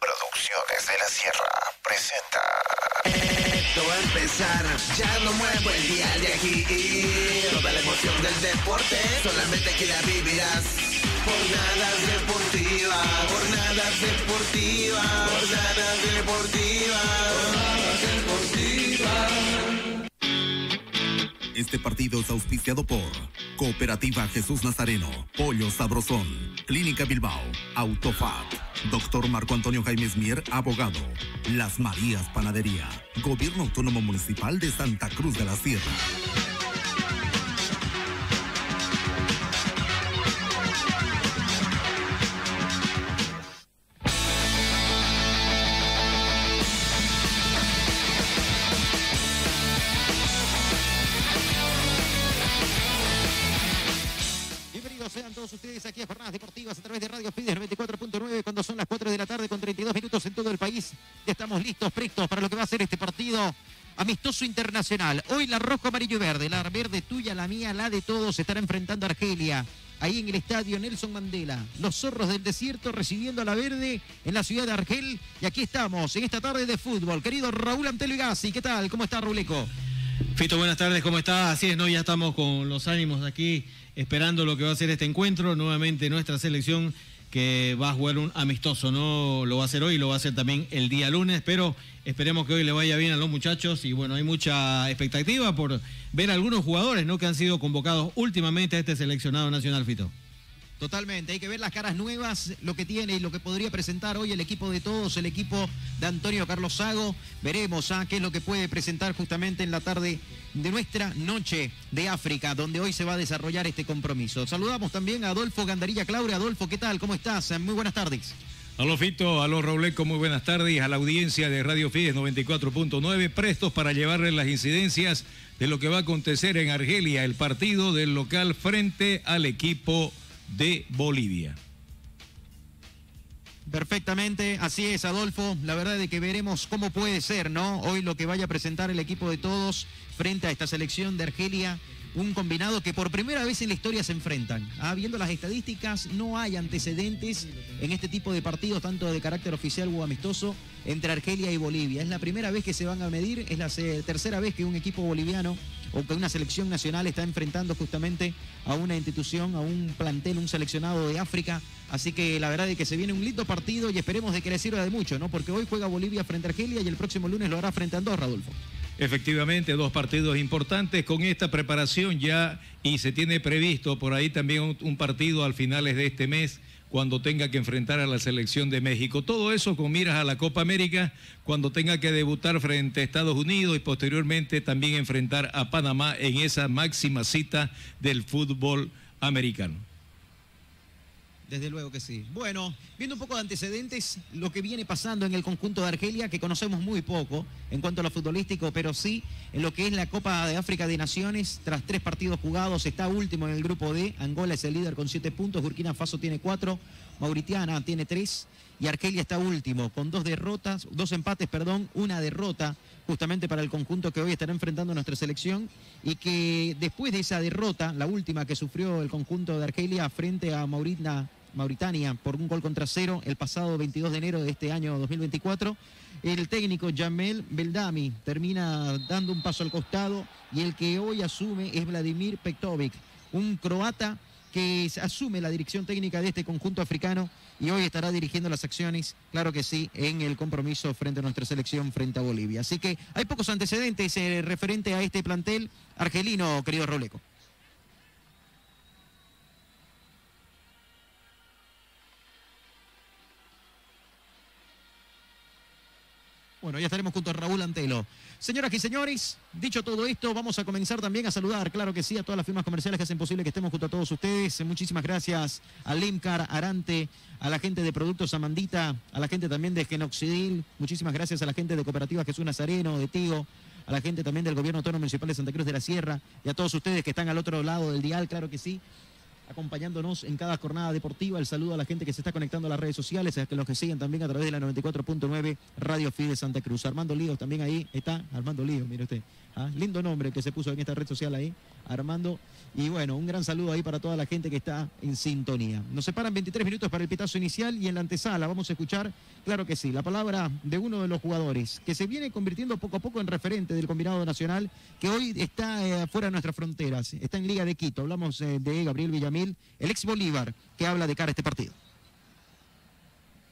Producciones de la Sierra presenta. Esto va a empezar, ya no muevo el día de aquí. Toda la emoción del deporte, solamente aquí la vivirás. Jornadas deportivas, jornadas deportivas, jornadas deportivas, jornadas deportivas. Este partido es auspiciado por Cooperativa Jesús Nazareno, Pollo Sabrosón, Clínica Bilbao, Autofat, Doctor Marco Antonio Jaime Mier, abogado, Las Marías Panadería, Gobierno Autónomo Municipal de Santa Cruz de la Sierra. Amistoso internacional. Hoy la rojo, amarillo y verde, la verde tuya, la mía, la de todos, estará enfrentando a Argelia. Ahí en el estadio Nelson Mandela, los zorros del desierto recibiendo a la verde en la ciudad de Argel. Y aquí estamos, en esta tarde de fútbol. Querido Raúl Antelo Gassi, ¿qué tal? ¿Cómo está, Ruleco? Fito, buenas tardes, ¿cómo estás? Así es, ¿no? Ya estamos con los ánimos aquí, esperando lo que va a ser este encuentro. Nuevamente nuestra selección que va a jugar un amistoso, ¿no? Lo va a hacer hoy, lo va a hacer también el día lunes, pero esperemos que hoy le vaya bien a los muchachos y bueno, hay mucha expectativa por ver algunos jugadores, ¿no? Que han sido convocados últimamente a este seleccionado nacional, Fito. Totalmente, hay que ver las caras nuevas, lo que tiene y lo que podría presentar hoy el equipo de todos, el equipo de Antonio Carlos Sago. Veremos ¿ah? qué es lo que puede presentar justamente en la tarde de nuestra noche de África, donde hoy se va a desarrollar este compromiso. Saludamos también a Adolfo Gandarilla Claure. Adolfo, ¿qué tal? ¿Cómo estás? Muy buenas tardes. Aló Fito, aló Rauleco, muy buenas tardes a la audiencia de Radio Fides 94.9, prestos para llevarles las incidencias de lo que va a acontecer en Argelia, el partido del local frente al equipo de Bolivia. Perfectamente, así es, Adolfo. La verdad es que veremos cómo puede ser, ¿no? Hoy lo que vaya a presentar el equipo de todos frente a esta selección de Argelia. Un combinado que por primera vez en la historia se enfrentan. Ah, viendo las estadísticas, no hay antecedentes en este tipo de partidos, tanto de carácter oficial o amistoso, entre Argelia y Bolivia. Es la primera vez que se van a medir, es la tercera vez que un equipo boliviano o que una selección nacional está enfrentando justamente a una institución, a un plantel, un seleccionado de África. Así que la verdad es que se viene un lindo partido y esperemos de que le sirva de mucho, ¿no? Porque hoy juega Bolivia frente a Argelia y el próximo lunes lo hará frente a Andorra, Adolfo. Efectivamente, dos partidos importantes con esta preparación ya y se tiene previsto por ahí también un, partido al finales de este mes cuando tenga que enfrentar a la selección de México. Todo eso con miras a la Copa América, cuando tenga que debutar frente a Estados Unidos y posteriormente también enfrentar a Panamá en esa máxima cita del fútbol americano. Desde luego que sí. Bueno, viendo un poco de antecedentes, lo que viene pasando en el conjunto de Argelia, que conocemos muy poco en cuanto a lo futbolístico, pero sí en lo que es la Copa de África de Naciones, tras tres partidos jugados, está último en el grupo D. Angola es el líder con siete puntos, Burkina Faso tiene cuatro, Mauritiana tiene tres y Argelia está último con dos derrotas, dos empates, perdón, una derrota justamente para el conjunto que hoy estará enfrentando nuestra selección y que después de esa derrota, la última que sufrió el conjunto de Argelia frente a Mauritania, Mauritania por un gol contra cero el pasado 22 de enero de este año 2024. El técnico Jamel Beldami termina dando un paso al costado y el que hoy asume es Vladimir Pektovic, un croata que asume la dirección técnica de este conjunto africano y hoy estará dirigiendo las acciones, claro que sí, en el compromiso frente a nuestra selección frente a Bolivia. Así que hay pocos antecedentes eh, referente a este plantel argelino, querido Roleco. Bueno, ya estaremos junto a Raúl Antelo. Señoras y señores, dicho todo esto, vamos a comenzar también a saludar, claro que sí, a todas las firmas comerciales que hacen posible que estemos junto a todos ustedes. Muchísimas gracias a Limcar, Arante, a la gente de Productos Amandita, a la gente también de Genoxidil, muchísimas gracias a la gente de Cooperativa Jesús Nazareno, de Tigo, a la gente también del Gobierno Autónomo Municipal de Santa Cruz de la Sierra y a todos ustedes que están al otro lado del dial, claro que sí acompañándonos en cada jornada deportiva. El saludo a la gente que se está conectando a las redes sociales, a los que siguen también a través de la 94.9 Radio Fide Santa Cruz. Armando Líos también ahí está, Armando Líos, mire usted. ¿Ah? Lindo nombre que se puso en esta red social ahí, Armando. Y bueno, un gran saludo ahí para toda la gente que está en sintonía. Nos separan 23 minutos para el pitazo inicial y en la antesala vamos a escuchar, claro que sí, la palabra de uno de los jugadores que se viene convirtiendo poco a poco en referente del combinado nacional, que hoy está eh, fuera de nuestras fronteras, está en Liga de Quito. Hablamos eh, de Gabriel Villamil, el ex Bolívar, que habla de cara a este partido.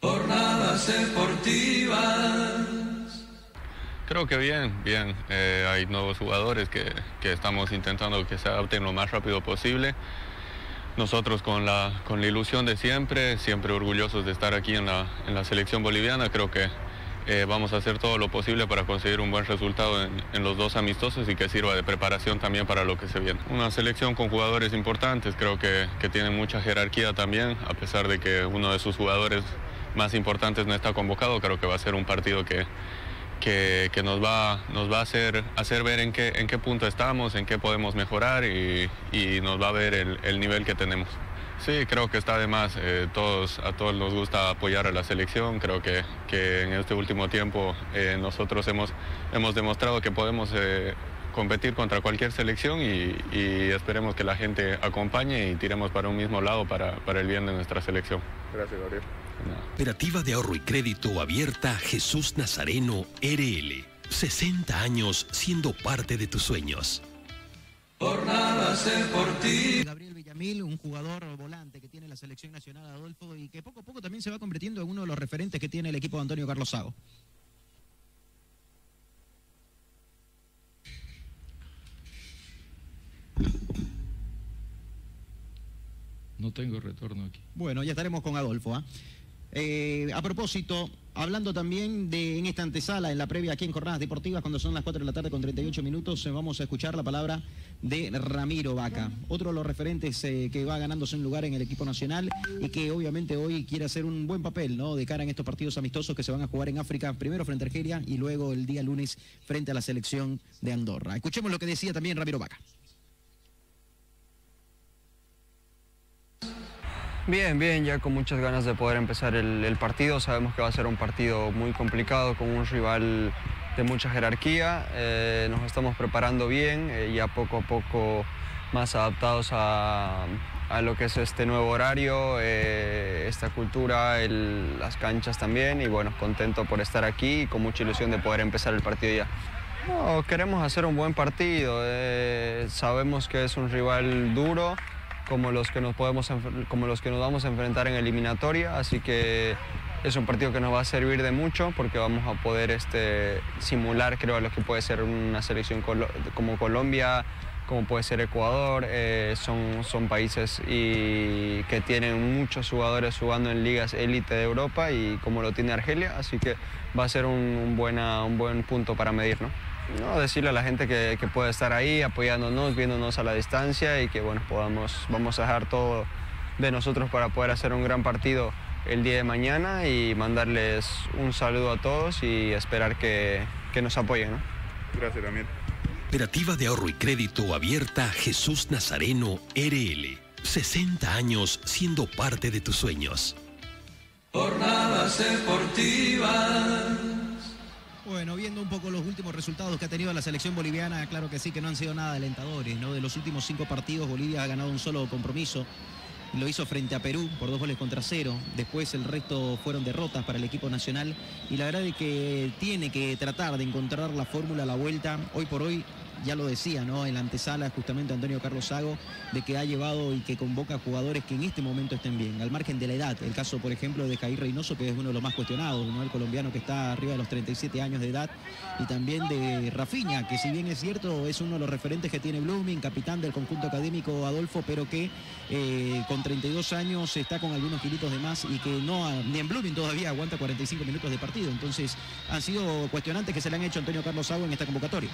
Jornadas deportivas. Creo que bien, bien. Eh, hay nuevos jugadores que, que, estamos intentando que se adapten lo más rápido posible. Nosotros con la, con la ilusión de siempre, siempre orgullosos de estar aquí en la, en la selección boliviana, creo que eh, vamos a hacer todo lo posible para conseguir un buen resultado en, en, los dos amistosos y que sirva de preparación también para lo que se viene. Una selección con jugadores importantes, creo que, que tiene mucha jerarquía también, a pesar de que uno de sus jugadores más importantes no está convocado, creo que va a ser un partido que, que, nos va, nos va a hacer, hacer ver en qué, en qué punto estamos, en qué podemos mejorar y, y nos va a ver el, el, nivel que tenemos. Sí, creo que está de más. Eh, todos, a todos nos gusta apoyar a la selección. Creo que, que en este último tiempo eh, nosotros hemos, hemos demostrado que podemos eh, competir contra cualquier selección y, y, esperemos que la gente acompañe y tiremos para un mismo lado para, para el bien de nuestra selección. Gracias, Gabriel. Cooperativa de ahorro y crédito abierta Jesús Nazareno RL. 60 años siendo parte de tus sueños. Jornadas deportivas. Gabriel Villamil, un jugador volante que tiene la selección nacional Adolfo y que poco a poco también se va convirtiendo en uno de los referentes que tiene el equipo de Antonio Carlos Sago. No tengo retorno aquí. Bueno, ya estaremos con Adolfo. ¿eh? Eh, a propósito, hablando también de en esta antesala, en la previa aquí en Jornadas Deportivas, cuando son las 4 de la tarde con 38 minutos, eh, vamos a escuchar la palabra de Ramiro Vaca, otro de los referentes eh, que va ganándose un lugar en el equipo nacional y que obviamente hoy quiere hacer un buen papel ¿no? de cara en estos partidos amistosos que se van a jugar en África, primero frente a Argelia y luego el día lunes frente a la selección de Andorra. Escuchemos lo que decía también Ramiro Vaca. Bien, bien, ya con muchas ganas de poder empezar el, partido. Sabemos que va a ser un partido muy complicado con un rival de mucha jerarquía. Eh, nos estamos preparando bien, eh, ya poco a poco más adaptados a, lo que es este nuevo horario, eh, esta cultura, las canchas también. Y bueno, contento por estar aquí y con mucha ilusión de poder empezar el partido ya. Queremos hacer un buen partido. sabemos que es un rival duro como los que nos podemos como los que nos vamos a enfrentar en eliminatoria, así que es un partido que nos va a servir de mucho porque vamos a poder este, simular creo lo que puede ser una selección como Colombia, como puede ser Ecuador, eh, son, son países y que tienen muchos jugadores jugando en ligas élite de Europa y como lo tiene Argelia, así que va a ser un, un, buena, un buen punto para medir. ¿no? No, decirle a la gente que, que puede estar ahí apoyándonos, viéndonos a la distancia y que bueno, podamos, vamos a dejar todo de nosotros para poder hacer un gran partido el día de mañana y mandarles un saludo a todos y esperar que, que nos apoyen. ¿no? Gracias también. Operativa de ahorro y crédito abierta Jesús Nazareno RL. 60 años siendo parte de tus sueños. Jornadas deportivas. Bueno, viendo un poco los últimos resultados que ha tenido la selección boliviana, claro que sí que no han sido nada alentadores, ¿no? De los últimos cinco partidos, Bolivia ha ganado un solo compromiso. Lo hizo frente a Perú por dos goles contra cero. Después el resto fueron derrotas para el equipo nacional. Y la verdad es que tiene que tratar de encontrar la fórmula a la vuelta. Hoy por hoy ya lo decía, ¿no? En la antesala justamente Antonio Carlos Sago, de que ha llevado y que convoca jugadores que en este momento estén bien, al margen de la edad. El caso, por ejemplo, de Jair Reynoso, que es uno de los más cuestionados, ¿no? El colombiano que está arriba de los 37 años de edad, y también de Rafiña, que si bien es cierto, es uno de los referentes que tiene Blooming, capitán del conjunto académico Adolfo, pero que eh, con 32 años está con algunos kilitos de más y que no, ni en Blooming todavía aguanta 45 minutos de partido. Entonces, han sido cuestionantes que se le han hecho a Antonio Carlos Sago en esta convocatoria.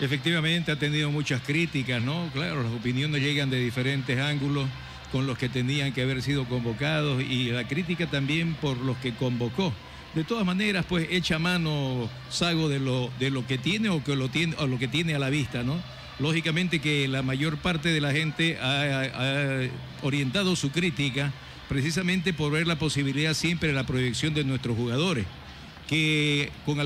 Efectivamente ha tenido muchas críticas, ¿no? Claro, las opiniones llegan de diferentes ángulos con los que tenían que haber sido convocados y la crítica también por los que convocó. De todas maneras, pues echa mano Sago de lo, de lo que tiene o, que lo tiene o lo que tiene a la vista, ¿no? Lógicamente que la mayor parte de la gente ha, ha orientado su crítica precisamente por ver la posibilidad siempre de la proyección de nuestros jugadores que con,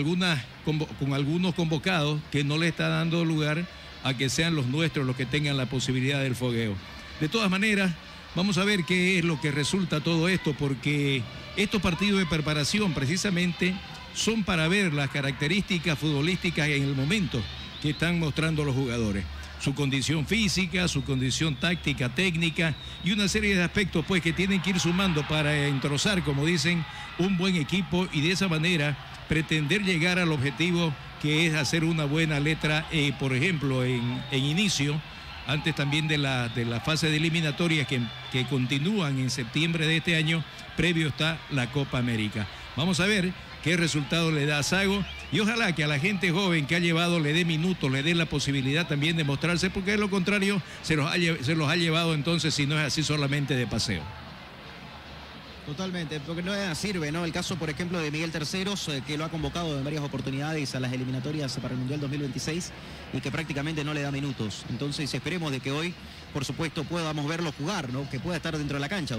con algunos convocados que no le está dando lugar a que sean los nuestros los que tengan la posibilidad del fogueo. De todas maneras, vamos a ver qué es lo que resulta todo esto, porque estos partidos de preparación precisamente son para ver las características futbolísticas en el momento que están mostrando los jugadores. Su condición física, su condición táctica, técnica y una serie de aspectos pues que tienen que ir sumando para entrozar, como dicen, un buen equipo y de esa manera pretender llegar al objetivo que es hacer una buena letra, eh, por ejemplo, en, inicio, antes también de la, de la fase de eliminatoria que, que continúan en septiembre de este año, previo está la Copa América. Vamos a ver qué resultado le da a Sago y ojalá que a la gente joven que ha llevado le dé minutos, le dé la posibilidad también de mostrarse, porque de lo contrario se los, ha, se los ha llevado entonces si no es así solamente de paseo. Totalmente, porque no sirve, ¿no? El caso, por ejemplo, de Miguel Terceros, eh, que lo ha convocado en varias oportunidades a las eliminatorias para el Mundial 2026 y que prácticamente no le da minutos. Entonces esperemos de que hoy, por supuesto, podamos verlo jugar, ¿no? Que pueda estar dentro de la cancha.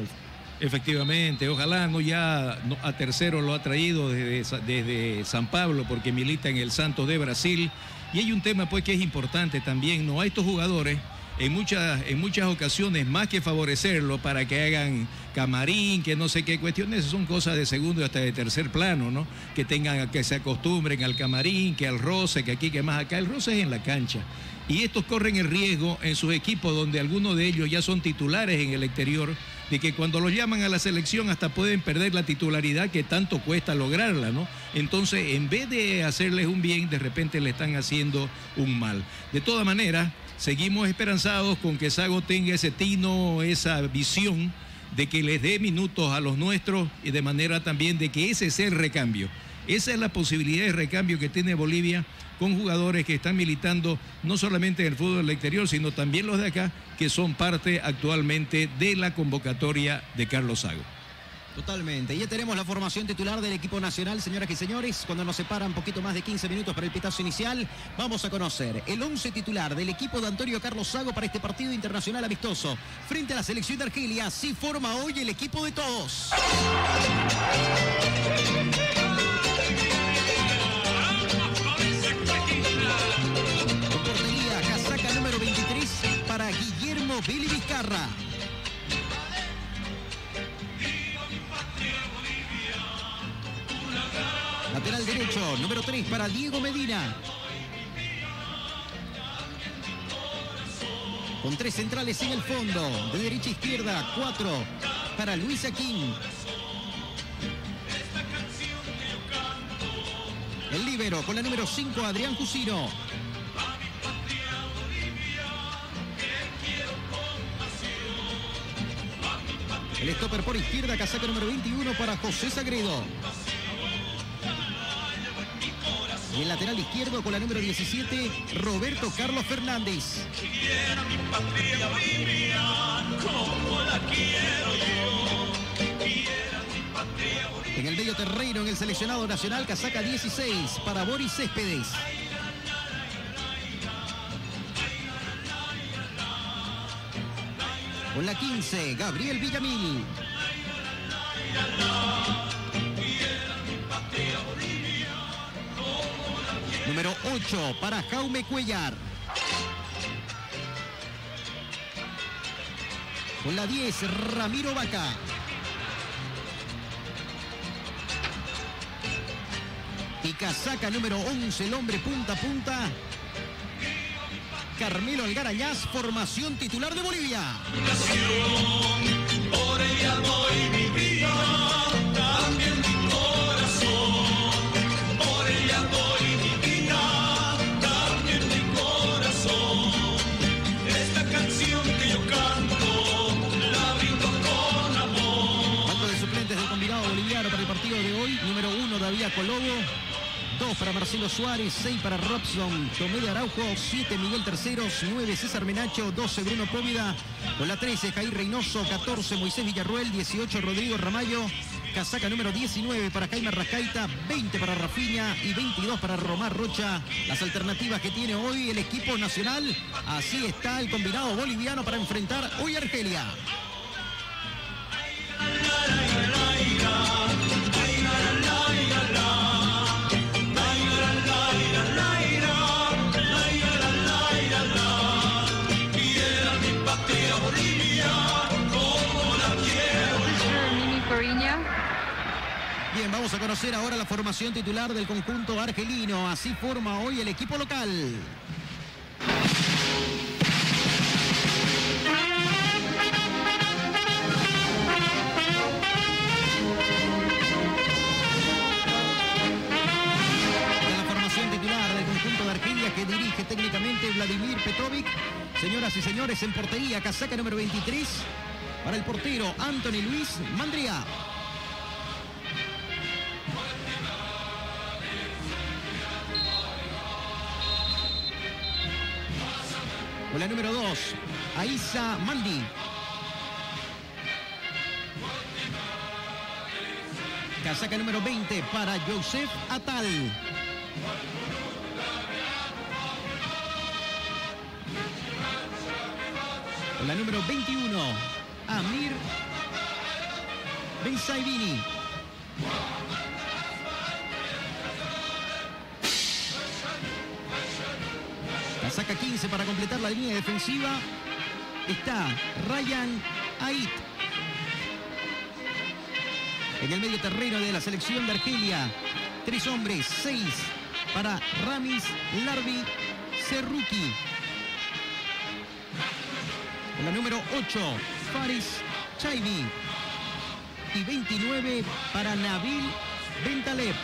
Efectivamente, ojalá no ya a tercero lo ha traído desde, desde San Pablo porque milita en el Santos de Brasil. Y hay un tema pues que es importante también, ¿no? A estos jugadores en muchas, en muchas ocasiones, más que favorecerlo para que hagan camarín, que no sé qué cuestiones, son cosas de segundo y hasta de tercer plano, ¿no? Que tengan, que se acostumbren al camarín, que al roce, que aquí, que más acá. El roce es en la cancha. Y estos corren el riesgo en sus equipos donde algunos de ellos ya son titulares en el exterior de que cuando los llaman a la selección hasta pueden perder la titularidad que tanto cuesta lograrla, ¿no? Entonces, en vez de hacerles un bien, de repente le están haciendo un mal. De todas maneras, seguimos esperanzados con que Sago tenga ese tino, esa visión de que les dé minutos a los nuestros y de manera también de que ese sea el recambio. Esa es la posibilidad de recambio que tiene Bolivia con jugadores que están militando no solamente en el fútbol del exterior, sino también los de acá, que son parte actualmente de la convocatoria de Carlos Sago. Totalmente. Ya tenemos la formación titular del equipo nacional, señoras y señores. Cuando nos separan poquito más de 15 minutos para el pitazo inicial, vamos a conocer el 11 titular del equipo de Antonio Carlos Sago para este partido internacional amistoso frente a la selección de Argelia. Así forma hoy el equipo de todos. Billy Vizcarra. Lateral derecho, número 3 para Diego Medina. Con tres centrales en el fondo. De derecha a izquierda, 4 para Luis Aquín. El líbero con la número 5, Adrián Cusino. El stopper por izquierda, casaca número 21 para José Sagredo. Y el lateral izquierdo con la número 17, Roberto Carlos Fernández. En el medio terreno, en el seleccionado nacional, casaca 16 para Boris Céspedes. Con la 15, Gabriel Villamil. Número 8 para Jaume Cuellar. Con la 10, Ramiro Vaca. Y casaca número 11, el hombre punta a punta, Carmelo Algarañaz, formación titular de Bolivia. La de de. Número uno, David Colobo. 2 para Marcelo Suárez, 6 para Robson, Tomé de Araujo, 7 Miguel Terceros, 9 César Menacho, 12 Bruno Póvida, con la 13 Jair Reynoso, 14 Moisés Villarruel, 18 Rodrigo Ramayo, casaca número 19 para Jaime Rascaita, 20 para Rafiña y 22 para Romar Rocha. Las alternativas que tiene hoy el equipo nacional. Así está el combinado boliviano para enfrentar hoy a. Argelia. Bien, vamos a conocer ahora la formación titular del conjunto argelino. Así forma hoy el equipo local. la formación titular del conjunto de Argelia que dirige técnicamente Vladimir Petrovic. Señoras y señores, en portería, casaca número 23 para el portero Anthony Luis Mandria. La número 2, Aisa Mandi. Casaca número 20 para Joseph Atal. La número 21, Amir Benzaibini. La saca 15 para completar la línea defensiva. Está Ryan Ait. En el medio terreno de la selección de Argelia. Tres hombres, seis para Ramis Larvi Cerruti. Con la número 8, Faris Chaibi. Y 29 para Nabil Bentaleb.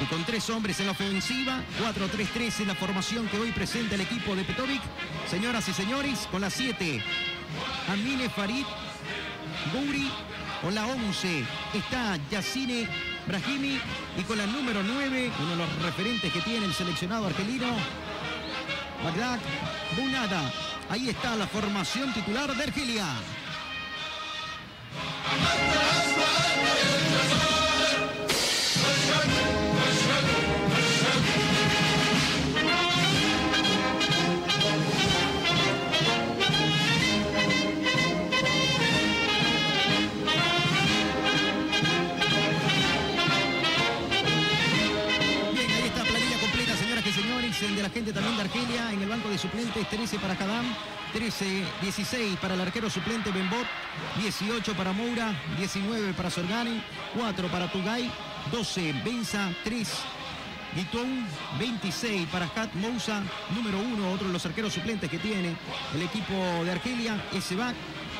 Y con tres hombres en la ofensiva, 4-3-3 en la formación que hoy presenta el equipo de Petovic. Señoras y señores, con la 7, Amine Farid Gouri. Con la 11 está Yacine Brahimi. Y con la número 9, uno de los referentes que tiene el seleccionado argelino, Bagdad Bunada. Ahí está la formación titular de Argelia. Gente también de Argelia, en el banco de suplentes, 13 para Kadam, 13, 16 para el arquero suplente Bembot, 18 para Moura, 19 para Sorgani, 4 para Tugay, 12 Benza, 3 Guitón, 26 para Hat Moussa, número 1, otro de los arqueros suplentes que tiene el equipo de Argelia, Esebac,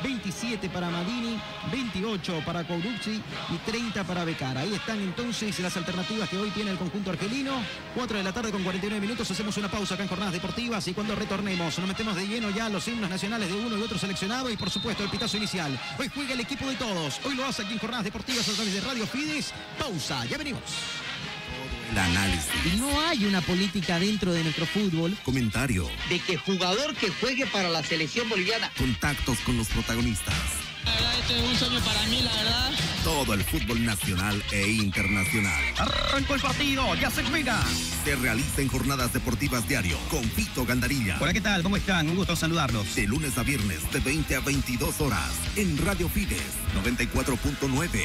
27 para Madini, 28 para Kourupsi y 30 para Becara. Ahí están entonces las alternativas que hoy tiene el conjunto argelino. 4 de la tarde con 49 minutos. Hacemos una pausa acá en Jornadas Deportivas y cuando retornemos nos metemos de lleno ya a los himnos nacionales de uno y otro seleccionado y por supuesto el pitazo inicial. Hoy juega el equipo de todos. Hoy lo hace aquí en Jornadas Deportivas a través de Radio Fides. Pausa, ya venimos. El análisis. Y no hay una política dentro de nuestro fútbol Comentario. de que jugador que juegue para la selección boliviana Contactos con los protagonistas. Este es un sueño para mí, la verdad. Todo el fútbol nacional e internacional. Arrancó el partido, ya se juega. Se realiza en jornadas deportivas diario con Pito Gandarilla. Hola, ¿qué tal? ¿Cómo están? Un gusto saludarlos. De lunes a viernes de 20 a 22 horas en Radio Fides 94.9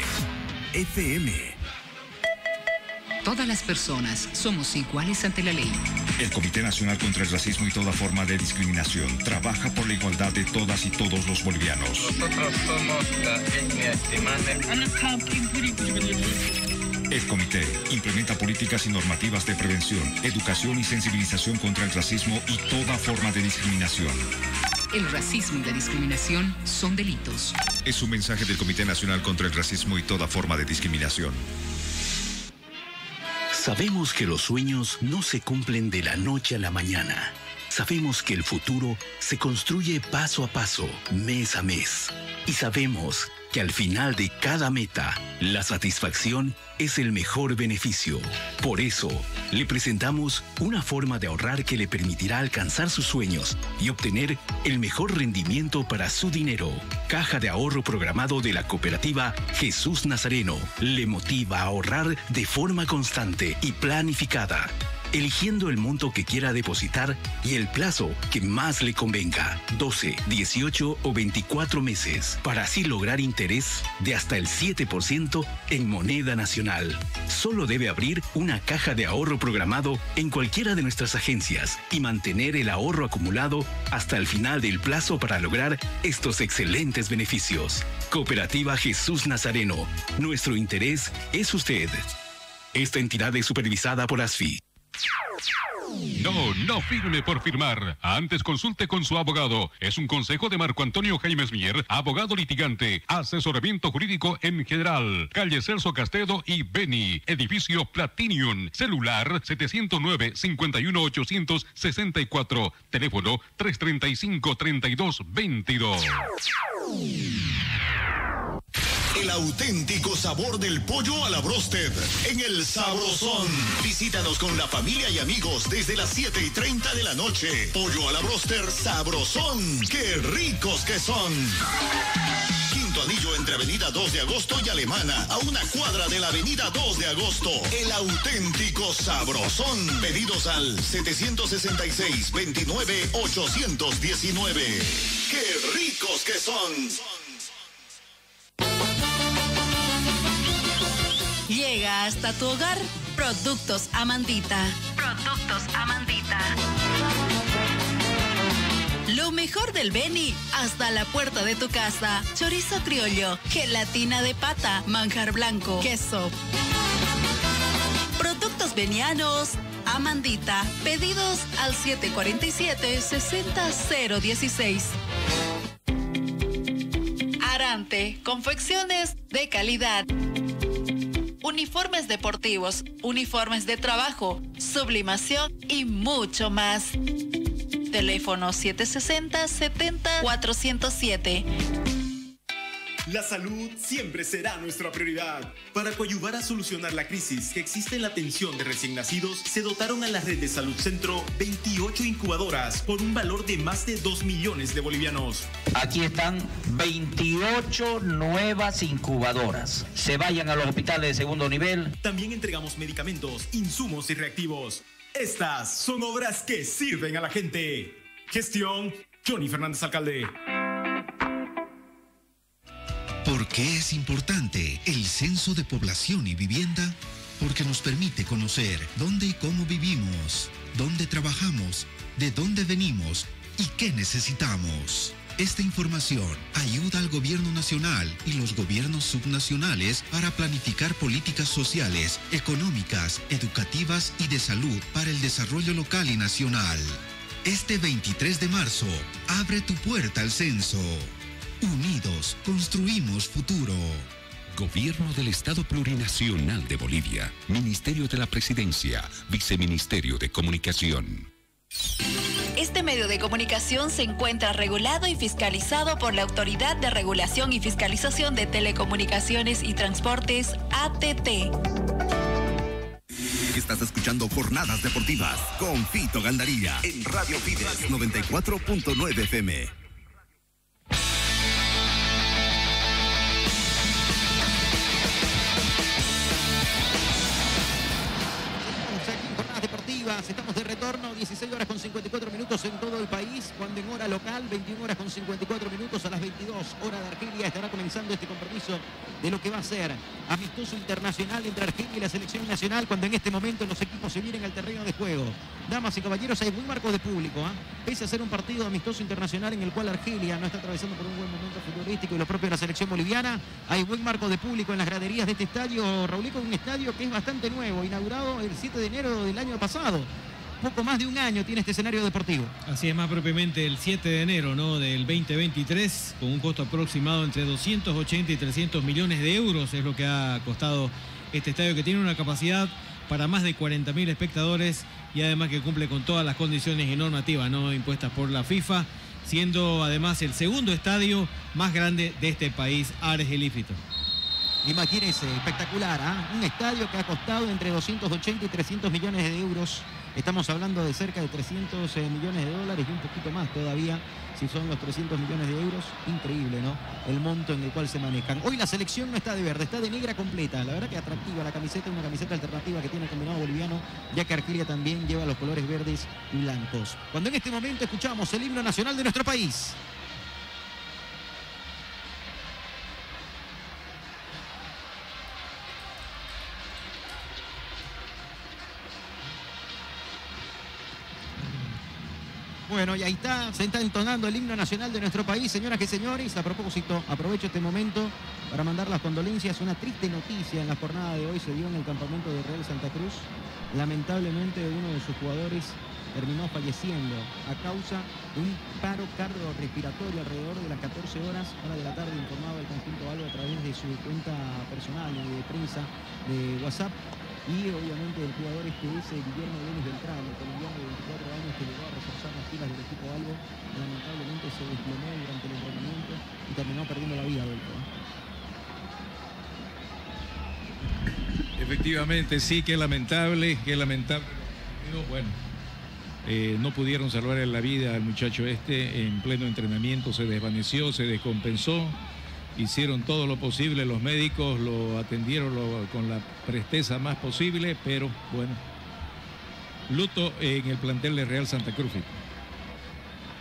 FM. Todas las personas somos iguales ante la ley. El Comité Nacional contra el Racismo y toda forma de discriminación trabaja por la igualdad de todas y todos los bolivianos. Nosotros somos la etnia El comité implementa políticas y normativas de prevención, educación y sensibilización contra el racismo y toda forma de discriminación. El racismo y la discriminación son delitos. Es un mensaje del Comité Nacional contra el Racismo y toda forma de discriminación. Sabemos que los sueños no se cumplen de la noche a la mañana. Sabemos que el futuro se construye paso a paso, mes a mes. Y sabemos que al final de cada meta, la satisfacción es el mejor beneficio. Por eso, le presentamos una forma de ahorrar que le permitirá alcanzar sus sueños y obtener el mejor rendimiento para su dinero. Caja de ahorro programado de la cooperativa Jesús Nazareno le motiva a ahorrar de forma constante y planificada. Eligiendo el monto que quiera depositar y el plazo que más le convenga, 12, 18 o 24 meses, para así lograr interés de hasta el 7% en moneda nacional. Solo debe abrir una caja de ahorro programado en cualquiera de nuestras agencias y mantener el ahorro acumulado hasta el final del plazo para lograr estos excelentes beneficios. Cooperativa Jesús Nazareno. Nuestro interés es usted. Esta entidad es supervisada por ASFI. No, no firme por firmar. Antes consulte con su abogado. Es un consejo de Marco Antonio Jaimes Mier, abogado litigante, asesoramiento jurídico en general. Calle Celso Castedo y Beni, edificio Platinium, celular 709-51864, teléfono 335-3222. El auténtico sabor del pollo a la brosted en el Sabrosón. Visítanos con la familia y amigos desde las 7 y 30 de la noche. Pollo a la broster Sabrosón. ¡Qué ricos que son! Quinto anillo entre Avenida 2 de Agosto y Alemana, a una cuadra de la Avenida 2 de Agosto. El auténtico Sabrosón. Pedidos al 766-29-819. ¡Qué ricos que son! Llega hasta tu hogar Productos Amandita. Productos Amandita. Lo mejor del Beni hasta la puerta de tu casa. Chorizo criollo, gelatina de pata, manjar blanco, queso. Productos venianos. Amandita. Pedidos al 747-60016. Arante. Confecciones de calidad uniformes deportivos, uniformes de trabajo, sublimación y mucho más. Teléfono 760-70-407. La salud siempre será nuestra prioridad. Para coadyuvar a solucionar la crisis que existe en la atención de recién nacidos, se dotaron a la red de Salud Centro 28 incubadoras por un valor de más de 2 millones de bolivianos. Aquí están 28 nuevas incubadoras. Se vayan a los hospitales de segundo nivel. También entregamos medicamentos, insumos y reactivos. Estas son obras que sirven a la gente. Gestión Johnny Fernández Alcalde. ¿Por qué es importante el censo de población y vivienda? Porque nos permite conocer dónde y cómo vivimos, dónde trabajamos, de dónde venimos y qué necesitamos. Esta información ayuda al gobierno nacional y los gobiernos subnacionales para planificar políticas sociales, económicas, educativas y de salud para el desarrollo local y nacional. Este 23 de marzo, abre tu puerta al censo. Unidos construimos futuro. Gobierno del Estado Plurinacional de Bolivia. Ministerio de la Presidencia. Viceministerio de Comunicación. Este medio de comunicación se encuentra regulado y fiscalizado por la Autoridad de Regulación y Fiscalización de Telecomunicaciones y Transportes, ATT. Estás escuchando Jornadas Deportivas con Fito Gandaría en Radio Fides 94.9 FM. Estamos de retorno, 16 horas con 54 minutos en todo el país, cuando en hora local, 21 horas con 54 minutos a las 22 horas de Argelia estará comenzando este compromiso de lo que va a ser amistoso internacional entre Argelia y la selección nacional, cuando en este momento los equipos se vienen al terreno de juego. Damas y caballeros, hay buen marco de público, ¿ah? pese a ser un partido amistoso internacional en el cual Argelia no está atravesando por un buen momento futbolístico y lo propio de la selección boliviana, hay buen marco de público en las graderías de este estadio, Raulico, un estadio que es bastante nuevo, inaugurado el 7 de enero del año pasado poco más de un año tiene este escenario deportivo. Así es, más propiamente el 7 de enero ¿no? del 2023, con un costo aproximado entre 280 y 300 millones de euros, es lo que ha costado este estadio, que tiene una capacidad para más de 40.000 espectadores y además que cumple con todas las condiciones y normativas ¿no? impuestas por la FIFA, siendo además el segundo estadio más grande de este país, argelífito. Imagínense, espectacular, ¿ah? un estadio que ha costado entre 280 y 300 millones de euros. Estamos hablando de cerca de 300 eh, millones de dólares y un poquito más todavía, si son los 300 millones de euros. Increíble, ¿no? El monto en el cual se manejan. Hoy la selección no está de verde, está de negra completa. La verdad que atractiva la camiseta, una camiseta alternativa que tiene el combinado boliviano, ya que Argelia también lleva los colores verdes y blancos. Cuando en este momento escuchamos el himno nacional de nuestro país. Bueno, y ahí está, se está entonando el himno nacional de nuestro país, señoras y señores. A propósito, aprovecho este momento para mandar las condolencias. Una triste noticia en la jornada de hoy se dio en el campamento de Real Santa Cruz. Lamentablemente uno de sus jugadores terminó falleciendo a causa de un paro cardiorrespiratorio alrededor de las 14 horas, hora de la tarde, informado el conjunto algo a través de su cuenta personal y de prensa de WhatsApp. Y obviamente el jugador este es Guillermo Denis Beltrán, el colombiano de 24 años que llegó a reforzar del equipo Albo. Lamentablemente se desplomó durante el entrenamiento y terminó perdiendo la vida. Efectivamente, sí, qué lamentable, qué lamentable. Bueno, eh, no pudieron salvar la vida al muchacho este en pleno entrenamiento, se desvaneció, se descompensó hicieron todo lo posible, los médicos lo atendieron con la presteza más posible, pero bueno, luto en el plantel de Real Santa Cruz.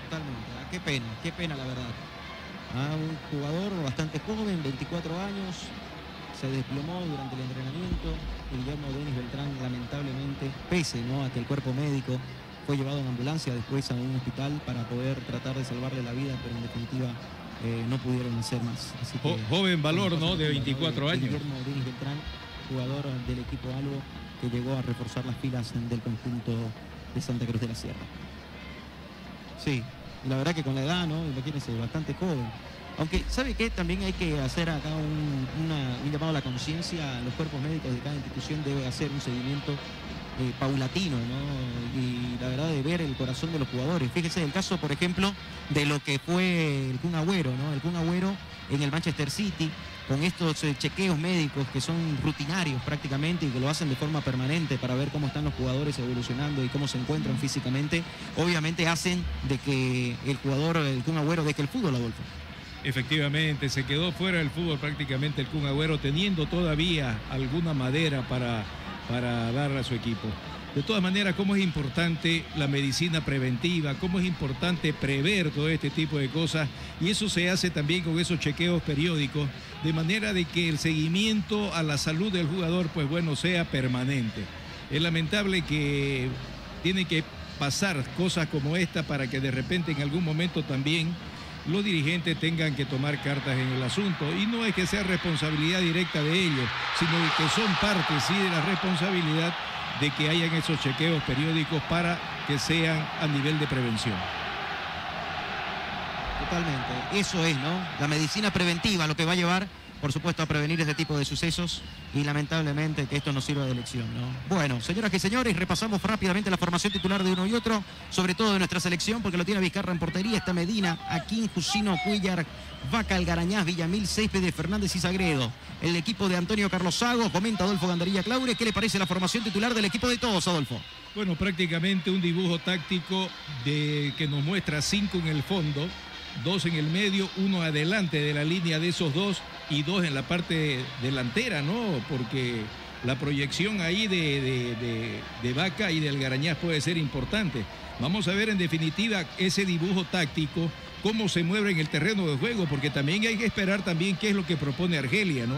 Totalmente. ah, Qué pena, qué pena la verdad. Ah, un jugador bastante joven, 24 años, se desplomó durante el entrenamiento. Guillermo Denis Beltrán, lamentablemente, pese ¿no? a que el cuerpo médico fue llevado en ambulancia después a un hospital para poder tratar de salvarle la vida, pero en definitiva eh, no pudieron hacer más. Así Jo- que, joven valor, ¿no? De de 24 años. Guillermo Denis Beltrán, jugador del equipo Albo, que llegó a reforzar las filas del conjunto de Santa Cruz de la Sierra. Sí, la verdad que con la edad, ¿no? Imagínense, bastante joven. Aunque, ¿sabe qué? También hay que hacer acá un, llamado a la conciencia. Los cuerpos médicos de cada institución debe hacer un seguimiento eh, paulatino, ¿no? Y la verdad de ver el corazón de los jugadores. Fíjese el caso, por ejemplo, de lo que fue el Kun Agüero, ¿no? El Kun Agüero en el Manchester City, con estos eh, chequeos médicos que son rutinarios prácticamente y que lo hacen de forma permanente para ver cómo están los jugadores evolucionando y cómo se encuentran físicamente, obviamente hacen de que el jugador, el Kun Agüero, deje el fútbol, Adolfo. Efectivamente, se quedó fuera del fútbol prácticamente el Kun Agüero, teniendo todavía alguna madera para, para dar a su equipo. De todas maneras, cómo es importante la medicina preventiva, cómo es importante prever todo este tipo de cosas, y eso se hace también con esos chequeos periódicos, de manera de que el seguimiento a la salud del jugador, pues bueno, sea permanente. Es lamentable que tiene que pasar cosas como esta para que de repente en algún momento también los dirigentes tengan que tomar cartas en el asunto. Y no es que sea responsabilidad directa de ellos, sino que son parte, sí, de la responsabilidad de que hayan esos chequeos periódicos para que sean a nivel de prevención. Totalmente. Eso es, ¿no? La medicina preventiva, lo que va a llevar, por supuesto, a prevenir este tipo de sucesos y lamentablemente que esto nos sirva de lección, ¿no? Bueno, señoras y señores, repasamos rápidamente la formación titular de uno y otro, sobre todo de nuestra selección, porque lo tiene Vizcarra en portería, está Medina, Aquín, Jusino, Cuellar, Vaca, Algarañaz, Villamil, Céspedes, Fernández y Sagredo. El equipo de Antonio Carlos Sago, comenta Adolfo Gandarilla Claure, ¿qué le parece la formación titular del equipo de todos, Adolfo? Bueno, prácticamente un dibujo táctico de, que nos muestra cinco en el fondo, dos en el medio, uno adelante de la línea de esos dos y dos en la parte delantera, ¿no? Porque la proyección ahí de, de, de- de Vaca y del Garañaz puede ser importante. Vamos a ver en definitiva ese dibujo táctico, cómo se mueve en el terreno de juego, porque también hay que esperar también qué es lo que propone Argelia, ¿no?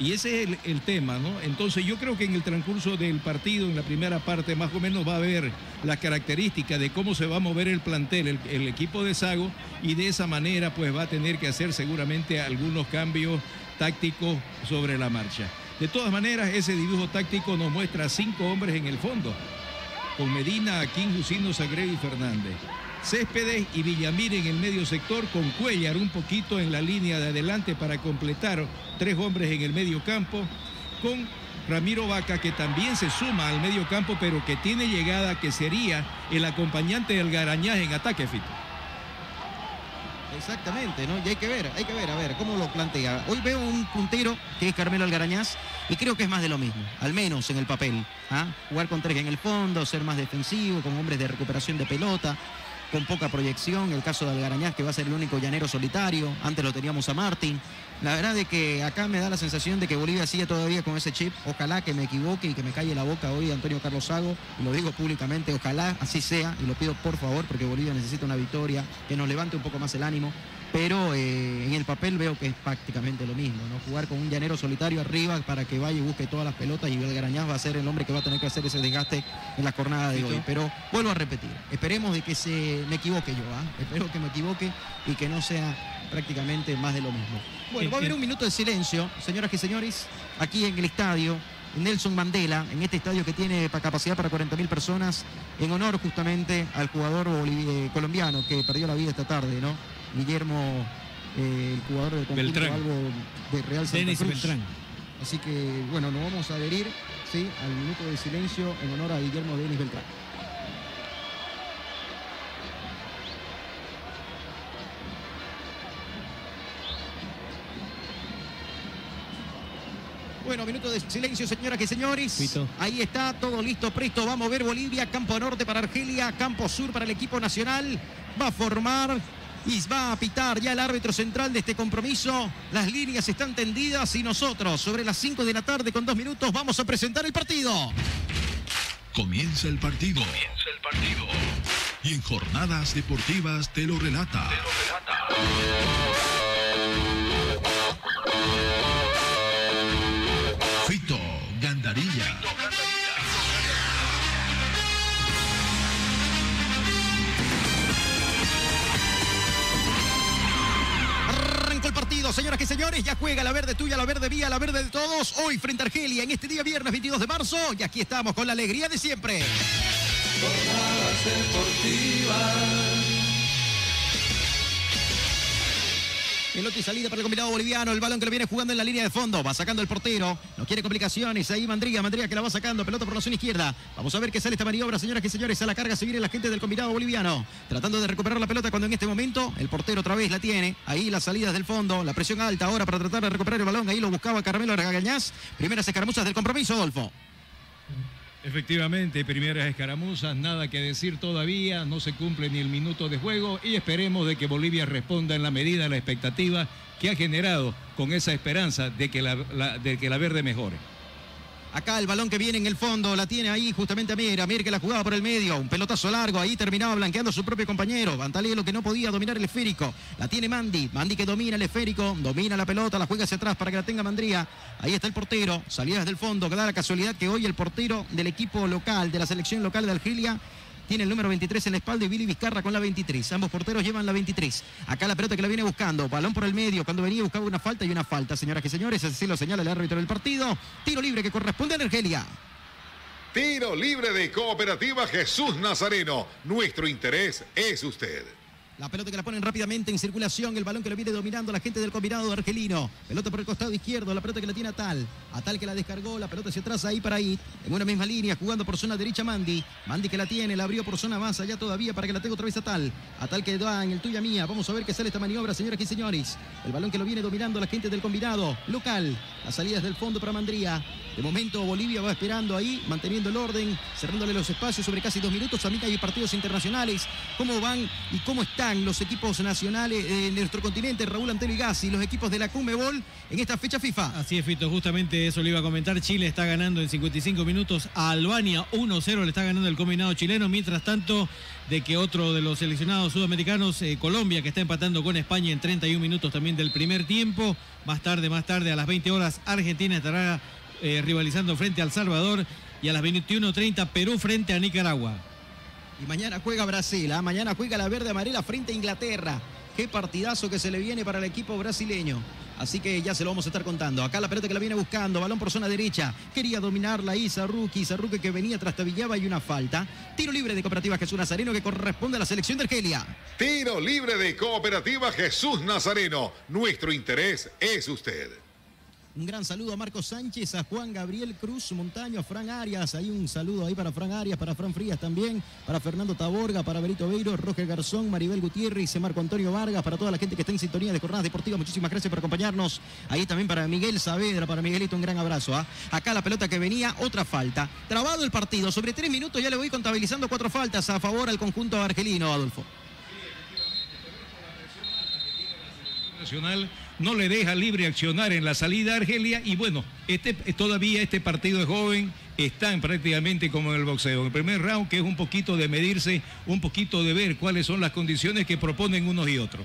Y ese es el, tema, ¿no? Entonces yo creo que en el transcurso del partido, en la primera parte, más o menos va a haber las características de cómo se va a mover el plantel, el, el equipo de Sago, y de esa manera pues va a tener que hacer seguramente algunos cambios tácticos sobre la marcha. De todas maneras, ese dibujo táctico nos muestra cinco hombres en el fondo, con Medina, Aquín, Jusino, Sagredo y Fernández. Céspedes y Villamir en el medio sector, con Cuellar un poquito en la línea de adelante para completar tres hombres en el medio campo, con Ramiro Vaca que también se suma al medio campo, pero que tiene llegada que sería el acompañante del Garañaz en ataque, Fito. Exactamente, ¿no? Y hay que ver, hay que ver, a ver, cómo lo plantea. Hoy veo un puntero que es Carmelo Algarañaz y creo que es más de lo mismo, al menos en el papel. ¿ah? Jugar con tres en el fondo, ser más defensivo, con hombres de recuperación de pelota, con poca proyección. El caso de Algarañaz, que va a ser el único llanero solitario. Antes lo teníamos a Martín. La verdad es que acá me da la sensación de que Bolivia sigue todavía con ese chip. Ojalá que me equivoque y que me calle la boca hoy Antonio Carlos Sago. Lo digo públicamente, ojalá así sea. Y lo pido por favor porque Bolivia necesita una victoria que nos levante un poco más el ánimo. Pero eh, en el papel veo que es prácticamente lo mismo, ¿no? Jugar con un llanero solitario arriba para que vaya y busque todas las pelotas y Belgarañaz va a ser el hombre que va a tener que hacer ese desgaste en la jornada de hoy. Pero vuelvo a repetir, esperemos de que se me equivoque yo, ¿ah? espero que me equivoque y que no sea prácticamente más de lo mismo. Bueno, va a haber un minuto de silencio, señoras y señores, aquí en el estadio. Nelson Mandela, en este estadio que tiene pa- capacidad para 40.000 personas, en honor justamente al jugador eh, colombiano que perdió la vida esta tarde, ¿no? Guillermo, eh, el jugador del conjunto algo de Real Santa Denis Cruz. Beltrán. Así que, bueno, nos vamos a adherir, ¿sí? Al minuto de silencio en honor a Guillermo Denis Beltrán. Bueno, minuto de silencio, señoras y señores. Ahí está, todo listo, presto. Vamos a ver Bolivia, campo norte para Argelia, campo sur para el equipo nacional. Va a formar y va a pitar ya el árbitro central de este compromiso. Las líneas están tendidas y nosotros, sobre las 5 de la tarde con dos minutos, vamos a presentar el partido. Comienza el partido. Comienza el partido. Y en jornadas deportivas te lo relata. Fito Gandarilla. Arrancó el señoras y señores. Ya juega la verde tuya, la verde mía, la verde de todos. Hoy frente a Argelia en este día viernes 22 de marzo. Y aquí estamos con la alegría de siempre. Pelota y salida para el combinado boliviano. El balón que lo viene jugando en la línea de fondo. Va sacando el portero. No quiere complicaciones. Ahí Mandriga. Mandriga que la va sacando. Pelota por la zona izquierda. Vamos a ver qué sale esta maniobra, señoras y señores. A la carga se viene la gente del combinado boliviano. Tratando de recuperar la pelota cuando en este momento el portero otra vez la tiene. Ahí las salidas del fondo. La presión alta ahora para tratar de recuperar el balón. Ahí lo buscaba Carmelo Argagañaz. Primeras escaramuzas del compromiso, Adolfo. Efectivamente, primeras escaramuzas, nada que decir todavía, no se cumple ni el minuto de juego y esperemos de que Bolivia responda en la medida de la expectativa que ha generado con esa esperanza de que la, de que la verde mejore. Acá el balón que viene en el fondo, la tiene ahí justamente Amir, Amir que la jugaba por el medio, un pelotazo largo, ahí terminaba blanqueando a su propio compañero, Bantalelo que no podía dominar el esférico, la tiene Mandy, Mandy que domina el esférico, domina la pelota, la juega hacia atrás para que la tenga Mandría, ahí está el portero, salida desde el fondo, que da la casualidad que hoy el portero del equipo local, de la selección local de Argelia, tiene el número 23 en la espalda y Billy Vizcarra con la 23. Ambos porteros llevan la 23. Acá la pelota que la viene buscando. Balón por el medio. Cuando venía buscaba una falta y una falta, señoras y señores. Así lo señala el árbitro del partido. Tiro libre que corresponde a Argelia. Tiro libre de Cooperativa Jesús Nazareno. Nuestro interés es usted. La pelota que la ponen rápidamente en circulación, el balón que lo viene dominando la gente del combinado argelino. Pelota por el costado izquierdo, la pelota que la tiene tal. A tal que la descargó, la pelota hacia atrás ahí para ir. En una misma línea, jugando por zona derecha Mandy. Mandy que la tiene, la abrió por zona más allá todavía para que la tenga otra vez a tal. A tal que da en el tuya mía. Vamos a ver qué sale esta maniobra, señoras y señores. El balón que lo viene dominando la gente del combinado local. Las salidas del fondo para Mandría. De momento Bolivia va esperando ahí, manteniendo el orden, cerrándole los espacios sobre casi dos minutos. También hay partidos internacionales. ¿Cómo van y cómo están los equipos nacionales de nuestro continente? Raúl Antelo y Gassi, los equipos de la Cumebol en esta fecha FIFA. Así es, Fito, justamente eso le iba a comentar. Chile está ganando en 55 minutos a Albania 1-0, le está ganando el combinado chileno. Mientras tanto, de que otro de los seleccionados sudamericanos, eh, Colombia, que está empatando con España en 31 minutos también del primer tiempo. Más tarde, más tarde, a las 20 horas, Argentina estará eh, rivalizando frente al Salvador. Y a las 21.30, Perú frente a Nicaragua. Y mañana juega Brasil, ¿ah? mañana juega la verde amarela frente a Inglaterra. Qué partidazo que se le viene para el equipo brasileño. Así que ya se lo vamos a estar contando. Acá la pelota que la viene buscando, balón por zona derecha. Quería dominarla ahí Zarruki, Zarruki que venía trastabillaba y una falta. Tiro libre de Cooperativa Jesús Nazareno que corresponde a la selección de Argelia. Tiro libre de Cooperativa Jesús Nazareno. Nuestro interés es usted. Un gran saludo a Marcos Sánchez, a Juan Gabriel Cruz Montaño, a Fran Arias. Hay un saludo ahí para Fran Arias, para Fran Frías también, para Fernando Taborga, para Berito Beiro, Roger Garzón, Maribel Gutiérrez Marco Antonio Vargas, para toda la gente que está en sintonía de Jornadas Deportivas. Muchísimas gracias por acompañarnos. Ahí también para Miguel Saavedra, para Miguelito, un gran abrazo. ¿ah? Acá la pelota que venía, otra falta. Trabado el partido, sobre tres minutos ya le voy contabilizando cuatro faltas a favor al conjunto argelino, Adolfo. Nacional no le deja libre accionar en la salida a Argelia y bueno, este, todavía este partido es joven, están prácticamente como en el boxeo. En el primer round que es un poquito de medirse, un poquito de ver cuáles son las condiciones que proponen unos y otros.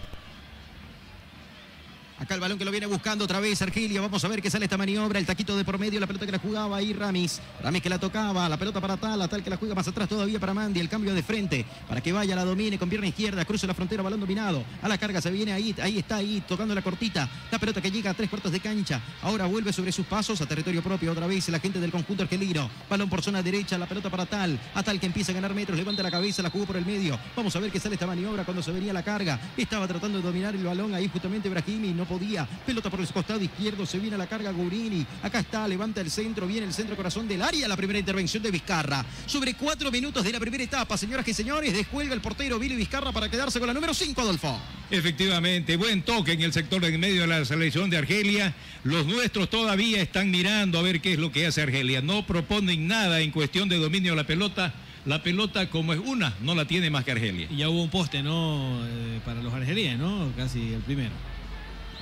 Acá el balón que lo viene buscando otra vez Argelia. Vamos a ver qué sale esta maniobra. El taquito de por medio, la pelota que la jugaba ahí Ramis. Ramis que la tocaba, la pelota para Tal, Tal que la juega más atrás todavía para Mandy. El cambio de frente para que vaya, la domine con pierna izquierda, cruza la frontera, balón dominado. A la carga se viene ahí, ahí está ahí, tocando la cortita. La pelota que llega a tres cuartos de cancha. Ahora vuelve sobre sus pasos a territorio propio otra vez la gente del conjunto argelino. Balón por zona derecha, la pelota para Tal. A Tal que empieza a ganar metros, levanta la cabeza, la jugó por el medio. Vamos a ver qué sale esta maniobra cuando se venía la carga. Estaba tratando de dominar el balón ahí justamente Brahimi, no podía. Pelota por el costado izquierdo, se viene a la carga Gurini. Acá está, levanta el centro, viene el centro corazón del área, la primera intervención de Vizcarra. Sobre cuatro minutos de la primera etapa, señoras y señores, descuelga el portero Billy Vizcarra para quedarse con la número 5, Adolfo. Efectivamente, buen toque en el sector en medio de la selección de Argelia. Los nuestros todavía están mirando a ver qué es lo que hace Argelia. No proponen nada en cuestión de dominio de la pelota. La pelota, como es una, no la tiene más que Argelia. Y ya hubo un poste, ¿no? Eh, para los argelíes, ¿no? Casi el primero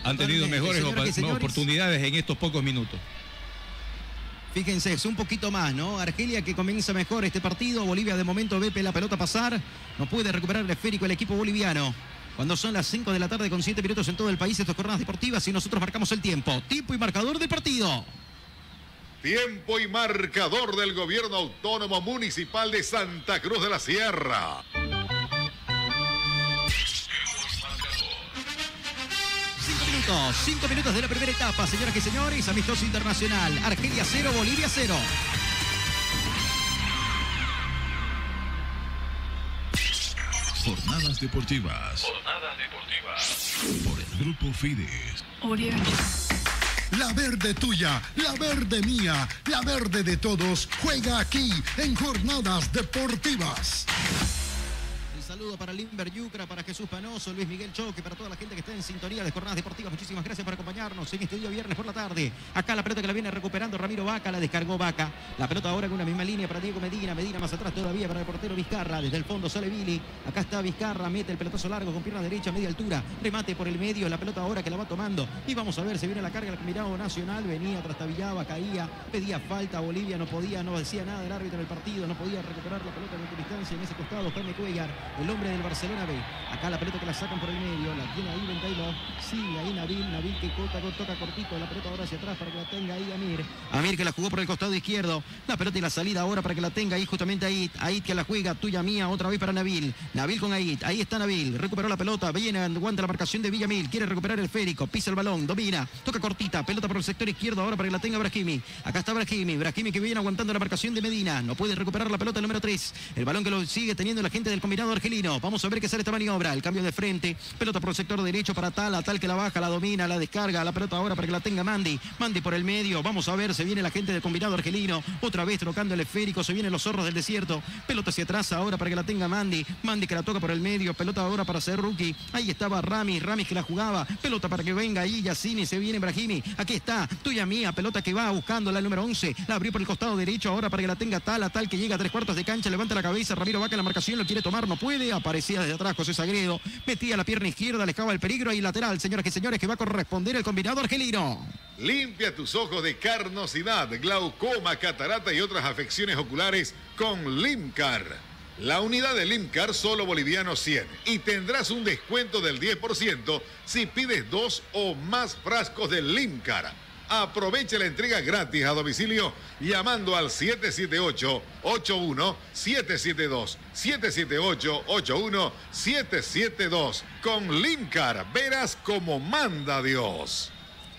han tenido mejores oportunidades en estos pocos minutos. Fíjense, es un poquito más, ¿no? Argelia que comienza mejor este partido. Bolivia de momento ve la pelota pasar. No puede recuperar el esférico el equipo boliviano. Cuando son las 5 de la tarde con 7 minutos en todo el país, estas jornadas deportivas y nosotros marcamos el tiempo. Tiempo y marcador de partido. Tiempo y marcador del gobierno autónomo municipal de Santa Cruz de la Sierra. Cinco minutos de la primera etapa, señoras y señores. Amistoso internacional. Argelia 0, Bolivia 0. Jornadas deportivas. Jornadas deportivas. Por el grupo Fides. La verde tuya, la verde mía, la verde de todos juega aquí en Jornadas Deportivas saludo para Limber Yucra, para Jesús Panoso, Luis Miguel Choque, para toda la gente que está en sintonía de jornadas deportivas. Muchísimas gracias por acompañarnos en este día viernes por la tarde. Acá la pelota que la viene recuperando Ramiro Vaca, la descargó Vaca. La pelota ahora con una misma línea para Diego Medina, Medina más atrás todavía para el portero Vizcarra. Desde el fondo sale Billy. Acá está Vizcarra, mete el pelotazo largo con pierna derecha, media altura. Remate por el medio, la pelota ahora que la va tomando. Y vamos a ver, se viene la carga el combinado nacional. Venía, trastabillaba, caía, pedía falta. Bolivia no podía, no decía nada el árbitro del partido, no podía recuperar la pelota en distancia en ese costado. Jaime Cuellar, el hombre del Barcelona Acá la pelota que la sacan por el medio. La tiene ahí Ben Taylor. Sigue ahí Nabil. Nabil que corta, toca cortito. La pelota ahora hacia atrás para que la tenga ahí Amir. Amir que la jugó por el costado izquierdo. La pelota y la salida ahora para que la tenga ahí justamente ahí. Ahí que la juega. Tuya mía. Otra vez para Nabil. Nabil con Ait. Ahí está Nabil. Recuperó la pelota. Viene, aguanta la marcación de Villamil. Quiere recuperar el férico. Pisa el balón. Domina. Toca cortita. Pelota por el sector izquierdo ahora para que la tenga Brahimi. Acá está Brahimi. Brahimi que viene aguantando la marcación de Medina. No puede recuperar la pelota el número 3. El balón que lo sigue teniendo la gente del combinado argelino. Vamos a ver qué sale esta maniobra. El de frente, pelota por el sector derecho para tal, a tal que la baja, la domina, la descarga, la pelota ahora para que la tenga Mandy, Mandy por el medio, vamos a ver, se viene la gente del combinado argelino, otra vez trocando el esférico, se vienen los zorros del desierto, pelota hacia atrás ahora para que la tenga Mandy, Mandy que la toca por el medio, pelota ahora para ser rookie, ahí estaba Rami, Rami que la jugaba, pelota para que venga ahí Yacini, se viene Brahimi, aquí está, tuya mía, pelota que va buscando la número 11, la abrió por el costado derecho ahora para que la tenga tal, a tal que llega a tres cuartos de cancha, levanta la cabeza, Ramiro Vaca en la marcación, lo quiere tomar, no puede, aparecía desde atrás José Sagredo, metía la pierna izquierda, alejaba el peligro y lateral, señoras y señores, que va a corresponder el combinado argelino. Limpia tus ojos de carnosidad, glaucoma, catarata y otras afecciones oculares con Limcar. La unidad de Limcar solo boliviano 100 y tendrás un descuento del 10% si pides dos o más frascos de Limcar. Aproveche la entrega gratis a domicilio llamando al 778-81-772. 778-81-772. Con Limcar, verás como manda Dios.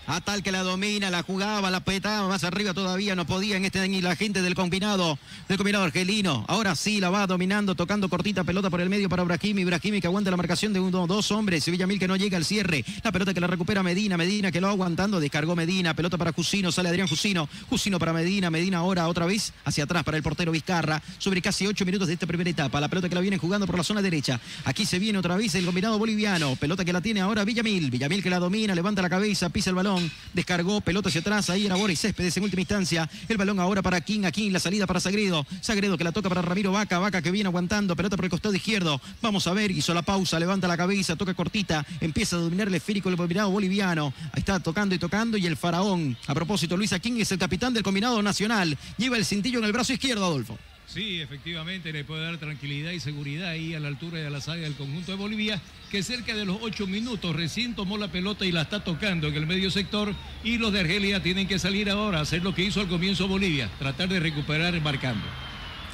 A tal que la domina, la jugaba, la petaba más arriba todavía, no podía en este la gente del combinado, del combinado argelino. Ahora sí la va dominando, tocando cortita pelota por el medio para Brahimi. Brahimi que aguanta la marcación de uno, dos hombres. Villamil que no llega al cierre. La pelota que la recupera Medina. Medina que lo aguantando. Descargó Medina. Pelota para Jusino. Sale Adrián Jusino. Jusino para Medina. Medina ahora otra vez hacia atrás para el portero Vizcarra. Sobre casi ocho minutos de esta primera etapa. La pelota que la viene jugando por la zona derecha. Aquí se viene otra vez el combinado boliviano. Pelota que la tiene ahora Villamil. Villamil que la domina, levanta la cabeza, pisa el balón. Descargó pelota hacia atrás. Ahí era Boris Céspedes en última instancia. El balón ahora para King. Aquí la salida para Sagredo. Sagredo que la toca para Ramiro Vaca. Vaca que viene aguantando. Pelota por el costado izquierdo. Vamos a ver. Hizo la pausa. Levanta la cabeza. Toca cortita. Empieza a dominar el esférico el combinado boliviano. Ahí está tocando y tocando. Y el faraón. A propósito, Luisa King es el capitán del combinado nacional. Lleva el cintillo en el brazo izquierdo, Adolfo. Sí, efectivamente, le puede dar tranquilidad y seguridad ahí a la altura de la saga del conjunto de Bolivia, que cerca de los ocho minutos recién tomó la pelota y la está tocando en el medio sector. Y los de Argelia tienen que salir ahora a hacer lo que hizo al comienzo Bolivia, tratar de recuperar marcando.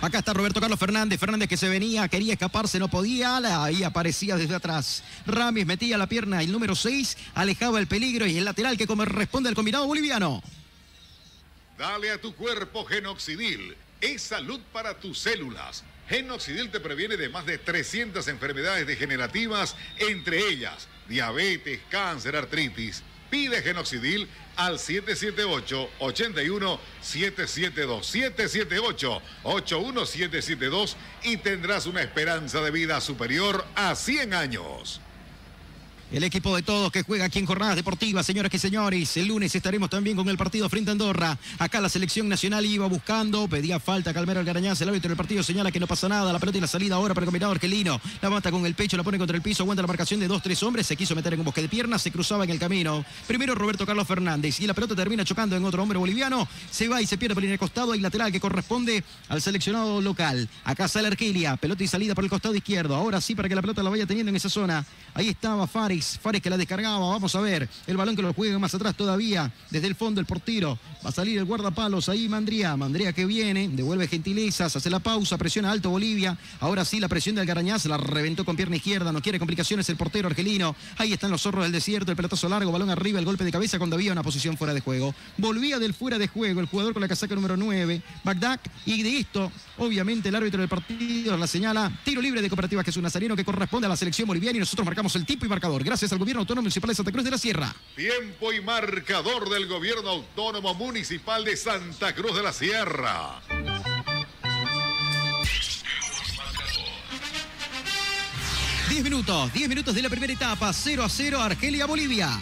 Acá está Roberto Carlos Fernández. Fernández que se venía, quería escaparse, no podía. Ahí aparecía desde atrás. Ramis metía la pierna. El número 6 alejaba el peligro y el lateral que corresponde al combinado boliviano. Dale a tu cuerpo genoxidil es salud para tus células. Genoxidil te previene de más de 300 enfermedades degenerativas, entre ellas diabetes, cáncer, artritis. Pide Genoxidil al 778-81-772. 778-81772 y tendrás una esperanza de vida superior a 100 años. El equipo de todos que juega aquí en Jornadas Deportivas, señoras y señores. El lunes estaremos también con el partido frente a Andorra. Acá la selección nacional iba buscando, pedía falta Calmero Algarañaz. El árbitro del partido señala que no pasa nada. La pelota y la salida ahora para el combinado argelino. La mata con el pecho, la pone contra el piso, aguanta la marcación de dos, tres hombres. Se quiso meter en un bosque de piernas, se cruzaba en el camino. Primero Roberto Carlos Fernández y la pelota termina chocando en otro hombre boliviano. Se va y se pierde por el costado. Hay lateral que corresponde al seleccionado local. Acá sale Argelia, pelota y salida por el costado izquierdo. Ahora sí para que la pelota la vaya teniendo en esa zona. Ahí estaba Faris. Fares. que la descargaba. Vamos a ver. El balón que lo juega más atrás todavía. Desde el fondo el portero. Va a salir el guardapalos. Ahí Mandría. Mandría que viene. Devuelve gentilezas. Hace la pausa. Presiona alto Bolivia. Ahora sí la presión del Garañaz. La reventó con pierna izquierda. No quiere complicaciones el portero argelino. Ahí están los zorros del desierto. El pelotazo largo. Balón arriba. El golpe de cabeza cuando había una posición fuera de juego. Volvía del fuera de juego. El jugador con la casaca número 9. Bagdad. Y de esto, obviamente, el árbitro del partido la señala. Tiro libre de Cooperativa Jesús Nazareno que corresponde a la selección boliviana y nosotros marcamos el tipo y marcador. Gracias al gobierno autónomo municipal de Santa Cruz de la Sierra. Tiempo y marcador del gobierno autónomo municipal de Santa Cruz de la Sierra. Diez minutos, 10 minutos de la primera etapa, 0 a 0 Argelia Bolivia.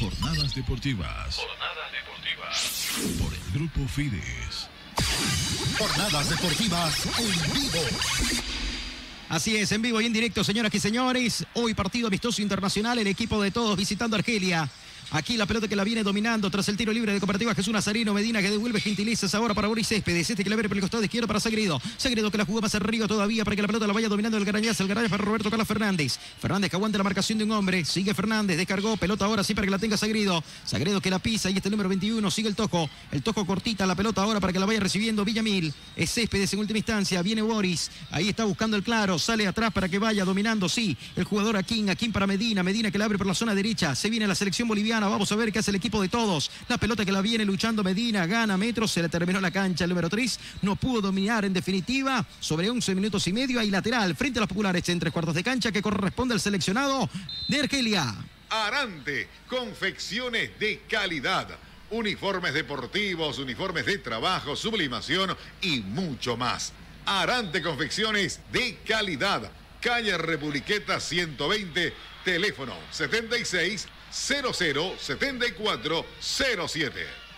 Jornadas deportivas. Jornadas deportivas. Por el grupo Fides. Jornadas deportivas en vivo. Así es, en vivo y en directo, señoras y señores. Hoy partido amistoso internacional, el equipo de todos visitando Argelia. Aquí la pelota que la viene dominando tras el tiro libre de Cooperativa Jesús Nazarino Medina que devuelve gentilezas ahora para Boris Céspedes. Este que la viene por el costado izquierdo para Sagredo. Sagredo que la jugó más arriba todavía para que la pelota la vaya dominando el Garañaz. El Garañaz para Roberto Carlos Fernández. Fernández que aguanta la marcación de un hombre. Sigue Fernández. Descargó. Pelota ahora sí para que la tenga Sagredo. Sagredo que la pisa. Y este número 21. Sigue el tojo. El tojo cortita la pelota ahora para que la vaya recibiendo Villamil. Es Céspedes en última instancia. Viene Boris. Ahí está buscando el claro. Sale atrás para que vaya dominando. Sí. El jugador Akin. Akin para Medina. Medina que la abre por la zona derecha. Se viene la selección boliviana. Vamos a ver qué hace el equipo de todos. La pelota que la viene luchando Medina, gana metros, se le terminó la cancha el número 3. No pudo dominar en definitiva. Sobre 11 minutos y medio hay lateral frente a los populares en tres cuartos de cancha que corresponde al seleccionado de Argelia. Arante, confecciones de calidad. Uniformes deportivos, uniformes de trabajo, sublimación y mucho más. Arante Confecciones de calidad. Calle Republiqueta 120, teléfono 76 007407.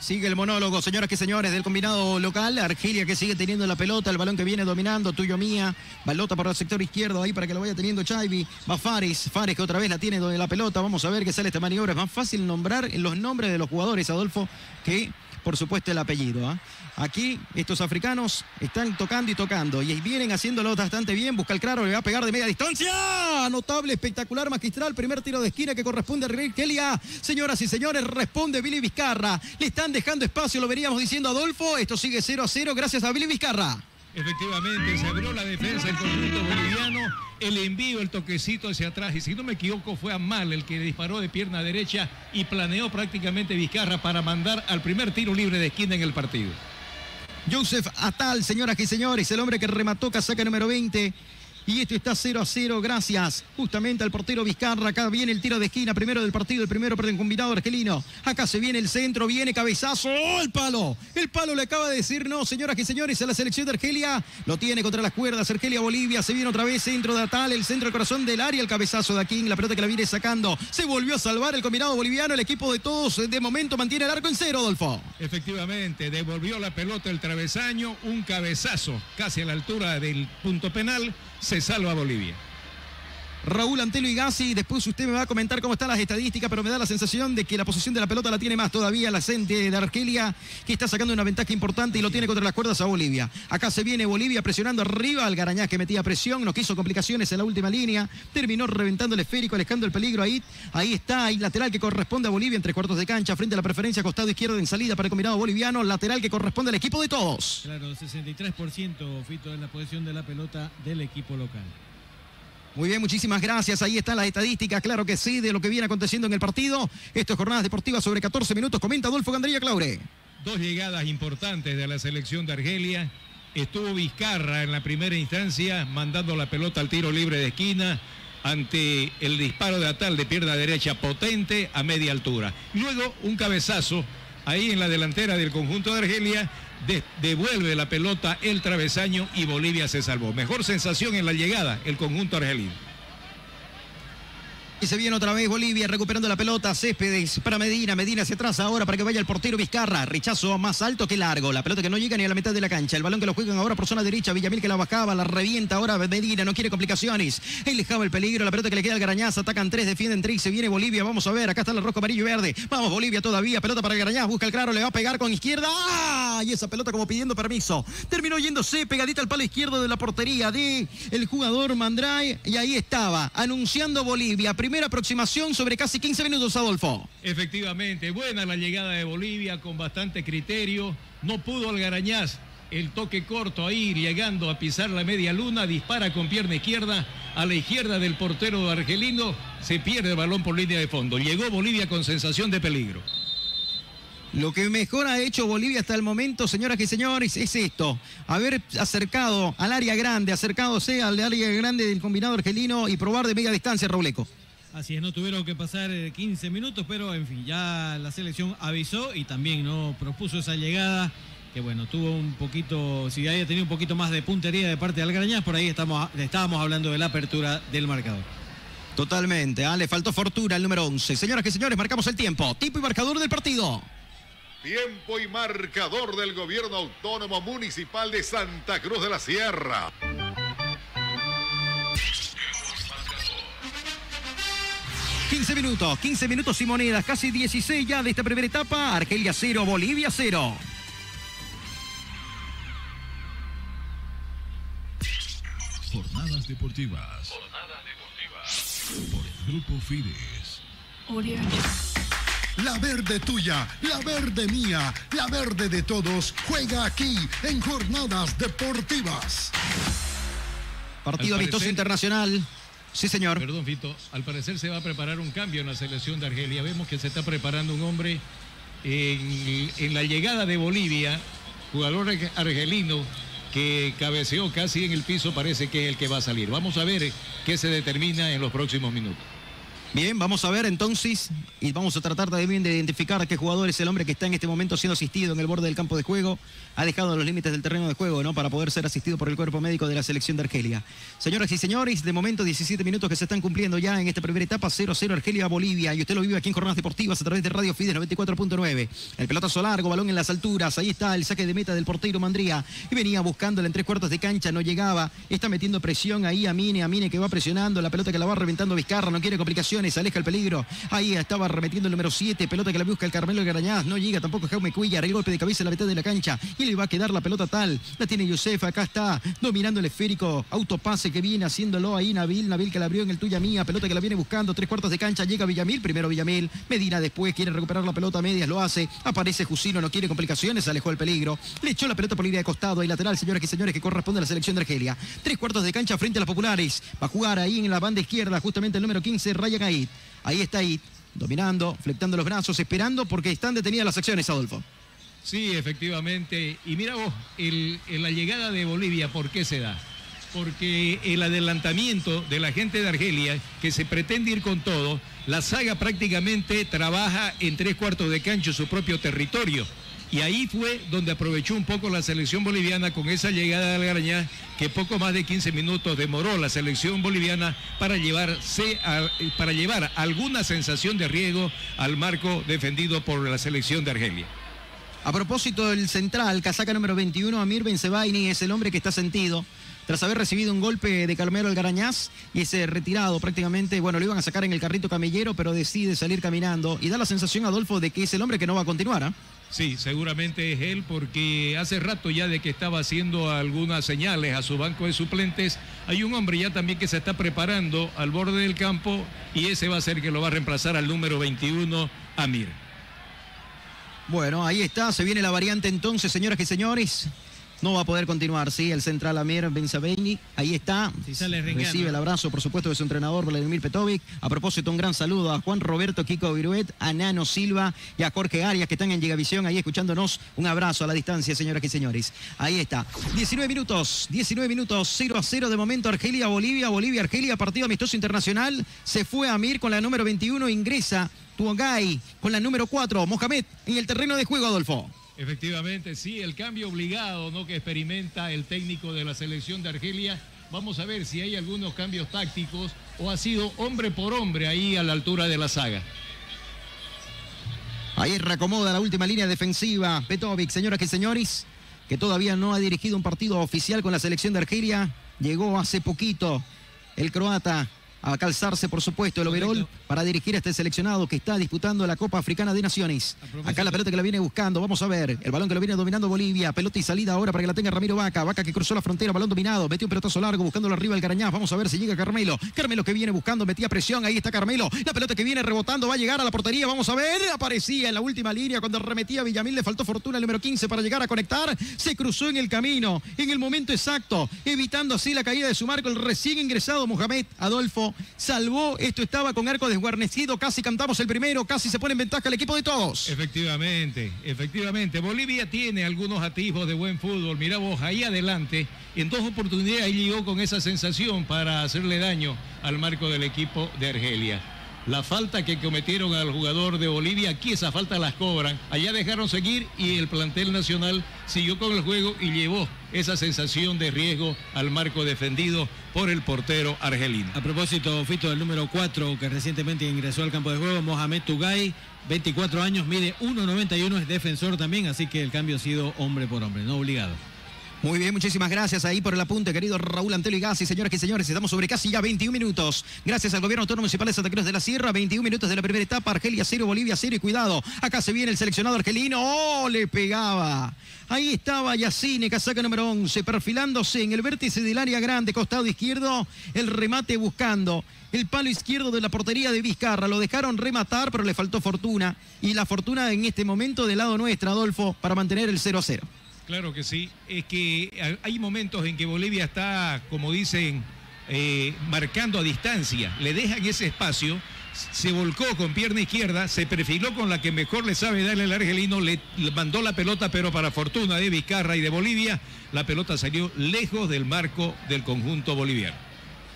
Sigue el monólogo, señoras y señores, del combinado local. Argelia que sigue teniendo la pelota, el balón que viene dominando, tuyo mía. Balota por el sector izquierdo ahí para que lo vaya teniendo Chaibi. Va Fares, Fares que otra vez la tiene donde la pelota. Vamos a ver qué sale esta maniobra. Es más fácil nombrar los nombres de los jugadores, Adolfo, que por supuesto el apellido. ¿ah? Aquí estos africanos están tocando y tocando y vienen haciéndolo bastante bien. Busca el claro, le va a pegar de media distancia. Notable, espectacular, magistral. Primer tiro de esquina que corresponde a Kelia. Señoras y señores, responde Billy Vizcarra. Le están dejando espacio, lo veníamos diciendo Adolfo. Esto sigue 0 a 0 gracias a Billy Vizcarra. Efectivamente, se abrió la defensa del conjunto boliviano, el envío, el toquecito hacia atrás, y si no me equivoco fue a Mal el que disparó de pierna derecha y planeó prácticamente Vizcarra para mandar al primer tiro libre de esquina en el partido. Joseph Atal, señoras y señores, el hombre que remató casaca número 20 y esto está 0 a 0 gracias justamente al portero Vizcarra. Acá viene el tiro de esquina primero del partido, el primero el combinado argelino. Acá se viene el centro, viene cabezazo. ¡Oh, el palo! El palo le acaba de decir no, señoras y señores, a la selección de Argelia. Lo tiene contra las cuerdas. Argelia, Bolivia. Se viene otra vez centro de Atal, el centro del corazón del área. El cabezazo de Akin, la pelota que la viene sacando. Se volvió a salvar el combinado boliviano. El equipo de todos de momento mantiene el arco en cero, Adolfo. Efectivamente, devolvió la pelota el travesaño, un cabezazo casi a la altura del punto penal se salva Bolivia. Raúl Antelo y Gassi, después usted me va a comentar cómo están las estadísticas, pero me da la sensación de que la posición de la pelota la tiene más todavía la gente de Argelia, que está sacando una ventaja importante y lo tiene contra las cuerdas a Bolivia. Acá se viene Bolivia presionando arriba al Garañá que metía presión, no quiso complicaciones en la última línea, terminó reventando el esférico, alejando el peligro ahí. Ahí está, ahí lateral que corresponde a Bolivia entre cuartos de cancha, frente a la preferencia costado izquierdo en salida para el combinado boliviano, lateral que corresponde al equipo de todos. Claro, 63% Fito en la posición de la pelota del equipo local. Muy bien, muchísimas gracias. Ahí están las estadísticas, claro que sí, de lo que viene aconteciendo en el partido. Esto es Jornadas Deportivas sobre 14 minutos. Comenta Adolfo Gandría Claure. Dos llegadas importantes de la selección de Argelia. Estuvo Vizcarra en la primera instancia, mandando la pelota al tiro libre de esquina ante el disparo de Atal de pierna derecha potente a media altura. Luego un cabezazo ahí en la delantera del conjunto de Argelia devuelve la pelota el travesaño y Bolivia se salvó. Mejor sensación en la llegada, el conjunto argelino. Y se viene otra vez Bolivia recuperando la pelota. Céspedes para Medina. Medina hacia atrás ahora para que vaya el portero Vizcarra. Rechazo más alto que largo. La pelota que no llega ni a la mitad de la cancha. El balón que lo juegan ahora por zona derecha. Villamil que la bajaba. La revienta ahora Medina. No quiere complicaciones. Él dejaba el peligro. La pelota que le queda al Garañaz. Atacan tres, defienden tres. Se viene Bolivia. Vamos a ver. Acá está el rojo, amarillo y verde. Vamos Bolivia todavía. Pelota para el Garañaz. Busca el claro. Le va a pegar con izquierda. ¡Ah! Y esa pelota como pidiendo permiso. Terminó yéndose pegadita al palo izquierdo de la portería de el jugador Mandray. Y ahí estaba. Anunciando Bolivia. Primera aproximación sobre casi 15 minutos, Adolfo. Efectivamente, buena la llegada de Bolivia con bastante criterio. No pudo Algarañaz el toque corto ahí, llegando a pisar la media luna, dispara con pierna izquierda a la izquierda del portero argelino, se pierde el balón por línea de fondo. Llegó Bolivia con sensación de peligro. Lo que mejor ha hecho Bolivia hasta el momento, señoras y señores, es esto. Haber acercado al área grande, acercadose al área grande del combinado argelino y probar de media distancia, Rauleco. Así es, no tuvieron que pasar 15 minutos, pero en fin, ya la selección avisó y también no propuso esa llegada, que bueno, tuvo un poquito, si haya tenido un poquito más de puntería de parte de Algarañaz, por ahí estamos, estábamos hablando de la apertura del marcador. Totalmente, ah, le faltó fortuna el número 11. Señoras y señores, marcamos el tiempo. Tipo y marcador del partido. Tiempo y marcador del gobierno autónomo municipal de Santa Cruz de la Sierra. 15 minutos, 15 minutos y monedas, casi 16 ya de esta primera etapa. Argelia 0, Bolivia 0. Jornadas deportivas. Jornadas deportivas. Por el Grupo Fides. La verde tuya, la verde mía, la verde de todos juega aquí en Jornadas Deportivas. Partido amistoso internacional. Sí, señor. Perdón, Fito. Al parecer se va a preparar un cambio en la selección de Argelia. Vemos que se está preparando un hombre en, en la llegada de Bolivia, jugador arge- argelino que cabeceó casi en el piso, parece que es el que va a salir. Vamos a ver qué se determina en los próximos minutos. Bien, vamos a ver entonces y vamos a tratar también de identificar a qué jugador es el hombre que está en este momento siendo asistido en el borde del campo de juego. Ha dejado los límites del terreno de juego, ¿no? Para poder ser asistido por el cuerpo médico de la selección de Argelia. Señoras y señores, de momento 17 minutos que se están cumpliendo ya en esta primera etapa 0-0 Argelia-Bolivia. Y usted lo vive aquí en Jornadas Deportivas a través de Radio Fides 94.9. El pelotazo largo, balón en las alturas. Ahí está el saque de meta del portero Mandría. Y venía buscándola en tres cuartos de cancha, no llegaba. Está metiendo presión ahí a Mine, a Mine que va presionando. La pelota que la va reventando Vizcarra, no quiere complicaciones. Complicaciones, aleja el peligro. Ahí estaba remetiendo el número 7, pelota que la busca el Carmelo Garañaz, no llega tampoco Jaume Cuillar, el golpe de cabeza en la mitad de la cancha. Y le va a quedar la pelota tal. La tiene Yusef, acá está dominando el esférico, autopase que viene haciéndolo ahí Nabil, Nabil que la abrió en el tuya mía, pelota que la viene buscando, tres cuartos de cancha, llega Villamil, primero Villamil, Medina después quiere recuperar la pelota medias, lo hace, aparece Jusino, no quiere complicaciones, alejó el peligro, le echó la pelota por línea de costado y lateral, señoras y señores, que corresponde a la selección de Argelia. Tres cuartos de cancha frente a las populares, va a jugar ahí en la banda izquierda, justamente el número 15, Ryan Ait. Ahí está Ait, dominando, flectando los brazos, esperando porque están detenidas las acciones, Adolfo. Sí, efectivamente. Y mira vos, el- la llegada de Bolivia, ¿por qué se da? Porque el adelantamiento de la gente de Argelia, que se pretende ir con todo, la saga prácticamente trabaja en tres cuartos de cancha su propio territorio. Y ahí fue donde aprovechó un poco la selección boliviana con esa llegada de Algarañá, que poco más de 15 minutos demoró la selección boliviana para, llevarse para llevar alguna sensación de riesgo al marco defendido por la selección de Argelia. A propósito del central, casaca número 21, Amir Benzebaini es el hombre que está sentido. Tras haber recibido un golpe de Carmelo Algarañaz y ese retirado prácticamente, bueno, lo iban a sacar en el carrito camillero, pero decide salir caminando y da la sensación, Adolfo, de que es el hombre que no va a continuar. ¿ah? Sí, seguramente es él porque hace rato ya de que estaba haciendo algunas señales a su banco de suplentes. Hay un hombre ya también que se está preparando al borde del campo y ese va a ser que lo va a reemplazar al número 21, Amir. Bueno, ahí está, se viene la variante entonces, señoras y señores. No va a poder continuar, sí, el central Amir Benzabeini. Ahí está. sale. Recibe el abrazo, por supuesto, de su entrenador Vladimir Petovic. A propósito, un gran saludo a Juan Roberto Kiko Viruet, a Nano Silva y a Jorge Arias, que están en Llegavisión ahí escuchándonos. Un abrazo a la distancia, señoras y señores. Ahí está. 19 minutos, 19 minutos, 0 a 0 de momento. Argelia, Bolivia, Bolivia, Argelia, partido amistoso internacional. Se fue Amir con la número 21, ingresa Tuongay con la número 4, Mohamed en el terreno de juego, Adolfo. Efectivamente, sí, el cambio obligado ¿no? que experimenta el técnico de la selección de Argelia. Vamos a ver si hay algunos cambios tácticos o ha sido hombre por hombre ahí a la altura de la saga. Ahí reacomoda la última línea defensiva. Petovic, señoras y señores, que todavía no ha dirigido un partido oficial con la selección de Argelia. Llegó hace poquito el croata a calzarse, por supuesto, el overol para dirigir a este seleccionado que está disputando la Copa Africana de Naciones. Acá la pelota que la viene buscando, vamos a ver. El balón que lo viene dominando Bolivia. Pelota y salida ahora para que la tenga Ramiro Vaca. Vaca que cruzó la frontera, balón dominado. Metió un pelotazo largo buscándolo arriba el Carañaz. Vamos a ver si llega Carmelo. Carmelo que viene buscando, metía presión. Ahí está Carmelo. La pelota que viene rebotando va a llegar a la portería. Vamos a ver. Aparecía en la última línea cuando remetía Villamil. Le faltó fortuna el número 15 para llegar a conectar. Se cruzó en el camino, en el momento exacto, evitando así la caída de su marco. El recién ingresado Mohamed Adolfo salvó. Esto estaba con arco desguarnecido. Casi cantamos el primero. Casi se pone en ventaja el equipo de todos. Efectivamente, efectivamente. Bolivia tiene algunos atisbos de buen fútbol. Mirá vos, ahí adelante, en dos oportunidades llegó con esa sensación para hacerle daño al marco del equipo de Argelia. La falta que cometieron al jugador de Bolivia, aquí esa falta las cobran. Allá dejaron seguir y el plantel nacional siguió con el juego y llevó esa sensación de riesgo al marco defendido por el portero argelino. A propósito, Fito, del número 4 que recientemente ingresó al campo de juego, Mohamed Tugay, 24 años, mide 1.91, es defensor también, así que el cambio ha sido hombre por hombre, no obligado. Muy bien, muchísimas gracias ahí por el apunte, querido Raúl Antelo y Gassi. Señoras y señores, estamos sobre casi ya 21 minutos. Gracias al gobierno autónomo municipal de Santa Cruz de la Sierra, 21 minutos de la primera etapa. Argelia 0, Bolivia 0 y cuidado. Acá se viene el seleccionado argelino. ¡Oh! Le pegaba. Ahí estaba Yacine, casaca número 11, perfilándose en el vértice del área grande, costado izquierdo, el remate buscando. El palo izquierdo de la portería de Vizcarra. Lo dejaron rematar, pero le faltó fortuna. Y la fortuna en este momento del lado nuestro, Adolfo, para mantener el 0 a 0. Claro que sí. Es que hay momentos en que Bolivia está, como dicen, eh, marcando a distancia. Le dejan ese espacio. Se volcó con pierna izquierda, se perfiló con la que mejor le sabe darle el argelino, le, mandó la pelota, pero para fortuna de Vizcarra y de Bolivia, la pelota salió lejos del marco del conjunto boliviano.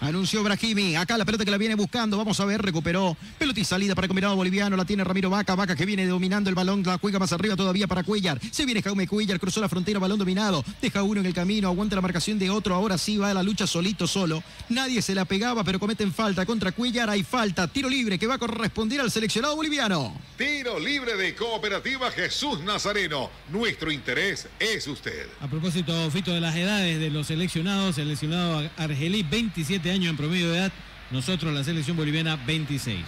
Anunció Brahimi. Acá la pelota que la viene buscando. Vamos a ver, recuperó. Pelota y salida para el combinado boliviano. La tiene Ramiro Vaca. Vaca que viene dominando el balón. La juega más arriba todavía para Cuellar. Se viene Jaume Cuellar. Cruzó la frontera. Balón dominado. Deja uno en el camino. Aguanta la marcación de otro. Ahora sí va a la lucha solito, solo. Nadie se la pegaba, pero cometen falta contra Cuellar. Hay falta. Tiro libre que va a corresponder al seleccionado boliviano. Tiro libre de Cooperativa Jesús Nazareno. Nuestro interés es usted. A propósito, Fito, de las edades de los seleccionados, seleccionado Argelí, 27 años en promedio de edad, nosotros la selección boliviana 26.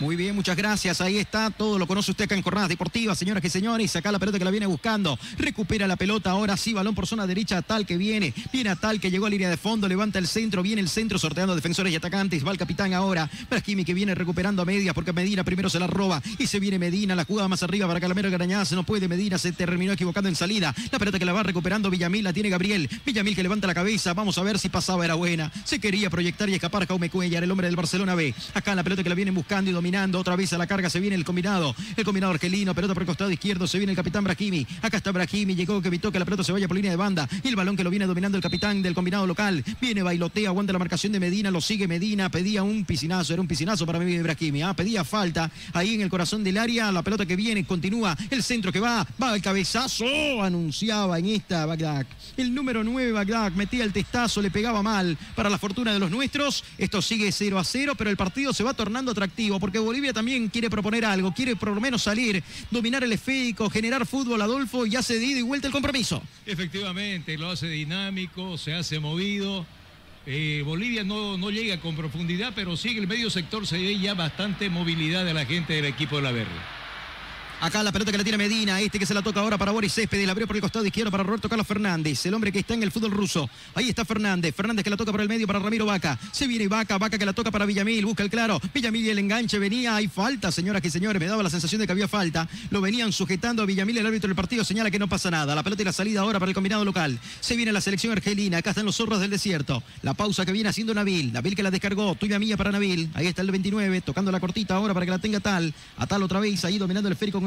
Muy bien, muchas gracias. Ahí está, todo lo conoce usted acá en Jornadas Deportivas, señoras y señores. Saca la pelota que la viene buscando. Recupera la pelota. Ahora sí, balón por zona derecha. Tal que viene. Viene a tal que llegó a línea de fondo. Levanta el centro. Viene el centro sorteando defensores y atacantes. Va el capitán ahora. Brahimi que viene recuperando a media porque Medina primero se la roba. Y se viene Medina. La jugada más arriba para Calamero Garañaz. No puede Medina. Se terminó equivocando en salida. La pelota que la va recuperando Villamil. La tiene Gabriel. Villamil que levanta la cabeza. Vamos a ver si pasaba. Era buena. Se quería proyectar y escapar Jaume Cuellar, el hombre del Barcelona B. Acá la pelota que la vienen buscando y. Otra vez a la carga se viene el combinado. El combinado argelino, pelota por el costado izquierdo, se viene el capitán Brahimi. Acá está Brahimi, llegó que evitó que la pelota se vaya por línea de banda. Y el balón que lo viene dominando el capitán del combinado local. Viene bailotea, aguanta la marcación de Medina, lo sigue Medina, pedía un piscinazo, era un piscinazo para mí Brahimi. Ah, pedía falta ahí en el corazón del área. La pelota que viene, continúa el centro que va, va el cabezazo, anunciaba en esta Bagdad. El número 9 Bagdad metía el testazo, le pegaba mal para la fortuna de los nuestros. Esto sigue 0 a 0, pero el partido se va tornando atractivo porque Bolivia también quiere proponer algo, quiere por lo menos salir, dominar el esférico, generar fútbol, Adolfo, y hace de y vuelta el compromiso. Efectivamente, lo hace dinámico, se hace movido. Eh, Bolivia no, no llega con profundidad, pero sí que el medio sector se ve ya bastante movilidad de la gente del equipo de la Verde. Acá la pelota que la tiene Medina, este que se la toca ahora para Boris Céspedes, la abrió por el costado izquierdo para Roberto Carlos Fernández, el hombre que está en el fútbol ruso. Ahí está Fernández, Fernández que la toca por el medio para Ramiro Vaca. Se viene Vaca, Vaca que la toca para Villamil, busca el claro. Villamil y el enganche venía, hay falta, señoras y señores, me daba la sensación de que había falta. Lo venían sujetando a Villamil, el árbitro del partido señala que no pasa nada. La pelota y la salida ahora para el combinado local. Se viene la selección argelina, acá están los zorros del desierto. La pausa que viene haciendo Nabil, Nabil que la descargó, tuya mía para Nabil. Ahí está el 29, tocando la cortita ahora para que la tenga tal. A tal otra vez, ahí dominando el esférico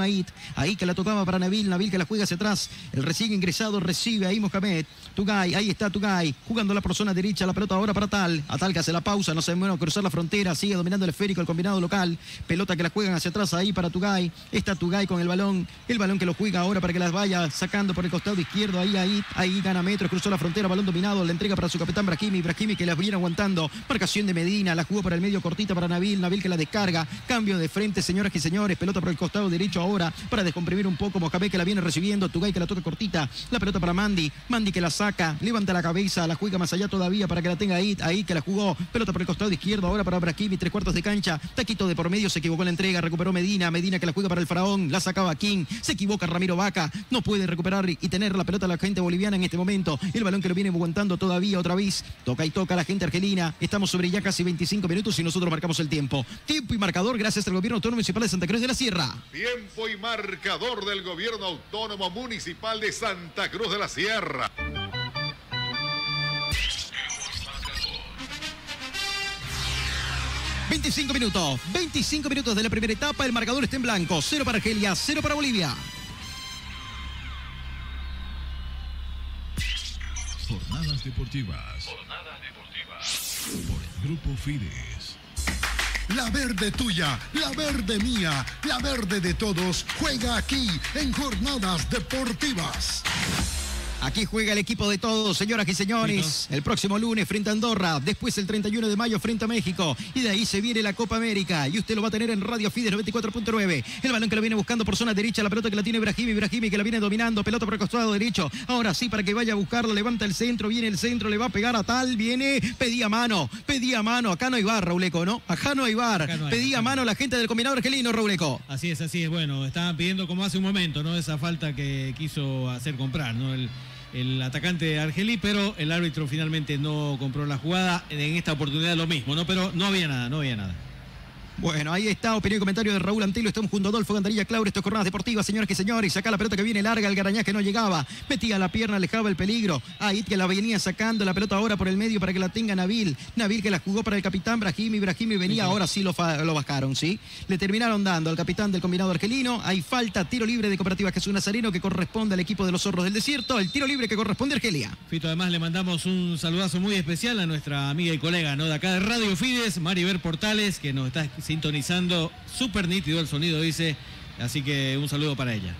Ahí que la tocaba para Nabil, Nabil que la juega hacia atrás, el recién ingresado recibe ahí Mohamed, Tugay, ahí está Tugay, jugando la por zona derecha, la pelota ahora para Tal, a Tal que hace la pausa, no se mueve a cruzar la frontera, sigue dominando el esférico el combinado local, pelota que la juegan hacia atrás ahí para Tugay, está Tugay con el balón, el balón que lo juega ahora para que las vaya sacando por el costado izquierdo, ahí, ahí, ahí gana metros, cruzó la frontera, balón dominado, la entrega para su capitán Brahimi, Brahimi que la viene aguantando, marcación de Medina, la jugó por el medio cortita para Nabil, Nabil que la descarga, cambio de frente, señoras y señores, pelota por el costado derecho ahora para descomprimir un poco. Mocabé que la viene recibiendo. Tugay que la toca cortita. La pelota para Mandy. Mandy que la saca. Levanta la cabeza. La juega más allá todavía para que la tenga ahí. Ahí que la jugó. Pelota por el costado izquierdo. Ahora para Brahimi. Tres cuartos de cancha. Taquito de por medio. Se equivocó en la entrega. Recuperó Medina. Medina que la juega para el faraón. La sacaba King. Se equivoca Ramiro Vaca. No puede recuperar y tener la pelota la gente boliviana en este momento. El balón que lo viene aguantando todavía otra vez. Toca y toca la gente argelina. Estamos sobre ya casi 25 minutos y nosotros marcamos el tiempo. Tiempo y marcador gracias al gobierno autónomo municipal de Santa Cruz de la Sierra. Tiempo y marcador del Gobierno Autónomo Municipal de Santa Cruz de la Sierra. ...25 minutos... ...25 minutos de la primera etapa... ...el marcador está en blanco... ...cero para Argelia... ...cero para Bolivia... Jornadas deportivas... Jornadas deportivas... ...por el Grupo Fides... La verde tuya, la verde mía, la verde de todos juega aquí en Jornadas Deportivas. Aquí juega el equipo de todos, señoras y señores. El próximo lunes frente a Andorra, después el 31 de mayo frente a México. Y de ahí se viene la Copa América. Y usted lo va a tener en Radio Fides 94.9. El balón que lo viene buscando por zona derecha, la pelota que la tiene Brahimi, Brahimi que la viene dominando, pelota por el costado derecho. Ahora sí, para que vaya a buscarla, levanta el centro, viene el centro, le va a pegar a tal, viene, pedía mano, pedía mano. Acá no hay bar, Rauleco, ¿no? Acá no hay bar. no hay, pedía mano la gente del combinado argelino, Rauleco. Así es, así es. Bueno, estaban pidiendo como hace un momento, ¿no? Esa falta que quiso hacer comprar, ¿no? El, el atacante Argelí, pero el árbitro finalmente no compró la jugada. En esta oportunidad lo mismo, ¿no? Pero no había nada, no había nada. Bueno, ahí está, opinión y comentario de Raúl Antelo. Estamos junto a Adolfo Gandarilla Claure. Esto es Jornadas Deportivas, señores y señores. Acá la pelota que viene larga, el Garañá que no llegaba. Metía la pierna, alejaba el peligro. Ahí que la venía sacando la pelota ahora por el medio para que la tenga Nabil. Nabil que la jugó para el capitán Brahimi. Brahimi venía, ahora sí lo, lo bajaron, ¿sí? Le terminaron dando al capitán del combinado argelino. Hay falta, tiro libre de Cooperativa Jesús Nazareno que corresponde al equipo de los zorros del desierto. El tiro libre que corresponde a Argelia. Fito, además le mandamos un saludazo muy especial a nuestra amiga y colega, ¿no? De acá de Radio Fides, Maribel Portales, que nos está sintonizando súper nítido el sonido, dice. Así que un saludo para ella.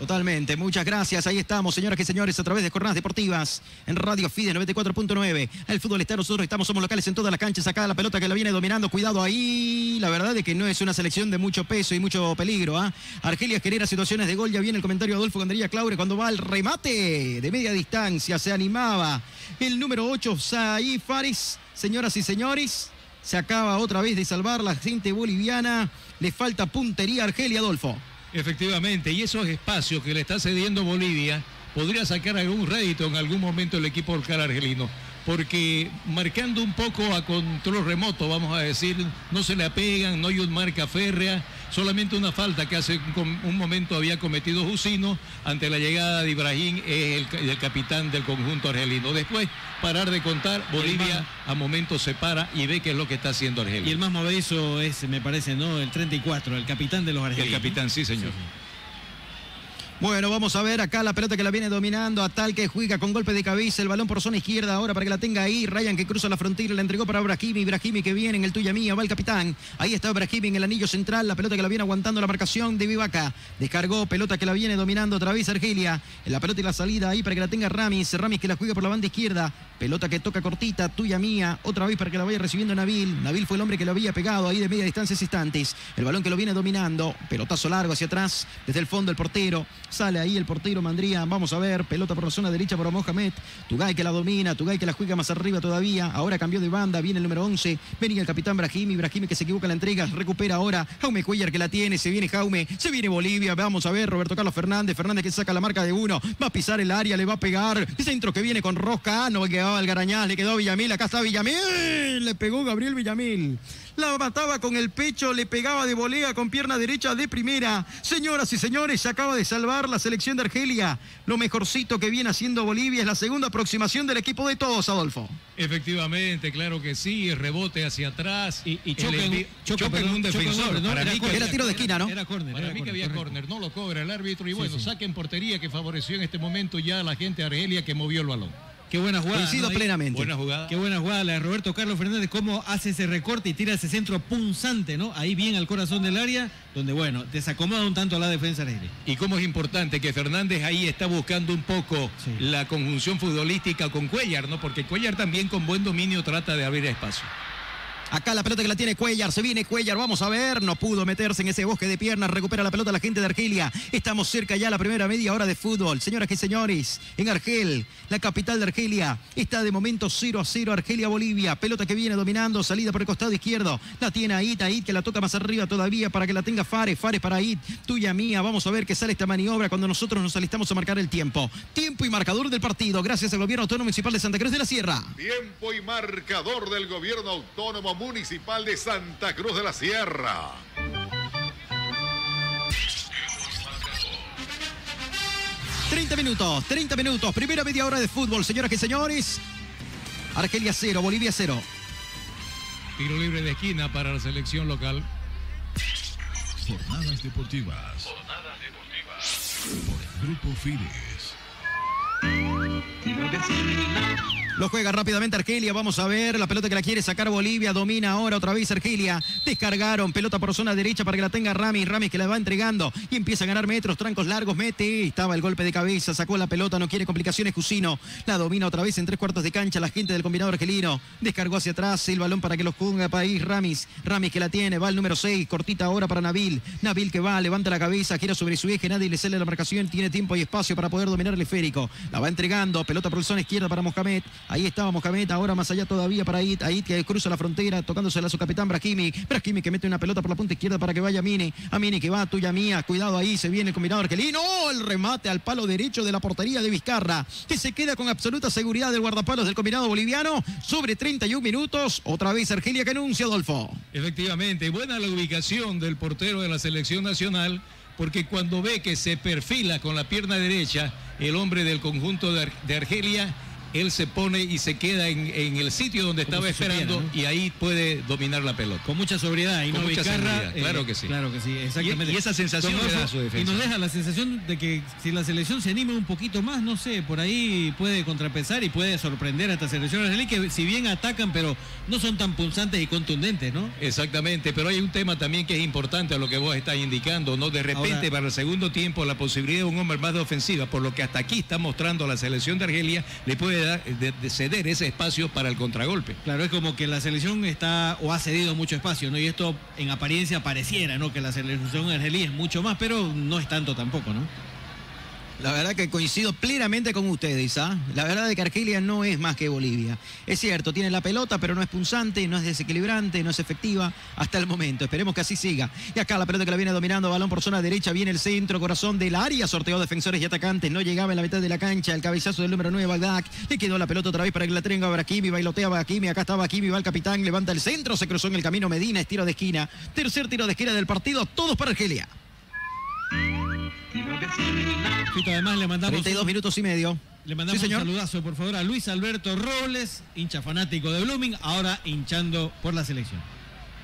Totalmente, muchas gracias. Ahí estamos, señoras y señores, a través de Jornadas Deportivas en Radio Fide 94.9. El fútbol está, nosotros estamos, somos locales en todas las canchas. Acá la pelota que la viene dominando, cuidado ahí. La verdad es que no es una selección de mucho peso y mucho peligro. ¿ah? Argelia genera situaciones de gol. Ya viene el comentario de Adolfo Gandarilla Claure cuando va al remate de media distancia. Se animaba el número 8, Saí Faris. Señoras y señores, se acaba otra vez de salvar la gente boliviana. Le falta puntería a Argelia, Adolfo. Efectivamente, y esos espacios que le está cediendo Bolivia podría sacar algún rédito en algún momento el equipo local argelino. Porque marcando un poco a control remoto, vamos a decir, no se le apegan, no hay un marca férrea, solamente una falta que hace un, momento había cometido Jusino ante la llegada de Ibrahim, es el, el capitán del conjunto argelino. Después, parar de contar, Bolivia a momentos se para y ve qué es lo que está haciendo Argelia. Y el más movedizo es, me parece, ¿no? El 34, el capitán de los argelinos. El capitán, sí, señor. Bueno, vamos a ver acá la pelota que la viene dominando a tal que juega con golpe de cabeza el balón por zona izquierda ahora para que la tenga ahí. Ryan que cruza la frontera, la entregó para Brahimi. Brahimi que viene en el tuya mía, va el capitán. Ahí está Brahimi en el anillo central, la pelota que la viene aguantando la marcación de Vivaca. Descargó, pelota que la viene dominando otra vez Argelia. La pelota y la salida ahí para que la tenga Ramis. Ramis que la juega por la banda izquierda. Pelota que toca cortita, tuya mía. Otra vez para que la vaya recibiendo Nabil. Nabil fue el hombre que lo había pegado ahí de media distancia instantes. El balón que lo viene dominando. Pelotazo largo hacia atrás. Desde el fondo el portero. Sale ahí el portero Mandría. Vamos a ver. Pelota por la zona derecha para Mohamed. Tugay que la domina. Tugay que la juega más arriba todavía. Ahora cambió de banda. Viene el número 11. Venía el capitán Brahimi. Brahimi que se equivoca la entrega. Recupera ahora. Jaume Cuellar que la tiene. Se viene Jaume. Se viene Bolivia. Vamos a ver. Roberto Carlos Fernández. Fernández que saca la marca de uno. Va a pisar el área. Le va a pegar. Centro que viene con Rosca. No quedaba el Garañaz. Le quedó Villamil. Acá está Villamil. Le pegó Gabriel Villamil. La mataba con el pecho, le pegaba de volea con pierna derecha de primera. Señoras y señores, se acaba de salvar la selección de Argelia. Lo mejorcito que viene haciendo Bolivia es la segunda aproximación del equipo de todos, Adolfo. Efectivamente, claro que sí, el rebote hacia atrás y, y choque en- un defensor. hombre, ¿no? Para Era mí que tiro de esquina, ¿no? Era córner, Para era mí que había correcto. córner, no lo cobra el árbitro y Sí, bueno, sí. saca en portería que favoreció en este momento ya a la gente de Argelia que movió el balón. Qué buena jugada. Coincido ¿no? Plenamente. Buena jugada. Qué buena jugada la de Roberto Carlos Fernández, cómo hace ese recorte y tira ese centro punzante, ¿no? Ahí bien al corazón del área, donde, bueno, desacomoda un tanto a la defensa argelina. Y cómo es importante que Fernández ahí está buscando un poco Sí. la conjunción futbolística con Cuellar, ¿no? Porque Cuellar también con buen dominio trata de abrir espacio. Acá la pelota que la tiene Cuellar, se viene Cuellar, vamos a ver, no pudo meterse en ese bosque de piernas, recupera la pelota la gente de Argelia. Estamos cerca ya la primera media hora de fútbol. Señoras y señores, en Argel, la capital de Argelia, está de momento 0 a 0 Argelia-Bolivia. Pelota que viene dominando, salida por el costado izquierdo. La tiene Ait, Ait que la toca más arriba todavía para que la tenga Fares, Fares para Ait. Tuya mía, vamos a ver qué sale esta maniobra cuando nosotros nos alistamos a marcar el tiempo. Tiempo y marcador del partido, gracias al Gobierno Autónomo Municipal de Santa Cruz de la Sierra. Tiempo y marcador del gobierno autónomo municipal de Santa Cruz de la Sierra. ...30 minutos, 30 minutos, primera media hora de fútbol, señoras y señores. Argelia 0, Bolivia 0. Tiro libre de esquina para la selección local. Jornadas deportivas. Por Grupo Fides. Lo juega rápidamente Argelia, vamos a ver, la pelota que la quiere sacar Bolivia, domina ahora otra vez Argelia, descargaron, pelota por zona derecha para que la tenga Ramis, Ramis que la va entregando y empieza a ganar metros, trancos largos, mete, estaba el golpe de cabeza, sacó la pelota, no quiere complicaciones Cusino, la domina otra vez en tres cuartos de cancha la gente del combinado argelino, descargó hacia atrás el balón para que los ponga país Ramis, Ramis que la tiene, va el número 6, cortita ahora para Nabil, Nabil que va, levanta la cabeza, gira sobre su eje, nadie le sale la marcación, tiene tiempo y espacio para poder dominar el esférico, la va entregando, pelota por zona izquierda para Mohamed, ahí estaba Mohamed, ahora más allá todavía para Ait, Ait que cruza la frontera, tocándosela a su capitán Brahimi, Brahimi que mete una pelota por la punta izquierda para que vaya Mini, a Mini que va, tuya mía, cuidado ahí, se viene el combinado argelino, el remate al palo derecho de la portería de Vizcarra, que se queda con absoluta seguridad del guardapalos del combinado boliviano, sobre 31 minutos, otra vez Argelia que anuncia Adolfo. Efectivamente, buena la ubicación del portero de la selección nacional, porque cuando ve que se perfila con la pierna derecha el hombre del conjunto de Argelia, él se pone y se queda en, en el sitio donde Como estaba si esperando supiera, ¿no? y ahí puede dominar la pelota. Con mucha sobriedad y Con no mucha Vizcarra, seguridad, claro que sí. Claro que sí, exactamente. Y- y esa sensación. Y nos deja la sensación de que si la selección se anime un poquito más, no sé, por ahí puede contrapesar y puede sorprender a esta selección que si bien atacan, pero no son tan punzantes y contundentes, ¿no? Exactamente, pero hay un tema también que es importante a lo que vos estás indicando, ¿no? De repente Ahora- para el segundo tiempo la posibilidad de un hombre más de ofensiva, por lo que hasta aquí está mostrando la selección de Argelia, le puede dar, de- de ceder ese espacio para el contragolpe. Claro, es como que la selección está o ha cedido mucho espacio, ¿no? Y esto en apariencia pareciera, ¿no? Que la selección argelí es mucho más, pero no es tanto tampoco, ¿no? La verdad que coincido plenamente con ustedes. ¿ah? La verdad es que Argelia no es más que Bolivia. Es cierto, tiene la pelota, pero no es punzante, no es desequilibrante, no es efectiva hasta el momento. Esperemos que así siga. Y acá la pelota que la viene dominando, balón por zona derecha, viene el centro, corazón del área, sorteó defensores y atacantes, no llegaba en la mitad de la cancha, el cabezazo del número 9, Bagdad. Le quedó la pelota otra vez para que la tenga Bakimi, bailotea Bakimi, acá está Bakimi, va el capitán, levanta el centro, se cruzó en el camino Medina, es tiro de esquina. Tercer tiro de esquina del partido, todos para Argelia. Además le mandamos 32 minutos y medio. Le mandamos Sí, un saludazo, por favor, a Luis Alberto Robles, hincha fanático de Blooming, ahora hinchando por la selección.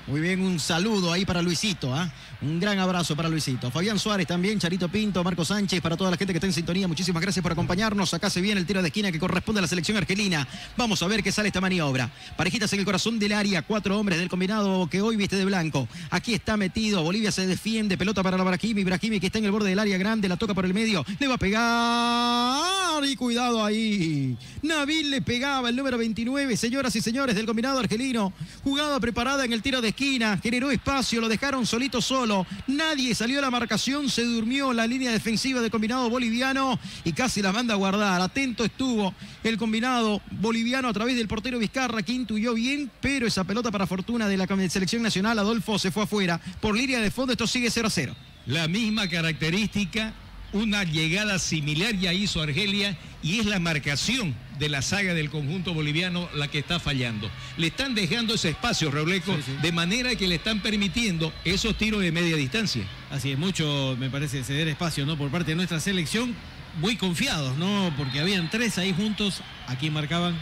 Muy bien, un saludo ahí para Luisito, ¿ah? Un gran abrazo para Luisito. Fabián Suárez también, Charito Pinto, Marco Sánchez, para toda la gente que está en sintonía, muchísimas gracias por acompañarnos. Acá se viene el tiro de esquina que corresponde a la selección argelina. Vamos a ver qué sale esta maniobra. Parejitas en el corazón del área, cuatro hombres del combinado que hoy viste de blanco. Aquí está metido, Bolivia se defiende, pelota para la Brahimi, Brahimi que está en el borde del área grande, la toca por el medio, le va a pegar y cuidado ahí. Nabil le pegaba el número 29, señoras y señores del combinado argelino. Jugada preparada en el tiro de esquina, generó espacio, lo dejaron solito solo. Nadie salió a la marcación, se durmió la línea defensiva del combinado boliviano y casi la manda a guardar. Atento estuvo el combinado boliviano a través del portero Vizcarra, que intuyó bien, pero esa pelota para fortuna de la selección nacional, Adolfo se fue afuera. Por línea de fondo, esto sigue 0 a 0. La misma característica, una llegada similar ya hizo Argelia y es la marcación de la saga del conjunto boliviano la que está fallando. Le están dejando ese espacio, Reuleco, de manera que le están permitiendo esos tiros de media distancia. Así es, mucho me parece ceder espacio, ¿no? Por parte de nuestra selección, muy confiados, ¿no? Porque habían tres ahí juntos, aquí marcaban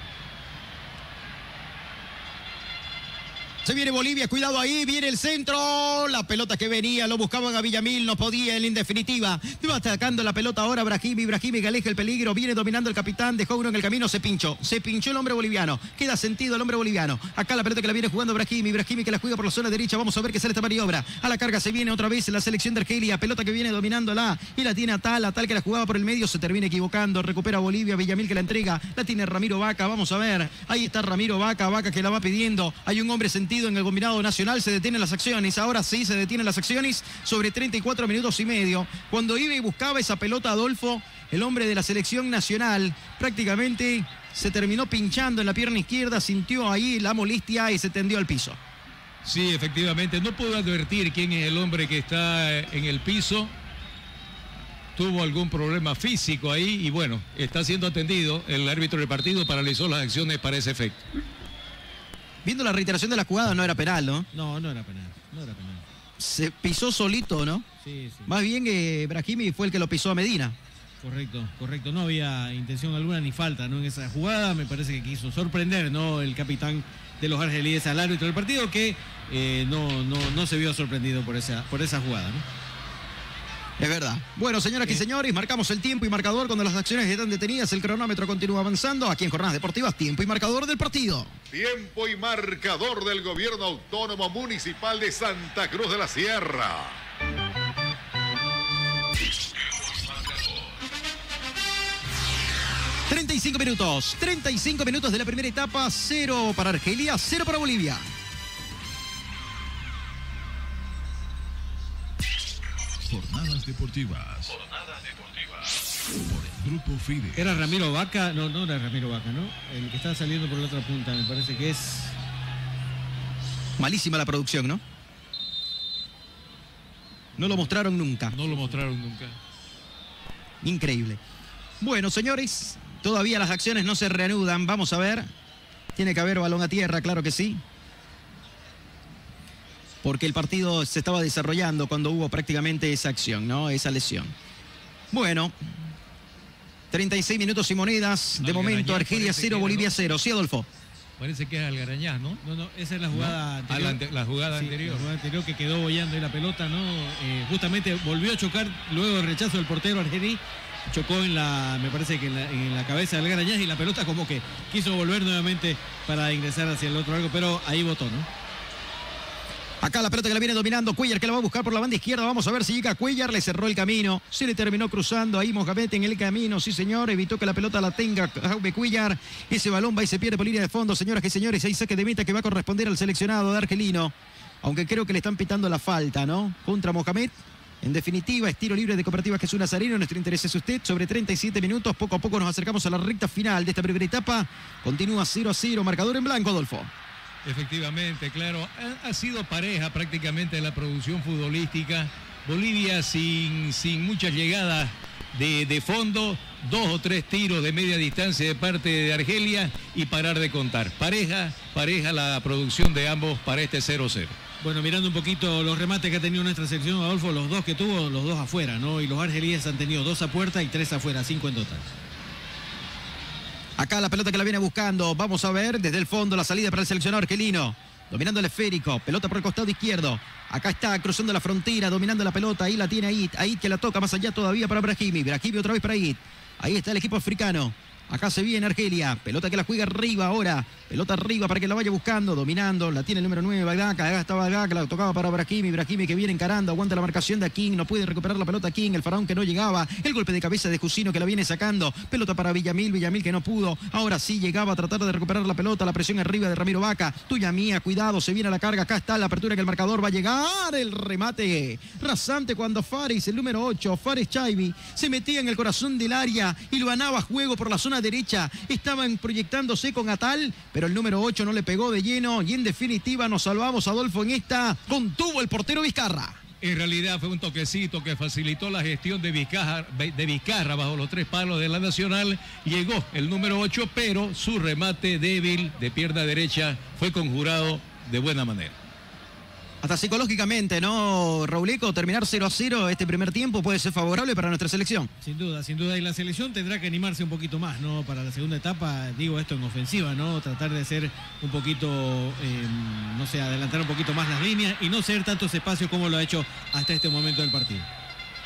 Se viene Bolivia, cuidado ahí, viene el centro. La pelota que venía, lo buscaban a Villamil, no podía en definitiva. Va atacando la pelota ahora Brahimi, Brahimi que aleja el peligro, viene dominando el capitán, dejó uno en el camino, se pinchó. Se pinchó el hombre boliviano. Queda sentido el hombre boliviano. Acá la pelota que la viene jugando Brahimi, Brahimi que la juega por la zona derecha. Vamos a ver qué sale esta maniobra. A la carga se viene otra vez la selección de Argelia. Pelota que viene dominándola y la tiene a tal, a tal que la jugaba por el medio, se termina equivocando. Recupera Bolivia, Villamil que la entrega. La tiene Ramiro Vaca, vamos a ver. Ahí está Ramiro Vaca, Vaca que la va pidiendo. Hay un hombre sentido en el combinado nacional, se detienen las acciones. Ahora sí se detienen las acciones sobre 34 minutos y medio. Cuando iba y buscaba esa pelota Adolfo, el hombre de la selección nacional, prácticamente se terminó pinchando en la pierna izquierda, sintió ahí la molestia y se tendió al piso. Sí, efectivamente, no puedo advertir quién es el hombre que está eh, en el piso. Tuvo algún problema físico ahí y bueno, está siendo atendido. El árbitro del partido paralizó las acciones para ese efecto. Viendo la reiteración de la jugada, no era penal, ¿no? No, no era penal, no era penal. Se pisó solito, ¿no? Sí, sí. Más bien que Brahimi fue el que lo pisó a Medina. Correcto, correcto. No había intención alguna ni falta, ¿no? En esa jugada me parece que quiso sorprender, ¿no? El capitán de los argelíes al árbitro del partido que eh, no, no, no se vio sorprendido por esa, por esa jugada, ¿no? Es verdad. Bueno, señoras y señores, marcamos el tiempo y marcador cuando las acciones están detenidas. El cronómetro continúa avanzando. Aquí en Jornadas Deportivas, tiempo y marcador del partido. Tiempo y marcador del Gobierno Autónomo Municipal de Santa Cruz de la Sierra. ...35 minutos... ...35 minutos de la primera etapa... ...cero para Argelia... ...cero para Bolivia... Jornadas deportivas. Jornadas deportivas. Por el Grupo Fide. Era Ramiro Vaca, no, no era Ramiro Vaca, ¿no? El que estaba saliendo por la otra punta, me parece que es. Malísima la producción, ¿no? No lo mostraron nunca. No lo mostraron nunca. Increíble. Bueno, señores, todavía las acciones no se reanudan. Vamos a ver. Tiene que haber balón a tierra, claro que sí. Porque el partido se estaba desarrollando cuando hubo prácticamente esa acción, ¿no? Esa lesión. Bueno, 36 minutos y monedas. De momento, Algarañaz Argelia parece 0, que, Bolivia ¿no? 0. Sí, Adolfo. Parece que es Algarañaz, ¿no? No, no, esa es la jugada ¿No? anterior. Ah, la ante- la jugada Sí, anterior. La jugada anterior que quedó bollando ahí la pelota, ¿no? Eh, justamente volvió a chocar luego del rechazo del portero argelí. Chocó en la, me parece que en la, en la cabeza del Garañaz y la pelota como que quiso volver nuevamente para ingresar hacia el otro algo, pero ahí votó, ¿no? Acá la pelota que la viene dominando Cuellar que la va a buscar por la banda izquierda. Vamos a ver si llega Cuellar. Le cerró el camino. Se le terminó cruzando ahí Mohamed en el camino. Sí, señor. Evitó que la pelota la tenga Jaume Cuellar. Ese balón va y se pierde por línea de fondo. Señoras y señores, ahí saque de meta que va a corresponder al seleccionado de Argelino. Aunque creo que le están pitando la falta, ¿no? Contra Mohamed. En definitiva, estilo libre de Cooperativa Jesús Nazareno. Nuestro interés es usted. Sobre 37 minutos, poco a poco nos acercamos a la recta final de esta primera etapa. Continúa 0 a 0, marcador en blanco, Adolfo. Efectivamente, claro. Ha, sido pareja prácticamente la producción futbolística. Bolivia sin, sin muchas llegadas de, de fondo, dos o tres tiros de media distancia de parte de Argelia y parar de contar. Pareja, pareja la producción de ambos para este 0-0. Bueno, mirando un poquito los remates que ha tenido nuestra selección, Adolfo, los dos que tuvo, los dos afuera, ¿no? Y los argelíes han tenido dos a puerta y tres afuera, cinco en total. Acá la pelota que la viene buscando. Vamos a ver desde el fondo la salida para el seleccionado argelino. Dominando el esférico, pelota por el costado izquierdo. Acá está cruzando la frontera, dominando la pelota. Ahí la tiene Ait. Ait que la toca más allá todavía para Brahimi. Brahimi otra vez para Ait. Ahí está el equipo africano. Acá se viene Argelia. Pelota que la juega arriba ahora. Pelota arriba para que la vaya buscando. Dominando. La tiene el número 9, Bagdaca. Acá está Bagdaca. La tocaba para Brahimi. Brahimi que viene encarando. Aguanta la marcación de King. No puede recuperar la pelota King. El faraón que no llegaba. El golpe de cabeza de Jusino que la viene sacando. Pelota para Villamil. Villamil que no pudo. Ahora sí llegaba a tratar de recuperar la pelota. La presión arriba de Ramiro Vaca. Tuya mía. Cuidado. Se viene a la carga. Acá está la apertura que el marcador va a llegar. El remate. Rasante cuando Fares, el número 8, Fares Chaibi, se metía en el corazón del área y lo ganaba juego por la zona derecha estaban proyectándose con Atal, pero el número 8 no le pegó de lleno y en definitiva nos salvamos Adolfo en esta, contuvo el portero Vizcarra. En realidad fue un toquecito que facilitó la gestión de Vizcarra, bajo los tres palos de la Nacional. Llegó el número 8, pero su remate débil de pierna derecha fue conjurado de buena manera. Hasta psicológicamente, ¿no, Rauleco? Terminar 0 a 0 este primer tiempo puede ser favorable para nuestra selección. Sin duda, sin duda. Y la selección tendrá que animarse un poquito más, ¿no? Para la segunda etapa, digo esto en ofensiva, ¿no? Tratar de ser un poquito, eh, no sé, adelantar un poquito más las líneas y no ser tantos espacios como lo ha hecho hasta este momento del partido.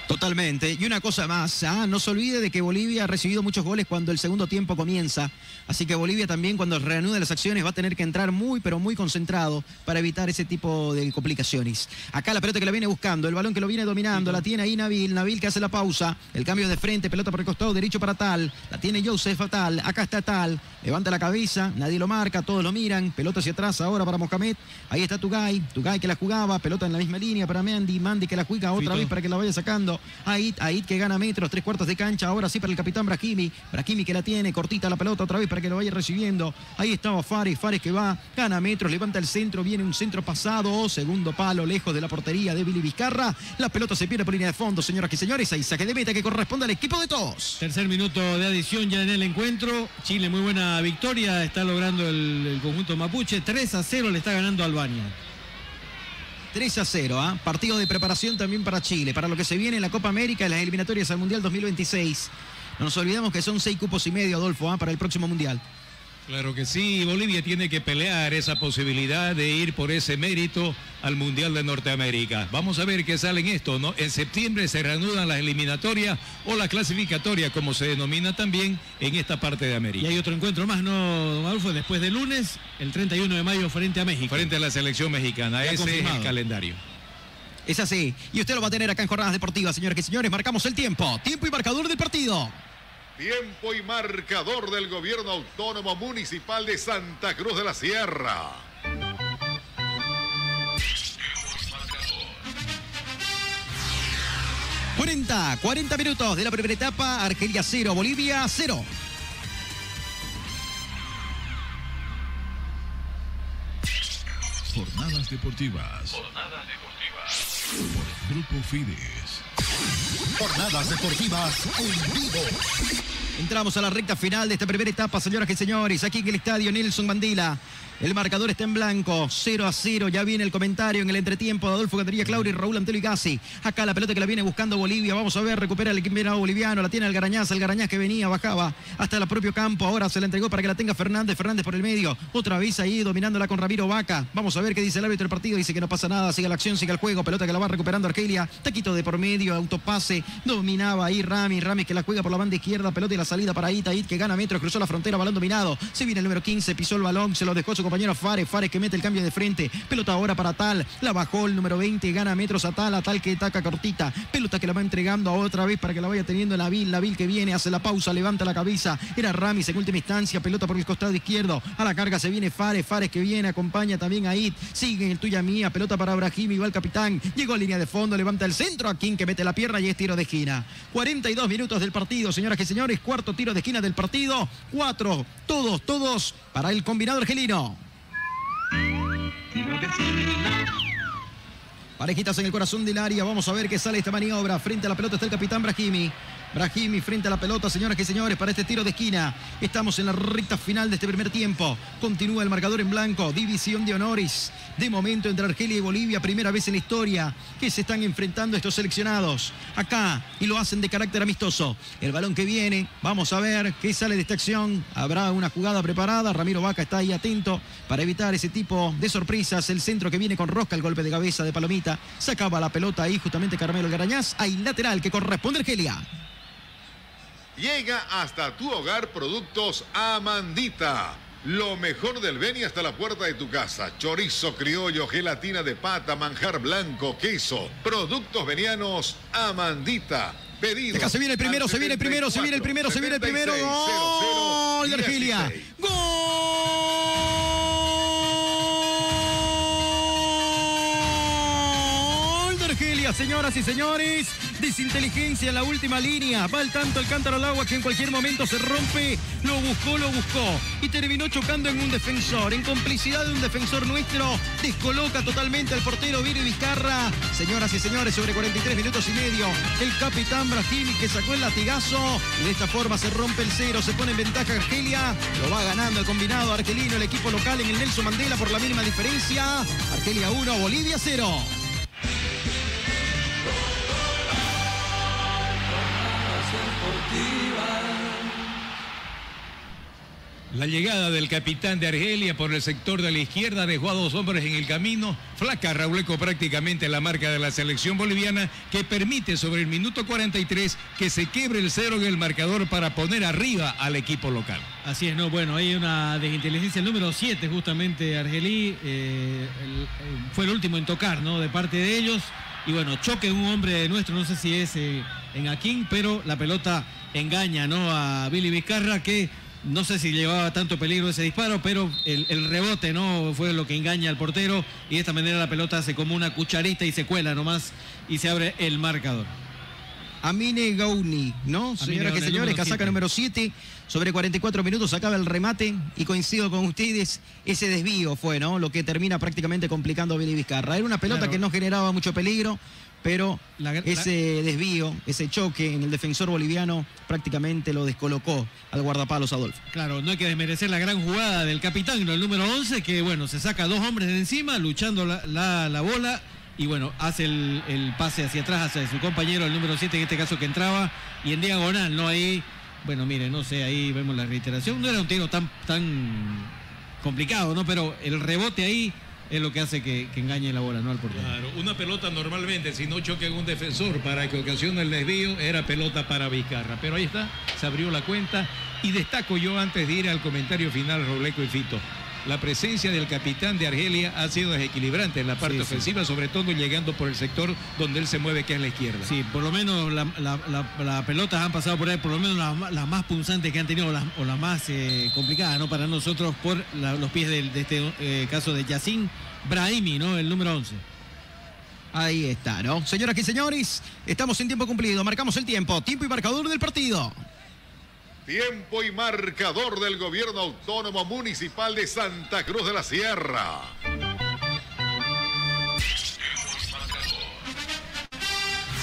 Totalmente. Y una cosa más, ¿ah? no se olvide de que Bolivia ha recibido muchos goles cuando el segundo tiempo comienza. Así que Bolivia también cuando reanude las acciones va a tener que entrar muy, pero muy concentrado para evitar ese tipo de complicaciones. Acá la pelota que la viene buscando, el balón que lo viene dominando, la tiene ahí Nabil, Nabil que hace la pausa, el cambio de frente, pelota por el costado derecho para Tal, la tiene Joseph Tal, acá está Tal, levanta la cabeza, nadie lo marca, todos lo miran, pelota hacia atrás ahora para Mohamed, ahí está Tugay, Tugay que la jugaba, pelota en la misma línea para Mandy, Mandy que la juega otra vez para que la vaya sacando. Ait, Ait que gana metros, tres cuartos de cancha, ahora sí para el capitán Brahimi, Brahimi que la tiene, cortita la pelota otra vez para que lo vaya recibiendo. Ahí estaba Fares, Fares que va, gana metros, levanta el centro, viene un centro pasado, segundo palo lejos de la portería de Billy Vizcarra. La pelota se pierde por línea de fondo, señoras y señores, ahí saque de meta que corresponde al equipo de todos. Tercer minuto de adición ya en el encuentro. Chile muy buena victoria, está logrando el, el conjunto mapuche. 3 a 0 le está ganando Albania. 3 a 0, ¿ah? partido de preparación también para Chile, para lo que se viene en la Copa América y las eliminatorias al Mundial 2026. No nos olvidemos que son seis cupos y medio, Adolfo, ¿ah? para el próximo Mundial. Claro que sí, Bolivia tiene que pelear esa posibilidad de ir por ese mérito al Mundial de Norteamérica. Vamos a ver qué sale en esto, ¿no? En septiembre se reanudan las eliminatorias o la clasificatoria, como se denomina también en esta parte de América. Y hay otro encuentro más, ¿no, don Adolfo? Después de lunes, el 31 de mayo frente a México. Frente a la selección mexicana, Ya ese confirmado. es el calendario. Es así. Y usted lo va a tener acá en Jornadas Deportivas, señores y señores. Marcamos el tiempo. Tiempo y marcador del partido. Tiempo y marcador del Gobierno Autónomo Municipal de Santa Cruz de la Sierra. ¡40! 40 minutos de la primera etapa. Argelia 0, Bolivia 0. Jornadas deportivas. Jornadas deportivas. Por Grupo Fides. Jornadas deportivas en vivo. Entramos a la recta final de esta primera etapa, señoras y señores. Aquí en el estadio Nelson Mandela. El marcador está en blanco, 0 a 0. Ya viene el comentario en el entretiempo de Adolfo Clauri y Raúl Antelo y Gassi. Acá la pelota que la viene buscando Bolivia. Vamos a ver, recupera el equipo boliviano. La tiene el Garañaz, el Garañaz que venía, bajaba hasta el propio campo. Ahora se la entregó para que la tenga Fernández. Fernández por el medio. Otra vez ahí dominándola con Ramiro Vaca. Vamos a ver qué dice el árbitro del partido. Dice que no pasa nada, sigue la acción, sigue el juego. Pelota que la va recuperando Argelia. Taquito de por medio, autopase. Dominaba ahí Rami. Rami que la juega por la banda izquierda. Pelota y la salida para Ita. It que gana metros, cruzó la frontera, balón dominado. Se viene el número 15, pisó el balón, se lo dejó su compañero Fares. Fares que mete el cambio de frente. Pelota ahora para Tal. La bajó el número 20. Gana metros a Tal. A Tal que taca cortita. Pelota que la va entregando otra vez para que la vaya teniendo la Vil. La Vil que viene. Hace la pausa. Levanta la cabeza. Era Ramis en última instancia. Pelota por el costado izquierdo. A la carga se viene Fares. Fares que viene. Acompaña también a It. Sigue en el tuya mía. Pelota para Brahim. Igual capitán. Llegó a línea de fondo. Levanta el centro. A King que mete la pierna y es tiro de esquina. 42 minutos del partido, señoras y señores. Cuarto tiro de esquina del partido. Cuatro. Todos, todos para el combinado argelino. Parejitas en el corazón del área. Vamos a ver qué sale esta maniobra. Frente a la pelota está el capitán Brahimi. Brahimi frente a la pelota, señoras y señores, para este tiro de esquina. Estamos en la recta final de este primer tiempo. Continúa el marcador en blanco. División de honores. De momento entre Argelia y Bolivia, primera vez en la historia que se están enfrentando estos seleccionados. Acá, y lo hacen de carácter amistoso. El balón que viene, vamos a ver qué sale de esta acción. Habrá una jugada preparada. Ramiro Vaca está ahí atento para evitar ese tipo de sorpresas. El centro que viene con rosca, el golpe de cabeza de Palomita. Sacaba la pelota ahí justamente Carmelo Garañaz. Hay lateral que corresponde a Argelia. Llega hasta tu hogar productos Amandita. Lo mejor del Beni hasta la puerta de tu casa. Chorizo criollo, gelatina de pata, manjar blanco, queso. Productos venianos Amandita. Pedido. Acá se viene el primero, se viene el primero, se viene el primero, se viene el primero. Gol de Argelia. Gol de Argelia, señoras y señores. Desinteligencia en la última línea. Va al tanto el cántaro al agua que en cualquier momento se rompe. Lo buscó, lo buscó. Y terminó chocando en un defensor. En complicidad de un defensor nuestro. Descoloca totalmente al portero Viri Vizcarra. Señoras y señores, sobre 43 minutos y medio. El capitán Brahimi que sacó el latigazo. Y de esta forma se rompe el cero. Se pone en ventaja Argelia. Lo va ganando el combinado argelino. El equipo local en el Nelson Mandela por la mínima diferencia. Argelia 1, Bolivia 0. La llegada del capitán de Argelia por el sector de la izquierda dejó a dos hombres en el camino. Flaca Rauleco prácticamente la marca de la selección boliviana que permite sobre el minuto 43 que se quiebre el cero en el marcador para poner arriba al equipo local. Así es, no, bueno, hay una desinteligencia, el número 7 justamente Argelí, eh, el, fue el último en tocar, ¿no? De parte de ellos. Y bueno, choque un hombre nuestro, no sé si es eh, en Aquín, pero la pelota engaña, ¿no? A Billy Vizcarra que no sé si llevaba tanto peligro ese disparo, pero el, rebote no fue lo que engaña al portero y de esta manera la pelota hace como una cucharita y se cuela nomás y se abre el marcador. Amine Gauni, ¿no? Señoras y señores, casaca número 7, sobre 44 minutos acaba el remate y coincido con ustedes, ese desvío fue, ¿no? Lo que termina prácticamente complicando a Billy Vizcarra. Era una pelota Claro. que no generaba mucho peligro, pero ese desvío, ese choque en el defensor boliviano prácticamente lo descolocó al guardapalos Adolfo. Claro, no hay que desmerecer la gran jugada del capitán, ¿no? el número 11, que bueno, se saca dos hombres de encima, luchando la bola y bueno, hace el, pase hacia atrás hacia su compañero, el número 7 en este caso que entraba, y en diagonal, ¿no? Ahí, bueno, mire, no sé, ahí vemos la reiteración, no era un tiro tan, tan complicado, ¿no? Pero el rebote ahí es lo que hace que, engañe la bola, ¿no? Al portero. Claro, una pelota normalmente, si no choque un defensor para que ocasione el desvío, era pelota para Vizcarra. Pero ahí está, se abrió la cuenta. Y destaco yo antes de ir al comentario final, Robleco y Fito. La presencia del capitán de Argelia ha sido desequilibrante en la parte Sí, sí. ofensiva, sobre todo llegando por el sector donde él se mueve, que es la izquierda. Sí, por lo menos la- la- la- las pelotas han pasado por ahí, por lo menos las, más punzantes que han tenido, o las más eh, complicadas, ¿no? Para nosotros, por la- los pies del- de, este eh, caso de Yacine Brahimi, ¿no? El número 11. Ahí está, ¿no? Señoras y señores, estamos en tiempo cumplido, marcamos el tiempo, tiempo y marcador del partido. Tiempo y marcador del Gobierno Autónomo Municipal de Santa Cruz de la Sierra.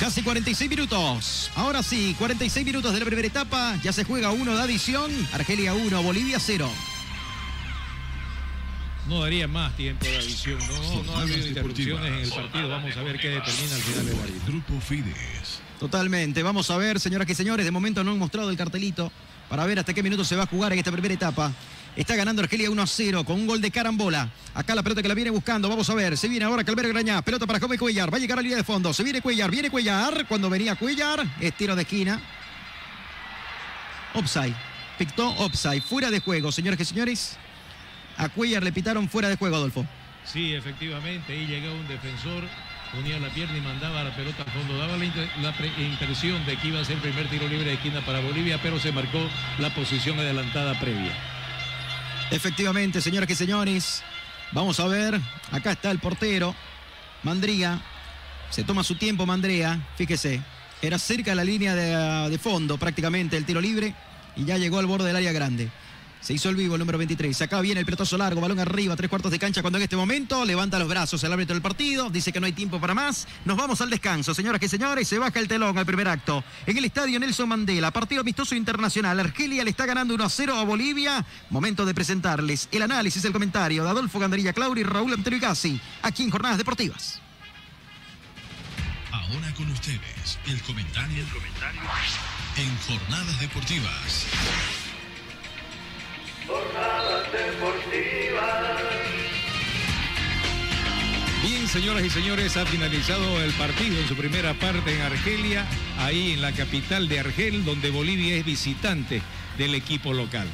Casi 46 minutos. Ahora sí, 46 minutos de la primera etapa. Ya se juega uno de adición. Argelia 1, Bolivia 0. No daría más tiempo de adición, no, no ha habido interrupciones en el partido. Vamos a ver qué determina al final el árbitro. Grupo Fides. Totalmente. Vamos a ver, señoras y señores. De momento no han mostrado el cartelito para ver hasta qué minuto se va a jugar en esta primera etapa. Está ganando Argelia 1 a 0 con un gol de carambola. Acá la pelota que la viene buscando. Vamos a ver. Se viene ahora Calvero Grañá. Pelota para Jove Cuellar. Va a llegar a la línea de fondo. Se viene Cuellar. Viene Cuellar. Cuando venía Cuellar. Es tiro de esquina. Offside. Pictó offside. Fuera de juego, señoras y señores. A Cuellar le pitaron fuera de juego, Adolfo. Sí, efectivamente, ahí llegaba un defensor, ponía la pierna y mandaba la pelota al fondo. Daba la, impresión de que iba a ser el primer tiro libre de esquina para Bolivia, pero se marcó la posición adelantada previa. Efectivamente, señoras y señores, vamos a ver, acá está el portero, Mandría, se toma su tiempo Mandrea, fíjese, era cerca de la línea de fondo prácticamente el tiro libre y ya llegó al borde del área grande. Se hizo el vivo el número 23. Acá viene el pelotazo largo, balón arriba, tres cuartos de cancha cuando en este momento levanta los brazos el árbitro del partido. Dice que no hay tiempo para más. Nos vamos al descanso, señoras y señores. Se baja el telón al primer acto. En el estadio Nelson Mandela, partido amistoso internacional. Argelia le está ganando 1 a 0 a Bolivia. Momento de presentarles el análisis, el comentario de Adolfo Gandarilla Clauri y Raúl Antonio Gassi, aquí en Jornadas Deportivas. Ahora con ustedes, el comentario, el comentario en Jornadas Deportivas. Bien, señoras y señores, ha finalizado el partido en su primera parte en Argelia, ahí en la capital de Argel, donde Bolivia es visitante del equipo local.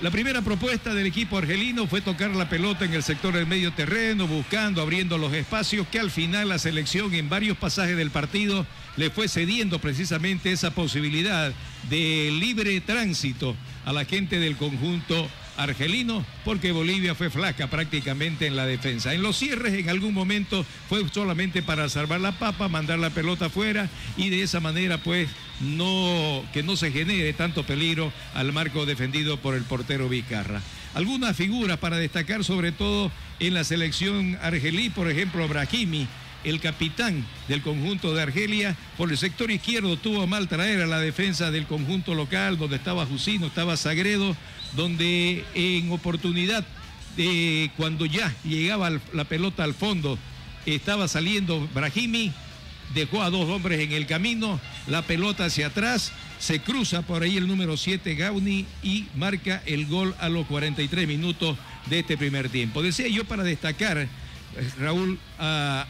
La primera propuesta del equipo argelino fue tocar la pelota en el sector del medio terreno, buscando, abriendo los espacios que al final la selección en varios pasajes del partido le fue cediendo precisamente esa posibilidad de libre tránsito a la gente del conjunto argelino porque Bolivia fue flaca prácticamente en la defensa. En los cierres en algún momento fue solamente para salvar la papa, mandar la pelota afuera y de esa manera pues no que no se genere tanto peligro al marco defendido por el portero Vizcarra. Algunas figuras para destacar sobre todo en la selección argelí, por ejemplo Brahimi, el capitán del conjunto de Argelia, por el sector izquierdo tuvo mal traer a la defensa del conjunto local, donde estaba Jusino, estaba Sagredo, donde en oportunidad, de cuando ya llegaba la pelota al fondo, estaba saliendo Brahimi, dejó a dos hombres en el camino, la pelota hacia atrás, se cruza por ahí el número 7 Gauni y marca el gol a los 43 minutos de este primer tiempo. Decía yo para destacar Raúl a,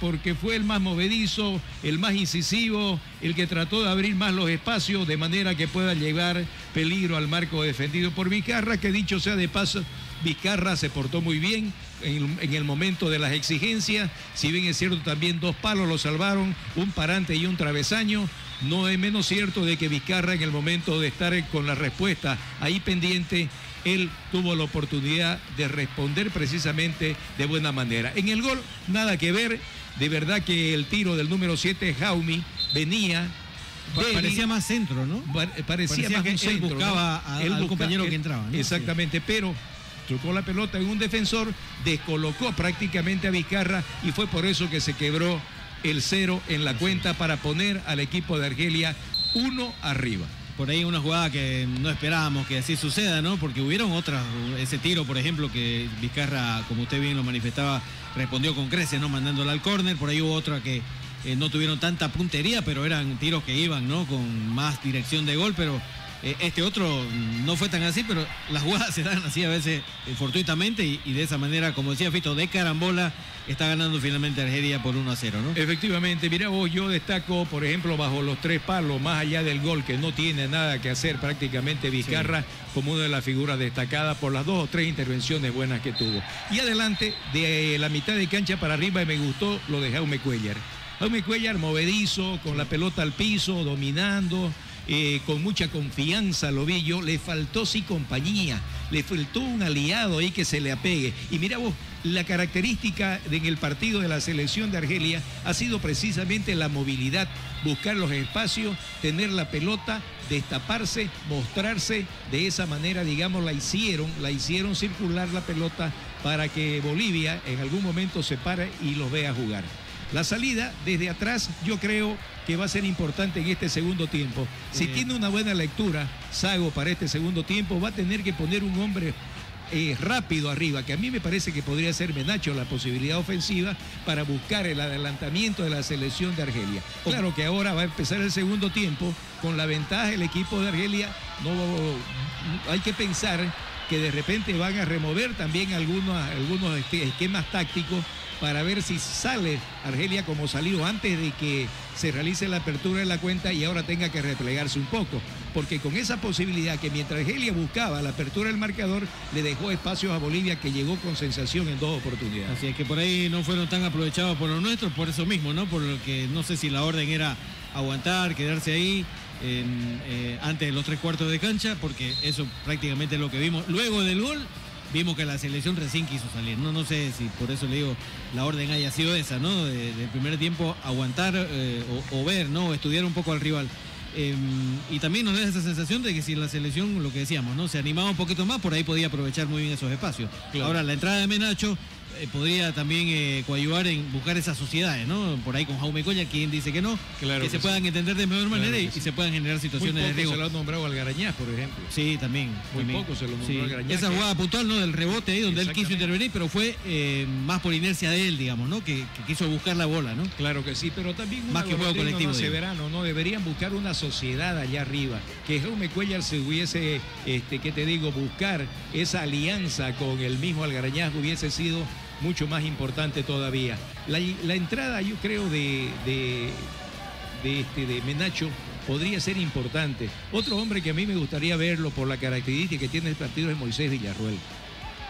porque fue el más movedizo, el más incisivo, el que trató de abrir más los espacios de manera que pueda llevar peligro al marco defendido por Vizcarra, que dicho sea de paso, Vizcarra se portó muy bien en, en, el momento de las exigencias, si bien es cierto también dos palos lo salvaron, un parante y un travesaño, no es menos cierto de que Vizcarra en el momento de estar con la respuesta ahí pendiente él tuvo la oportunidad de responder precisamente de buena manera. En el gol, nada que ver. De verdad que el tiro del número 7, Jaumi, venía Parecía más centro, ¿no? Parecía, más que un centro. Él buscaba al compañero que entraba. Exactamente, pero trucó la pelota en un defensor, descolocó prácticamente a Vizcarra y fue por eso que se quebró el cero en la cuenta para poner al equipo de Argelia uno arriba por ahí una jugada que no esperábamos que así suceda, ¿no? Porque hubieron otras, ese tiro, por ejemplo, que Vizcarra, como usted bien lo manifestaba, respondió con creces, ¿no? Mandándola al córner, por ahí hubo otra que eh, no tuvieron tanta puntería, pero eran tiros que iban, ¿no? Con más dirección de gol, pero este otro no fue tan así, pero las jugadas se dan así a veces eh, fortuitamente y, de esa manera, como decía Fito, de carambola está ganando finalmente Argelia por 1 a 0, ¿no? Efectivamente, mira vos, yo destaco, por ejemplo, bajo los tres palos, más allá del gol, que no tiene nada que hacer prácticamente Vizcarra, como una de las figuras destacadas por las dos o tres intervenciones buenas que tuvo. Y adelante, de la mitad de cancha para arriba, me gustó lo de Jaume Cuellar. Jaume Cuellar movedizo, con la pelota al piso, dominando eh, con mucha confianza lo vi yo, le faltó sí compañía, le faltó un aliado ahí que se le apegue. Y mira vos, la característica en el partido de la selección de Argelia ha sido precisamente la movilidad, buscar los espacios, tener la pelota, destaparse, mostrarse. De esa manera, digamos, la hicieron, la hicieron circular la pelota para que Bolivia en algún momento se pare y los vea jugar. La salida desde atrás yo creo que va a ser importante en este segundo tiempo. Si tiene una buena lectura, Sago, para este segundo tiempo, va a tener que poner un hombre eh, rápido arriba, que a mí me parece que podría ser Menacho la posibilidad ofensiva para buscar el adelantamiento de la selección de Argelia. Claro que ahora va a empezar el segundo tiempo con la ventaja del equipo de Argelia. No hay que pensar que de repente van a remover también algunos, algunos esquemas tácticos para ver si sale Argelia como salió antes de que se realice la apertura de la cuenta y ahora tenga que replegarse un poco. Porque con esa posibilidad que mientras Argelia buscaba la apertura del marcador, le dejó espacios a Bolivia que llegó con sensación en dos oportunidades. Así es que por ahí no fueron tan aprovechados por los nuestros, por eso mismo, ¿no? Por lo que no sé si la orden era aguantar, quedarse ahí. eh, antes de los tres cuartos de cancha, porque eso prácticamente es lo que vimos. Luego del gol, vimos que la selección recién quiso salir. No, no sé si por eso le digo la orden haya sido esa, ¿no? De- del primer tiempo aguantar eh, o, o ver, ¿no? O estudiar un poco al rival. Eh, y también nos da esa sensación de que si la selección, lo que decíamos, ¿no? Se animaba un poquito más, por ahí podía aprovechar muy bien esos espacios. Claro. Ahora, la entrada de Menacho eh, podría también eh, en buscar esas sociedades, ¿no? Por ahí con Jaume Colla, quien dice que no, Claro que, que se sí. puedan entender de mejor Claro manera y, que sí. y se puedan generar Muy situaciones de poco riesgo. se lo ha nombrado al Garañaz, por ejemplo. Sí, también. Muy también. poco se lo nombró Sí. al Garañaz, Esa jugada puntual, ¿no? Del rebote ahí donde él quiso intervenir, pero fue eh, más por inercia de él, digamos, ¿no? Que, que quiso buscar la bola, ¿no? Claro que sí, pero también Más que juego colectivo, digo. verano, ¿no? Deberían buscar una sociedad allá arriba. Que Jaume Cuellar se hubiese, este, ¿qué te digo? Buscar esa alianza con el mismo Algarañaz hubiese sido mucho más importante todavía. La, la entrada, yo creo, de, de, de, este, de Menacho podría ser importante. Otro hombre que a mí me gustaría verlo por la característica que tiene el partido es Moisés Villarruel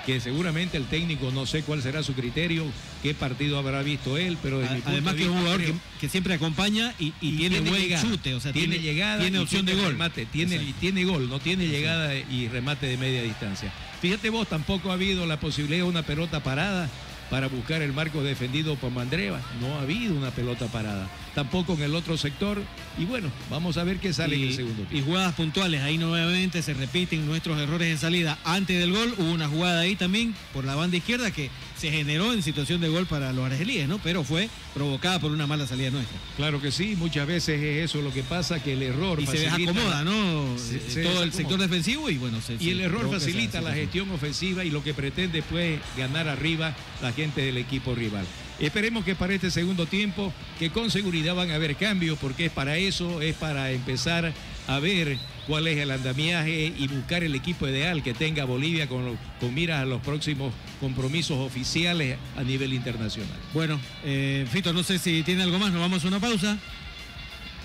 que seguramente el técnico no sé cuál será su criterio, qué partido habrá visto él, pero desde mi punto Además de que es un jugador que, creo- que siempre acompaña y, y tiene, buen llegada, chute, o sea, tiene, tiene, llegada, tiene opción de tiene gol. remate, tiene, Exacto. tiene gol, no tiene llegada y remate de media distancia. Fíjate vos, tampoco ha habido la posibilidad de una pelota parada para buscar el marco defendido por Mandreva. No ha habido una pelota parada. Tampoco en el otro sector. Y bueno, vamos a ver qué sale en el segundo y jugadas puntuales, ahí nuevamente se repiten nuestros errores en salida. Antes del gol hubo una jugada ahí también por la banda izquierda que se generó en situación de gol para los argelíes, ¿no? Pero fue provocada por una mala salida nuestra. Claro que sí, muchas veces es eso lo que pasa, que el error Y se facilita- desacomoda, ¿no? Se- Eh, se Todo el sector defensivo y bueno, se- Y se el error facilita la gestión ofensiva y lo que pretende pues ganar arriba la del equipo rival. Esperemos que para este segundo tiempo, que con seguridad van a haber cambios, porque es para eso, es para empezar a ver cuál es el andamiaje y buscar el equipo ideal que tenga Bolivia con, con miras a los próximos compromisos oficiales a nivel internacional. Bueno, eh, Fito, no sé si tiene algo más, nos vamos a una pausa.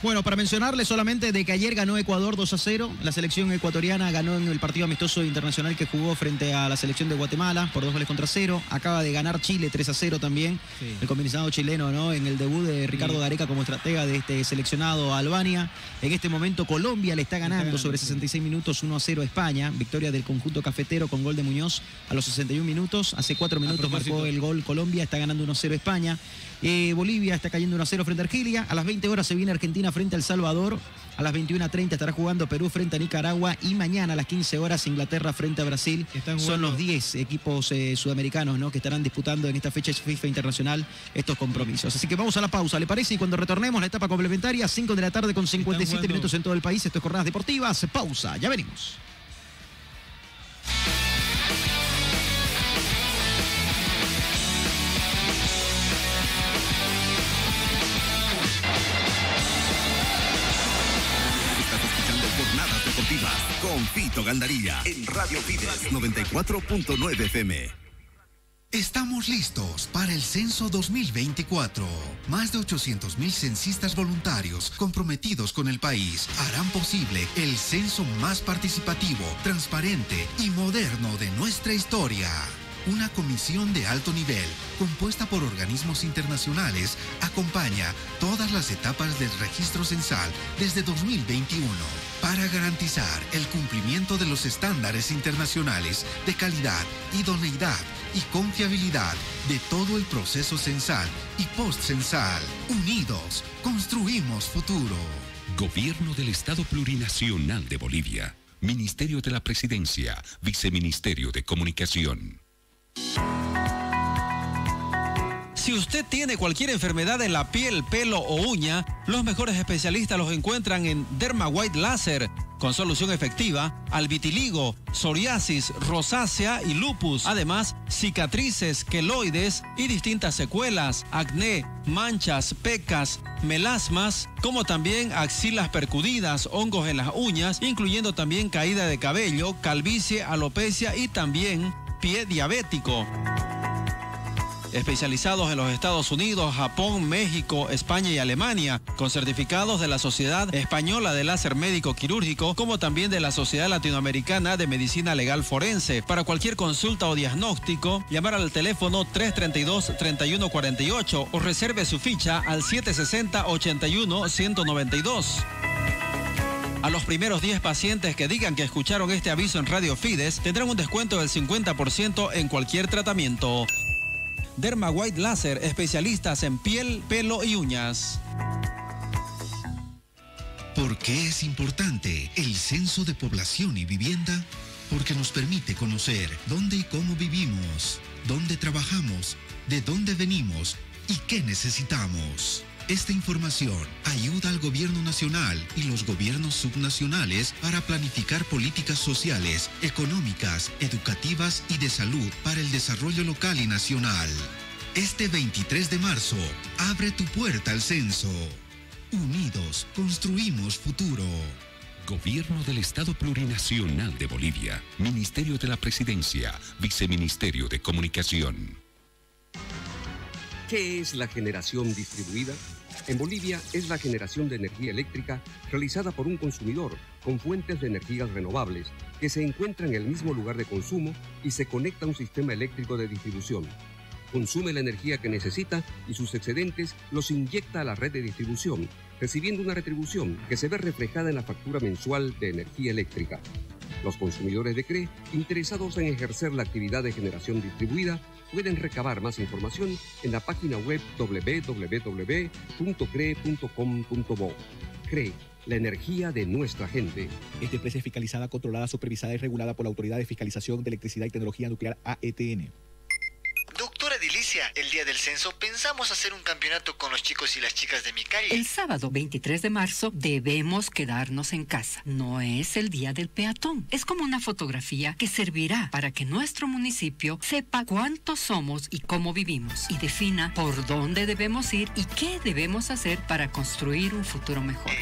Bueno, para mencionarle solamente de que ayer ganó Ecuador 2 a 0. La selección ecuatoriana ganó en el partido amistoso internacional que jugó frente a la selección de Guatemala por dos goles contra cero. Acaba de ganar Chile 3 a 0 también. El combinado chileno, ¿no? En el debut de Ricardo. Gareca como estratega de este seleccionado a Albania. En este momento Colombia le está ganando ganando, sobre sí. 66 minutos 1 a 0 a España. Victoria del conjunto cafetero con gol de Muñoz a los 61 minutos. Hace 4 minutos marcó el gol Colombia, está ganando 1 a 0 España. Eh, Bolivia está cayendo 1 a 0 frente a Argelia. A las 20 horas se viene Argentina frente al Salvador. A las 21.30 estará jugando Perú frente a Nicaragua. Y mañana a las 15 horas Inglaterra frente a Brasil. Están Son los 10 equipos eh, sudamericanos ¿no? que estarán disputando en esta fecha FIFA internacional estos compromisos. Así que vamos a la pausa, ¿le parece? Y cuando retornemos la etapa complementaria, 5 de la tarde con 57 jugando- minutos en todo el país. Esto es Jornadas Deportivas. Pausa, ya venimos. Con Fito Gandarilla en Radio Fides 94.9 FM. Estamos listos para el censo 2024. Más de 800.000 censistas voluntarios comprometidos con el país harán posible el censo más participativo, transparente y moderno de nuestra historia. Una comisión de alto nivel, compuesta por organismos internacionales, acompaña todas las etapas del registro censal desde 2021 para garantizar el cumplimiento de los estándares internacionales de calidad, idoneidad y confiabilidad de todo el proceso censal y postcensal. Unidos, construimos futuro. Gobierno del Estado Plurinacional de Bolivia. Ministerio de la Presidencia. Viceministerio de Comunicación. Si usted tiene cualquier enfermedad en la piel, pelo o uña, los mejores especialistas los encuentran en Derma White Laser, con solución efectiva al vitiligo, psoriasis, rosácea y lupus. Además, cicatrices, queloides y distintas secuelas, acné, manchas, pecas, melasmas, como también axilas percudidas, hongos en las uñas, incluyendo también caída de cabello, calvicie, alopecia y también pie diabético. Especializados en los Estados Unidos, Japón, México, España y Alemania, con certificados de la Sociedad Española de Láser Médico Quirúrgico, como también de la Sociedad Latinoamericana de Medicina Legal Forense. Para cualquier consulta o diagnóstico, llamar al teléfono 332-3148 o reserve su ficha al 760-81-192. A los primeros 10 pacientes que digan que escucharon este aviso en Radio Fides tendrán un descuento del 50% en cualquier tratamiento. Derma White Laser, especialistas en piel, pelo y uñas. ¿Por qué es importante el censo de población y vivienda? Porque nos permite conocer dónde y cómo vivimos, dónde trabajamos, de dónde venimos y qué necesitamos. Esta información ayuda al gobierno nacional y los gobiernos subnacionales para planificar políticas sociales, económicas, educativas y de salud para el desarrollo local y nacional. Este 23 de marzo, abre tu puerta al censo. Unidos, construimos futuro. Gobierno del Estado Plurinacional de Bolivia, Ministerio de la Presidencia, Viceministerio de Comunicación. ¿Qué es la generación distribuida? En Bolivia es la generación de energía eléctrica realizada por un consumidor con fuentes de energías renovables que se encuentra en el mismo lugar de consumo y se conecta a un sistema eléctrico de distribución. Consume la energía que necesita y sus excedentes los inyecta a la red de distribución, recibiendo una retribución que se ve reflejada en la factura mensual de energía eléctrica. Los consumidores de CRE interesados en ejercer la actividad de generación distribuida pueden recabar más información en la página web www.cre.com.bo. CRE, la energía de nuestra gente. Esta empresa es fiscalizada, controlada, supervisada y regulada por la Autoridad de Fiscalización de Electricidad y Tecnología Nuclear AETN. Doctora Delicia, el día del censo pensamos hacer un campeonato con los chicos y las chicas de mi calle. El sábado 23 de marzo debemos quedarnos en casa. No es el día del peatón. Es como una fotografía que servirá para que nuestro municipio sepa cuántos somos y cómo vivimos y defina por dónde debemos ir y qué debemos hacer para construir un futuro mejor.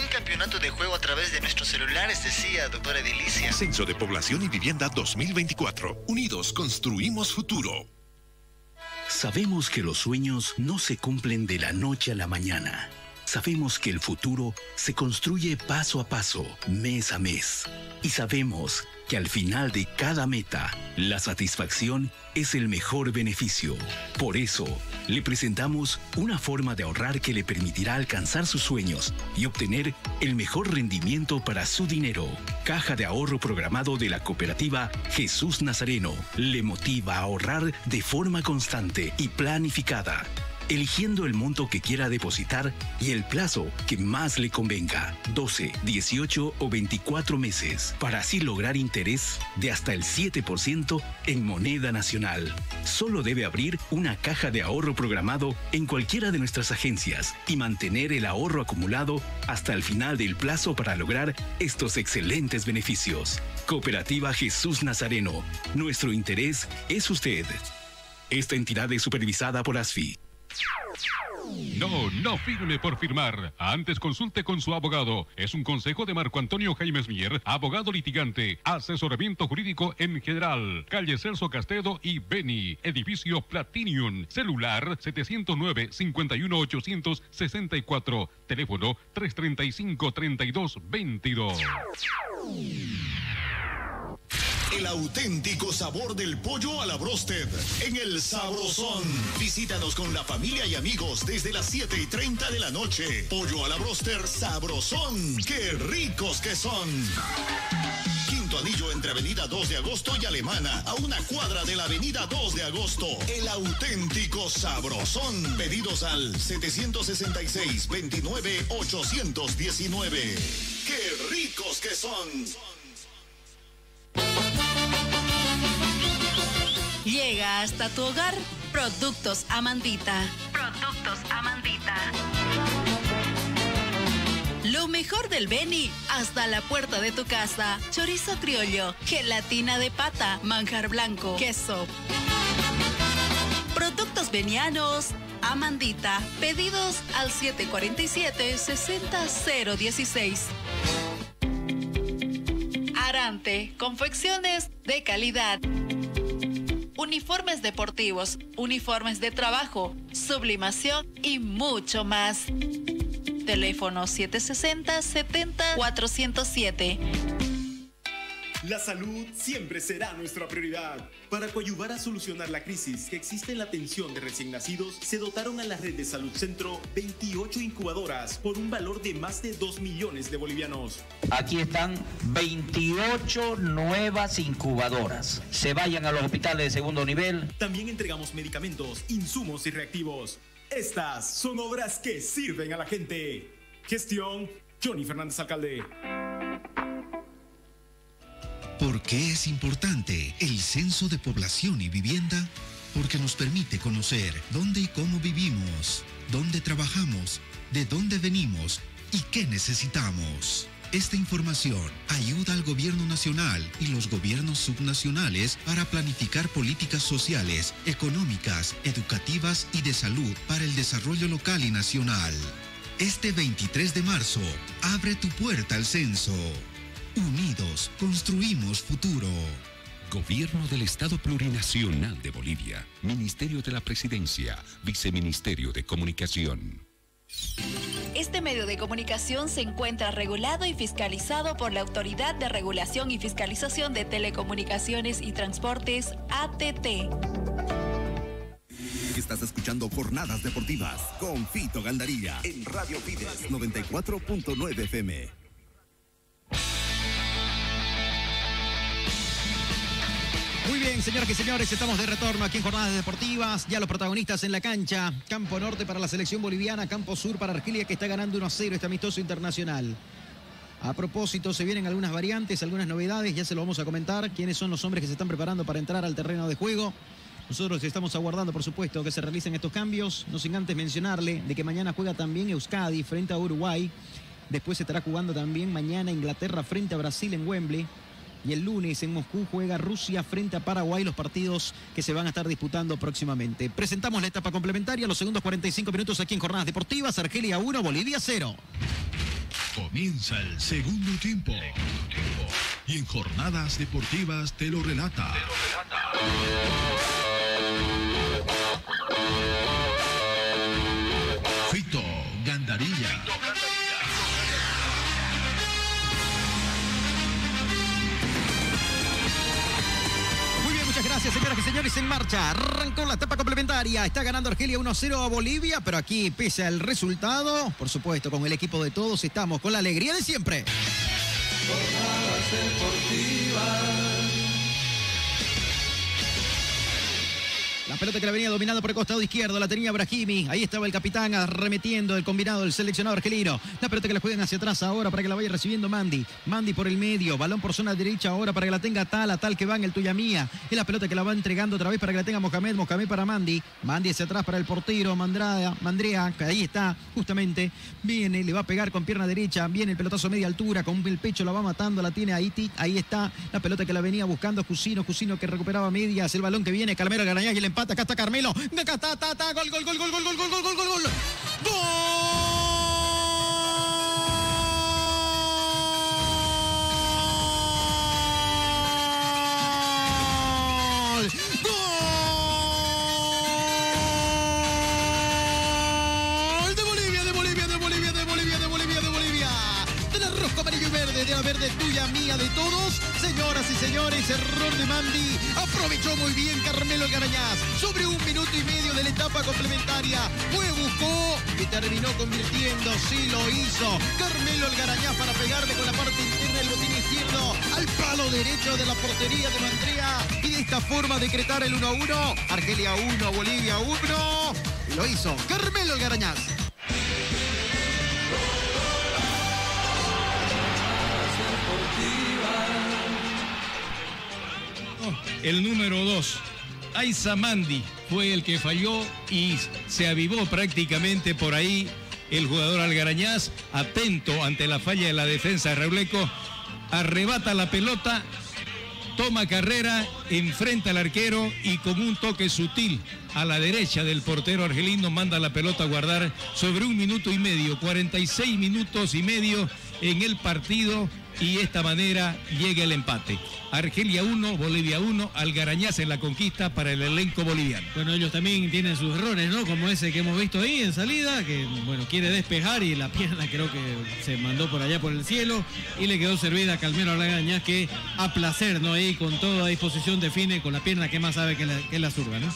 Un campeonato de juego a través de nuestros celulares, decía doctora Delicia. Censo de Población y Vivienda 2024. Unidos construimos futuro. Sabemos que los sueños no se cumplen de la noche a la mañana. Sabemos que el futuro se construye paso a paso, mes a mes. Y sabemos que al final de cada meta, la satisfacción es el mejor beneficio. Por eso, le presentamos una forma de ahorrar que le permitirá alcanzar sus sueños y obtener el mejor rendimiento para su dinero. Caja de ahorro programado de la cooperativa Jesús Nazareno le motiva a ahorrar de forma constante y planificada eligiendo el monto que quiera depositar y el plazo que más le convenga, 12, 18 o 24 meses, para así lograr interés de hasta el 7% en moneda nacional. Solo debe abrir una caja de ahorro programado en cualquiera de nuestras agencias y mantener el ahorro acumulado hasta el final del plazo para lograr estos excelentes beneficios. Cooperativa Jesús Nazareno. Nuestro interés es usted. Esta entidad es supervisada por ASFI. No, no firme por firmar. Antes consulte con su abogado. Es un consejo de Marco Antonio Jaimes Mier, abogado litigante, asesoramiento jurídico en general. Calle Celso Castedo y Beni, edificio Platinium, celular 709-51864, teléfono 335-3222. El auténtico sabor del pollo a la brosted en el Sabrosón. Visítanos con la familia y amigos desde las 7 y 30 de la noche. Pollo a la broster Sabrosón. ¡Qué ricos que son! Quinto anillo entre Avenida 2 de Agosto y Alemana, a una cuadra de la Avenida 2 de Agosto. El auténtico Sabrosón. Pedidos al 766-29-819. ¡Qué ricos que son! Llega hasta tu hogar Productos Amandita. Productos Amandita. Lo mejor del Beni hasta la puerta de tu casa. Chorizo criollo, gelatina de pata, manjar blanco, queso. Productos venianos. Amandita. Pedidos al 747-60016. Arante. Confecciones de calidad. uniformes deportivos, uniformes de trabajo, sublimación y mucho más. Teléfono 760-70-407. La salud siempre será nuestra prioridad. Para coadyuvar a solucionar la crisis que existe en la atención de recién nacidos, se dotaron a la red de Salud Centro 28 incubadoras por un valor de más de 2 millones de bolivianos. Aquí están 28 nuevas incubadoras. Se vayan a los hospitales de segundo nivel. También entregamos medicamentos, insumos y reactivos. Estas son obras que sirven a la gente. Gestión Johnny Fernández Alcalde. ¿Por qué es importante el censo de población y vivienda? Porque nos permite conocer dónde y cómo vivimos, dónde trabajamos, de dónde venimos y qué necesitamos. Esta información ayuda al gobierno nacional y los gobiernos subnacionales para planificar políticas sociales, económicas, educativas y de salud para el desarrollo local y nacional. Este 23 de marzo, abre tu puerta al censo. Unidos, construimos futuro. Gobierno del Estado Plurinacional de Bolivia, Ministerio de la Presidencia, Viceministerio de Comunicación. Este medio de comunicación se encuentra regulado y fiscalizado por la Autoridad de Regulación y Fiscalización de Telecomunicaciones y Transportes, ATT. Estás escuchando Jornadas Deportivas con Fito Gandarilla en Radio Fides 94.9 FM. Muy bien, señoras y señores, estamos de retorno aquí en Jornadas Deportivas. Ya los protagonistas en la cancha. Campo Norte para la selección boliviana, Campo Sur para Argelia que está ganando 1 a 0 este amistoso internacional. A propósito, se vienen algunas variantes, algunas novedades, ya se lo vamos a comentar. ¿Quiénes son los hombres que se están preparando para entrar al terreno de juego? Nosotros estamos aguardando, por supuesto, que se realicen estos cambios. No sin antes mencionarle de que mañana juega también Euskadi frente a Uruguay. Después se estará jugando también mañana Inglaterra frente a Brasil en Wembley. Y el lunes en Moscú juega Rusia frente a Paraguay, los partidos que se van a estar disputando próximamente. Presentamos la etapa complementaria, los segundos 45 minutos aquí en Jornadas Deportivas, Argelia 1, Bolivia 0. Comienza el segundo tiempo. Y en Jornadas Deportivas te lo relata. Fito señoras y señores. En marcha, arrancó la etapa complementaria. Está ganando Argelia 1-0 a Bolivia, pero aquí, pese al resultado, por supuesto, con el equipo de todos, estamos con la alegría de siempre. La pelota que la venía dominando por el costado izquierdo, la tenía Brahimi. Ahí estaba el capitán arremetiendo el combinado del seleccionado argelino. La pelota que la juegan hacia atrás ahora para que la vaya recibiendo Mandy. Mandy por el medio, balón por zona derecha ahora para que la tenga tal, a tal que va en el tuya mía. Es la pelota que la va entregando otra vez para que la tenga Mohamed, Mohamed para Mandy. Mandy hacia atrás para el portero, Mandrada, Mandrea, ahí está, justamente. Viene, le va a pegar con pierna derecha, viene el pelotazo a media altura, con el pecho la va matando, la tiene Haití. Ahí está la pelota que la venía buscando Cusino, Cusino que recuperaba medias, el balón que viene, Carmelo Garañá y el empate, acá está Carmelo. Acá está, está, está, gol, gol, gol, gol, gol, gol, gol, gol, gol, gol. ¡Gol! Aprovechó muy bien Carmelo Garañaz. Sobre un minuto y medio de la etapa complementaria. Fue, buscó y terminó convirtiendo. Sí lo hizo. Carmelo el Garañaz para pegarle con la parte interna del botín izquierdo al palo derecho de la portería de Mandrea. Y de esta forma decretar el 1 a 1. Argelia 1, Bolivia 1. Y lo hizo Carmelo el Garañaz. El número dos, Aiza Mandi, fue el que falló y se avivó prácticamente por ahí el jugador Algarañaz, atento ante la falla de la defensa de Reuleco, arrebata la pelota, toma carrera, enfrenta al arquero y con un toque sutil a la derecha del portero argelino manda la pelota a guardar sobre un minuto y medio, 46 minutos y medio en el partido y de esta manera llega el empate. Argelia 1, Bolivia 1, Algarañaz en la conquista para el elenco boliviano. Bueno, ellos también tienen sus errores, ¿no? Como ese que hemos visto ahí en salida, que bueno, quiere despejar y la pierna creo que se mandó por allá por el cielo y le quedó servida a Calmero Algarañaz que a placer, ¿no? Ahí con toda disposición define con la pierna que más sabe que la, que la zurda, ¿no?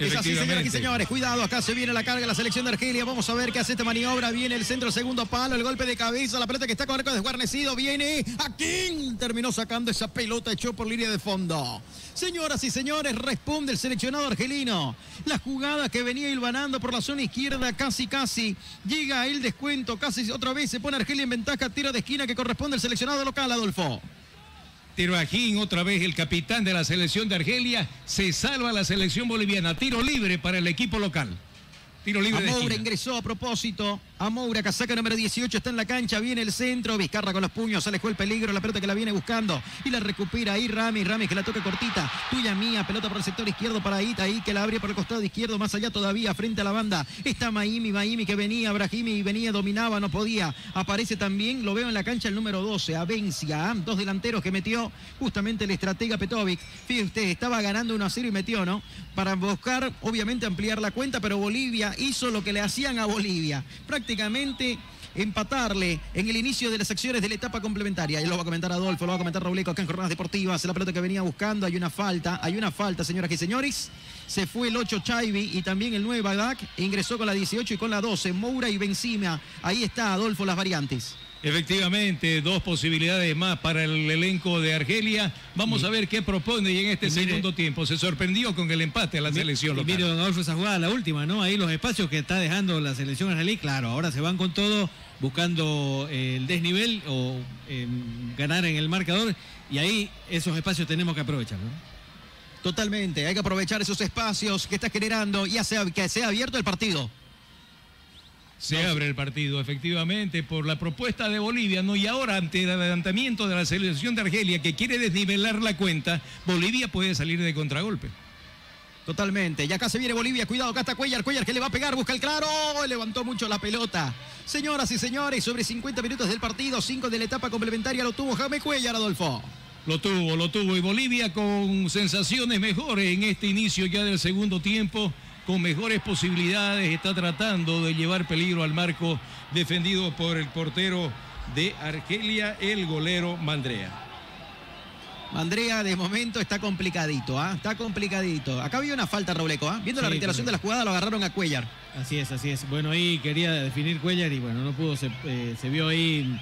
Es así, señoras y señores. Cuidado, acá se viene la carga de la selección de Argelia. Vamos a ver qué hace esta maniobra. Viene el centro, segundo palo, el golpe de cabeza, la pelota que está con arco desguarnecido. Viene aquí. Terminó sacando esa pelota, echó por línea de fondo. Señoras y señores, responde el seleccionado argelino. La jugada que venía hilvanando por la zona izquierda, casi, casi. Llega el descuento, casi otra vez se pone Argelia en ventaja. Tiro de esquina que corresponde al seleccionado local, Adolfo. Teroajín, otra vez el capitán de la selección de Argelia, se salva la selección boliviana. Tiro libre para el equipo local. Tiro libre Amoura ingresó a propósito. Amoura, casaca número 18, está en la cancha, viene el centro. Vizcarra con los puños, alejó el peligro, la pelota que la viene buscando. Y la recupera ahí Rami, Rami que la toca cortita. Tuya mía, pelota por el sector izquierdo para Ita, ahí que la abre por el costado izquierdo, más allá todavía, frente a la banda. Está Maimi, Maimi que venía, Brahimi venía, dominaba, no podía. Aparece también, lo veo en la cancha el número 12, Avencia. ¿ah? Dos delanteros que metió justamente el estratega Petovic. Fíjese usted, estaba ganando 1 a 0 y metió, ¿no? Para buscar, obviamente, ampliar la cuenta, pero Bolivia hizo lo que le hacían a Bolivia. Prácticamente empatarle en el inicio de las acciones de la etapa complementaria. Y lo va a comentar Adolfo, lo va a comentar Robleco acá en Jornadas Deportivas. La pelota que venía buscando, hay una falta, hay una falta, señoras y señores. Se fue el 8 Chaibi y también el 9 Badak. Ingresó con la 18 y con la 12. Moura y Benzima. Ahí está, Adolfo, las variantes. Efectivamente, dos posibilidades más para el elenco de Argelia. Vamos a ver qué propone y en este segundo tiempo. Se sorprendió con el empate a la selección Y local. mire, don Adolfo, esa jugada, la última, ¿no? Ahí los espacios que está dejando la selección argelí, claro, ahora se van con todo buscando eh, el desnivel o eh, ganar en el marcador y ahí esos espacios tenemos que aprovechar, ¿no? Totalmente, hay que aprovechar esos espacios que está generando y hace que sea abierto el partido. Se abre el partido, efectivamente, por la propuesta de Bolivia, ¿no? Y ahora, ante el adelantamiento de la selección de Argelia, que quiere desnivelar la cuenta, Bolivia puede salir de contragolpe. Totalmente. Y acá se viene Bolivia. Cuidado, acá está Cuellar. Cuellar que le va a pegar. Busca el claro. Levantó mucho la pelota. Señoras y señores, sobre 50 minutos del partido, 5 de la etapa complementaria lo tuvo Jaime Cuellar, Adolfo. Lo tuvo, lo tuvo. Y Bolivia con sensaciones mejores en este inicio ya del segundo tiempo, con mejores posibilidades, está tratando de llevar peligro al marco defendido por el portero de Argelia, el golero Mandrea. Andrea, de momento está complicadito, ¿ah? Está complicadito. Acá había una falta, Robleco, ¿ah? Viendo la reiteración de la jugada, lo agarraron a Cuellar. Así es, así es. Bueno, ahí quería definir Cuellar y bueno, no pudo, se, eh, se vio ahí,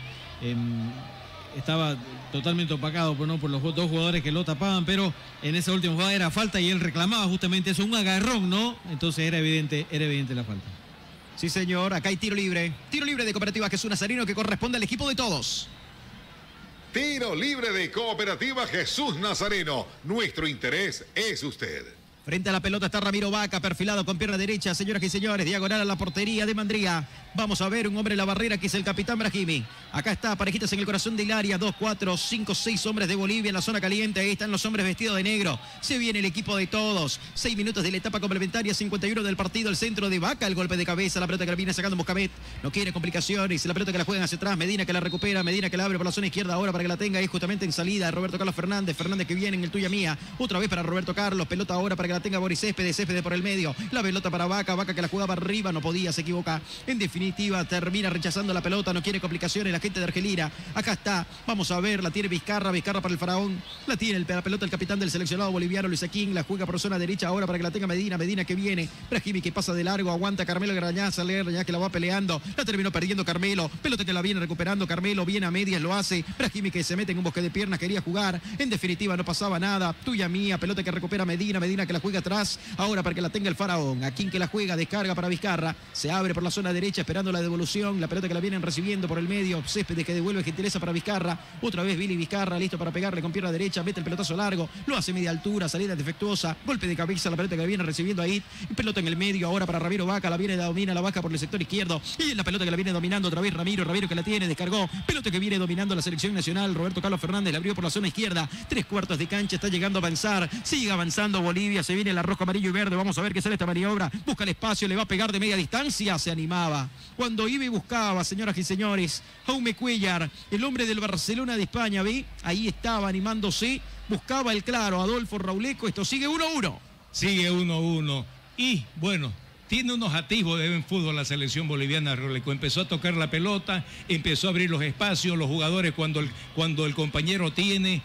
estaba totalmente opacado por, ¿no? por los dos jugadores que lo tapaban, pero en esa última jugada era falta y él reclamaba justamente eso, un agarrón, ¿no? Entonces era evidente, era evidente la falta. Sí, señor. Acá hay tiro libre. Tiro libre de Cooperativa Jesús Nazareno que corresponde al equipo de todos. Tiro libre de Cooperativa Jesús Nazareno. Nuestro interés es usted. Frente a la pelota está Ramiro Vaca, perfilado con pierna derecha, señoras y señores, diagonal a la portería de Mandría. Vamos a ver un hombre en la barrera que es el capitán Brahimi. Acá está, parejitas en el corazón del área, 2, 4, 5, 6 hombres de Bolivia en la zona caliente. Ahí están los hombres vestidos de negro. Se viene el equipo de todos. 6 minutos de la etapa complementaria, 51 del partido, el centro de Vaca, el golpe de cabeza, la pelota que la viene sacando Moscamet. No quiere complicaciones, la pelota que la juegan hacia atrás, Medina que la recupera, Medina que la abre por la zona izquierda ahora para que la tenga ahí justamente en salida. Roberto Carlos Fernández, Fernández que viene en el tuya mía. Otra vez para Roberto Carlos, pelota ahora para que la tenga Boris Céspedes, Céspedes por el medio. La pelota para Vaca, Vaca que la jugaba arriba, no podía, se equivoca. En definitiva, termina rechazando la pelota, no quiere complicaciones la gente de Argelina. Acá está, vamos a ver, la tiene Vizcarra, Vizcarra para el faraón. La tiene el, la pelota el capitán del seleccionado boliviano, Luis Aquín, la juega por zona derecha ahora para que la tenga Medina, Medina que viene. Brahimi que pasa de largo, aguanta Carmelo Grañaza, Grañaza que la va peleando. La terminó perdiendo Carmelo, pelota que la viene recuperando Carmelo, viene a medias, lo hace. Brahimi que se mete en un bosque de piernas, quería jugar. En definitiva, no pasaba nada. Tuya mía, pelota que recupera Medina, Medina que la juega atrás. Ahora para que la tenga el faraón. Aquín que la juega, descarga para Vizcarra. Se abre por la zona derecha esperando la devolución. La pelota que la vienen recibiendo por el medio. Céspedes que devuelve gentileza para Vizcarra. Otra vez Billy Vizcarra, listo para pegarle con pierna derecha. Mete el pelotazo largo. Lo hace media altura, salida defectuosa. Golpe de cabeza, la pelota que la viene recibiendo ahí. Pelota en el medio ahora para Ramiro Vaca. La viene, domina la vaca por el sector izquierdo. Y la pelota que la viene dominando otra vez Ramiro. Ramiro que la tiene, descargó. Pelota que viene dominando la selección nacional. Roberto Carlos Fernández la abrió por la zona izquierda. Tres cuartos de cancha. Está llegando a avanzar. Sigue avanzando Bolivia. Se viene el rojo, amarillo y verde. Vamos a ver qué sale esta maniobra. Busca el espacio, le va a pegar de media distancia. Se animaba. Cuando iba y buscaba, señoras y señores, Jaume Cuellar, el hombre del Barcelona de España, ¿ve? Ahí estaba animándose. Buscaba el claro, Adolfo Rauleco. Esto sigue 1-1. Sigue 1-1. Y bueno, tiene unos atisbos de buen fútbol la selección boliviana, Roleco. Empezó a tocar la pelota, empezó a abrir los espacios, los jugadores cuando cuando el compañero tiene,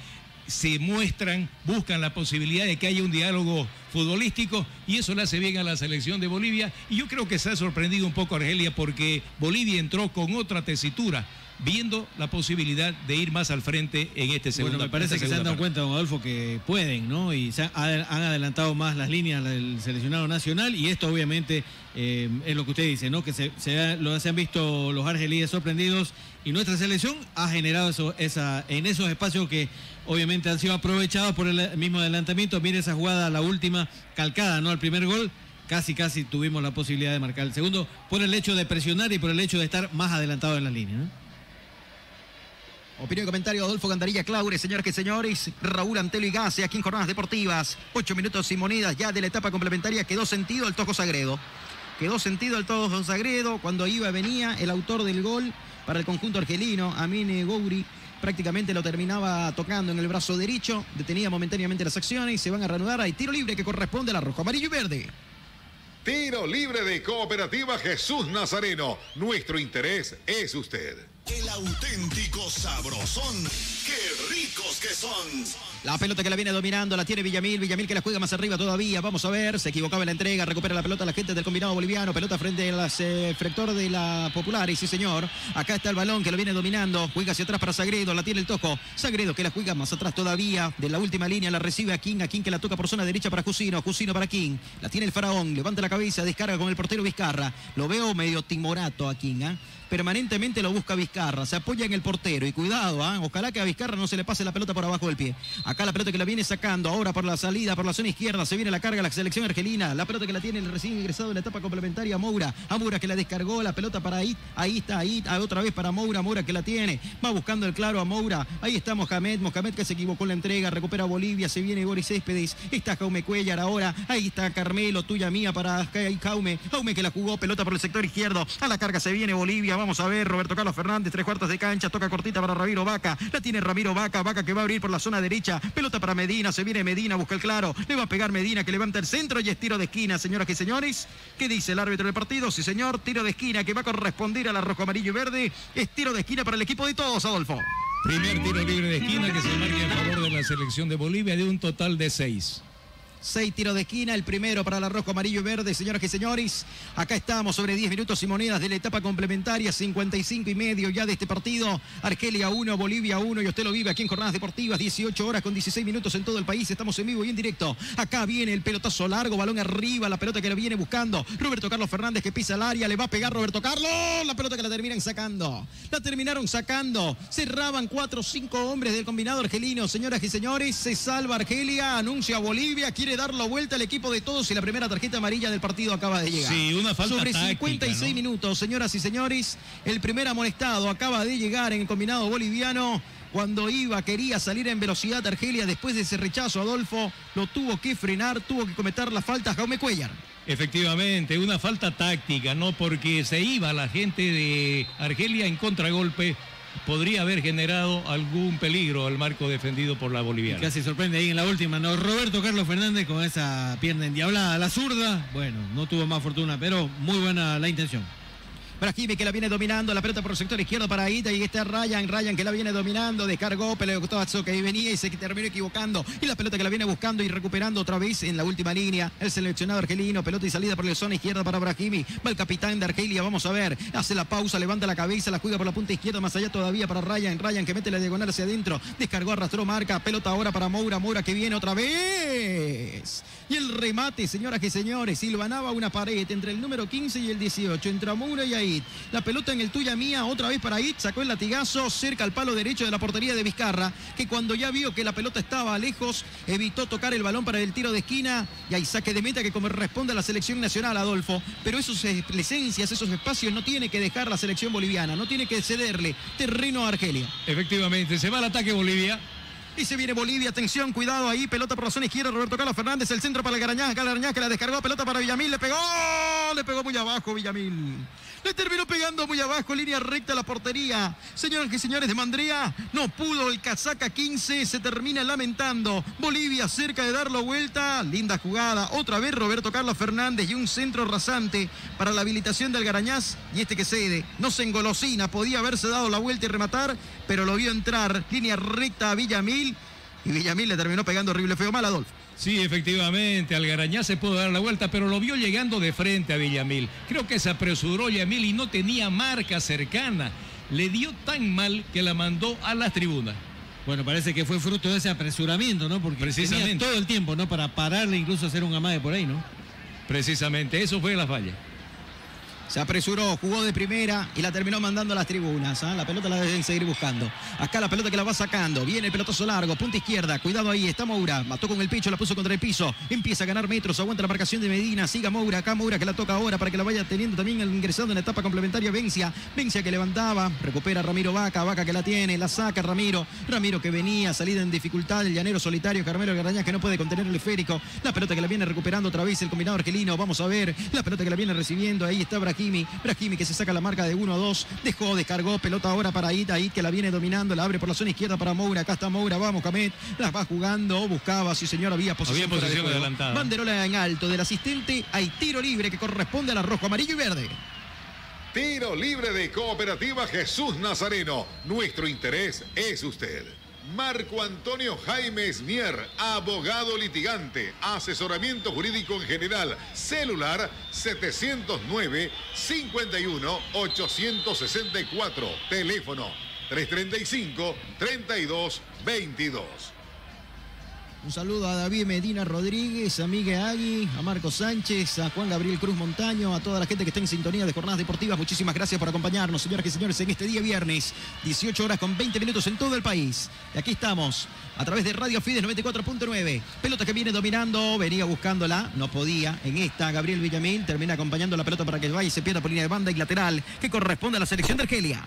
se muestran, buscan la posibilidad de que haya un diálogo futbolístico y eso le hace bien a la selección de Bolivia. Y yo creo que se ha sorprendido un poco Argelia porque Bolivia entró con otra tesitura viendo la posibilidad de ir más al frente en este segundo Bueno, me parece que se han dado cuenta, don Adolfo, que pueden, ¿no? Y se han, adelantado más las líneas del seleccionado nacional y esto obviamente eh, es lo que usted dice, ¿no? Que se, se, ha- lo- se han visto los argelíes sorprendidos y nuestra selección ha generado eso, esa, en esos espacios que obviamente han sido aprovechados por el mismo adelantamiento. Mire esa jugada, la última, calcada, ¿no? Al primer gol. Casi, casi tuvimos la posibilidad de marcar el segundo por el hecho de presionar y por el hecho de estar más adelantado en las líneas, ¿no? Opinión y comentario, Adolfo Gandarilla Claure, señores y señores, Raúl Antelo y Gase, aquí en Jornadas Deportivas. Ocho minutos y monedas ya de la etapa complementaria. Quedó sentido el Tojo Sagredo. Quedó sentido el Tojo Sagredo cuando iba venía el autor del gol para el conjunto argelino, Amine Gouri. Prácticamente lo terminaba tocando en el brazo derecho, detenía momentáneamente las acciones y se van a reanudar. Hay tiro libre que corresponde a la rojo, amarillo y verde. Tiro libre de Cooperativa Jesús Nazareno. Nuestro interés es usted. El auténtico sabrosón. ¡Qué La pelota que la viene dominando la tiene Villamil. Villamil que la juega más arriba todavía. Vamos a ver. Se equivocaba en la entrega. Recupera la pelota la gente del combinado boliviano. Pelota frente al eh, de la Popular. Y sí, señor. Acá está el balón que lo viene dominando. Juega hacia atrás para Sagredo. La tiene el toco. Sagredo que la juega más atrás todavía. De la última línea la recibe a King. Que la toca por zona derecha para Jusino. Jusino para King. La tiene el faraón. Levanta la cabeza. Descarga con el portero Vizcarra. Lo veo medio timorato a King. ¿ah? Permanentemente lo busca Vizcarra. Se apoya en el portero. Y cuidado. ¿ah? Ojalá que a Vizcarra no se le pase la pelota por abajo del pie. Acá la pelota que la viene sacando. Ahora por la salida, por la zona izquierda. Se viene la carga la selección argelina. La pelota que la tiene el recién ingresado en la etapa complementaria Moura. A Moura que la descargó. La pelota para ahí. Ahí está. Ahí. ah, Otra vez para Moura. Moura que la tiene. Va buscando el claro a Moura. Ahí está Mohamed. Mohamed que se equivocó en la entrega. Recupera Bolivia. Se viene Boris Céspedes. Está Jaume Cuellar ahora. Ahí está Carmelo. Tuya mía para Jaume. Jaume que la jugó. Pelota por el sector izquierdo. A la carga se viene Bolivia. Vamos a ver. Roberto Carlos Fernández. Tres cuartos de cancha. Toca cortita para Ramiro Vaca. La tiene Ramiro Vaca. Vaca que va a abrir por la zona derecha. Pelota para Medina. Se viene Medina. Busca el claro. Le va a pegar Medina que levanta el centro y es tiro de esquina, señoras y señores. ¿Qué dice el árbitro del partido? Sí, señor. Tiro de esquina que va a corresponder a la rojo, amarillo y verde. Es tiro de esquina para el equipo de todos, Adolfo. Primer tiro libre de esquina que se marca en favor de la selección de Bolivia de un total de seis. Seis tiros de esquina, el primero para la rojo, amarillo y verde, señoras y señores. Acá estamos sobre 10 minutos y monedas de la etapa complementaria, 55 y medio ya de este partido. Argelia 1, Bolivia 1 y usted lo vive aquí en Jornadas Deportivas, 18 horas con 16 minutos en todo el país. Estamos en vivo y en directo. Acá viene el pelotazo largo, balón arriba, la pelota que la viene buscando. Roberto Carlos Fernández que pisa el área, le va a pegar Roberto Carlos. La pelota que la terminan sacando. La terminaron sacando. Cerraban cuatro o cinco hombres del combinado argelino. Señoras y señores, se salva Argelia, anuncia Bolivia, quiere dar la vuelta al equipo de todos y la primera tarjeta amarilla del partido acaba de llegar. Sí, una falta Sobre táctica, 56 ¿no? minutos, señoras y señores, el primer amonestado acaba de llegar en el combinado boliviano. Cuando iba, quería salir en velocidad Argelia después de ese rechazo, Adolfo lo tuvo que frenar, tuvo que cometer la falta Jaume Cuellar. Efectivamente, una falta táctica, ¿no? Porque se iba la gente de Argelia en contragolpe, podría haber generado algún peligro al marco defendido por la boliviana. Casi sorprende ahí en la última, ¿no? Roberto Carlos Fernández con esa pierna endiablada, la zurda. Bueno, no tuvo más fortuna, pero muy buena la intención. Brahimi que la viene dominando, la pelota por el sector izquierdo para Ita y está Ryan, Ryan que la viene dominando, descargó, pelotazo que venía y se terminó equivocando y la pelota que la viene buscando y recuperando otra vez en la última línea, el seleccionado argelino, pelota y salida por la zona izquierda para Brahimi, va el capitán de Argelia, vamos a ver, hace la pausa, levanta la cabeza, la juega por la punta izquierda, más allá todavía para Ryan, Ryan que mete la diagonal hacia adentro, descargó, arrastró, marca, pelota ahora para Moura, Moura que viene otra vez. Y el remate, señoras y señores, silvanaba una pared entre el número 15 y el 18, entre Moura y Ait. La pelota en el tuya mía, otra vez para Ait, sacó el latigazo cerca al palo derecho de la portería de Vizcarra, que cuando ya vio que la pelota estaba lejos, evitó tocar el balón para el tiro de esquina y hay saque de meta que corresponde a la selección nacional, Adolfo. Pero esos licencias, esos espacios no tiene que dejar la selección boliviana, no tiene que cederle terreno a Argelia. Efectivamente, se va al ataque Bolivia. Y se viene Bolivia, atención, cuidado ahí, pelota por la zona izquierda, Roberto Carlos Fernández, el centro para el Garañaz, Garañaz que la descargó, pelota para Villamil, le pegó, le pegó muy abajo Villamil. Le terminó pegando muy abajo, línea recta la portería. Señoras y señores de Mandría, no pudo el casaca 15, se termina lamentando. Bolivia cerca de darlo vuelta, linda jugada. Otra vez Roberto Carlos Fernández y un centro rasante para la habilitación del Garañaz. Y este que cede, no se engolosina, podía haberse dado la vuelta y rematar, pero lo vio entrar. Línea recta a Villamil. Y Villamil le terminó pegando horrible feo mal, Adolfo. Sí, efectivamente, Algarañá se pudo dar la vuelta, pero lo vio llegando de frente a Villamil. Creo que se apresuró Villamil y no tenía marca cercana. Le dio tan mal que la mandó a las tribunas. Bueno, parece que fue fruto de ese apresuramiento, ¿no? Porque Precisamente. tenía todo el tiempo, ¿no? Para pararle, incluso hacer un amague por ahí, ¿no? Precisamente, eso fue la falla. Se apresuró, jugó de primera y la terminó mandando a las tribunas. ¿ah? La pelota la deben seguir buscando. Acá la pelota que la va sacando. Viene el pelotazo largo, punta izquierda. Cuidado ahí, está Moura. Mató con el pecho, la puso contra el piso. Empieza a ganar metros, aguanta la marcación de Medina. Siga Moura, acá Moura que la toca ahora para que la vaya teniendo también ingresando en la etapa complementaria. Vencia, Vencia que levantaba. Recupera Ramiro Vaca, Vaca que la tiene, la saca Ramiro. Ramiro que venía, salida en dificultad. El llanero solitario, Carmelo Garañas que no puede contener el esférico. La pelota que la viene recuperando otra vez el combinado argelino. Vamos a ver. La pelota que la viene recibiendo. Ahí está Brahimi. Brahimi que se saca la marca de 1 a 2. Dejó, descargó. Pelota ahora para Ait. Ait que la viene dominando. La abre por la zona izquierda para Moura. Acá está Moura. Vamos, Camet. La va jugando. Buscaba. Sí, señor. Había posición. Había posición adelantada. Banderola en alto del asistente. Hay tiro libre que corresponde a la rojo, amarillo y verde. Tiro libre de Cooperativa Jesús Nazareno. Nuestro interés es usted. Marco Antonio Jaime Mier, abogado litigante, asesoramiento jurídico en general, celular 709 51 864, teléfono 335 32 22. Un saludo a David Medina Rodríguez, a Miguel Agui, a Marco Sánchez, a Juan Gabriel Cruz Montaño, a toda la gente que está en sintonía de Jornadas Deportivas. Muchísimas gracias por acompañarnos, señoras y señores, en este día viernes, 18 horas con 20 minutos en todo el país. Y aquí estamos, a través de Radio Fides 94.9. Pelota que viene dominando, venía buscándola, no podía. En esta, Gabriel Villamil termina acompañando la pelota para que vaya y se pierda por línea de banda y lateral, que corresponde a la selección de Argelia.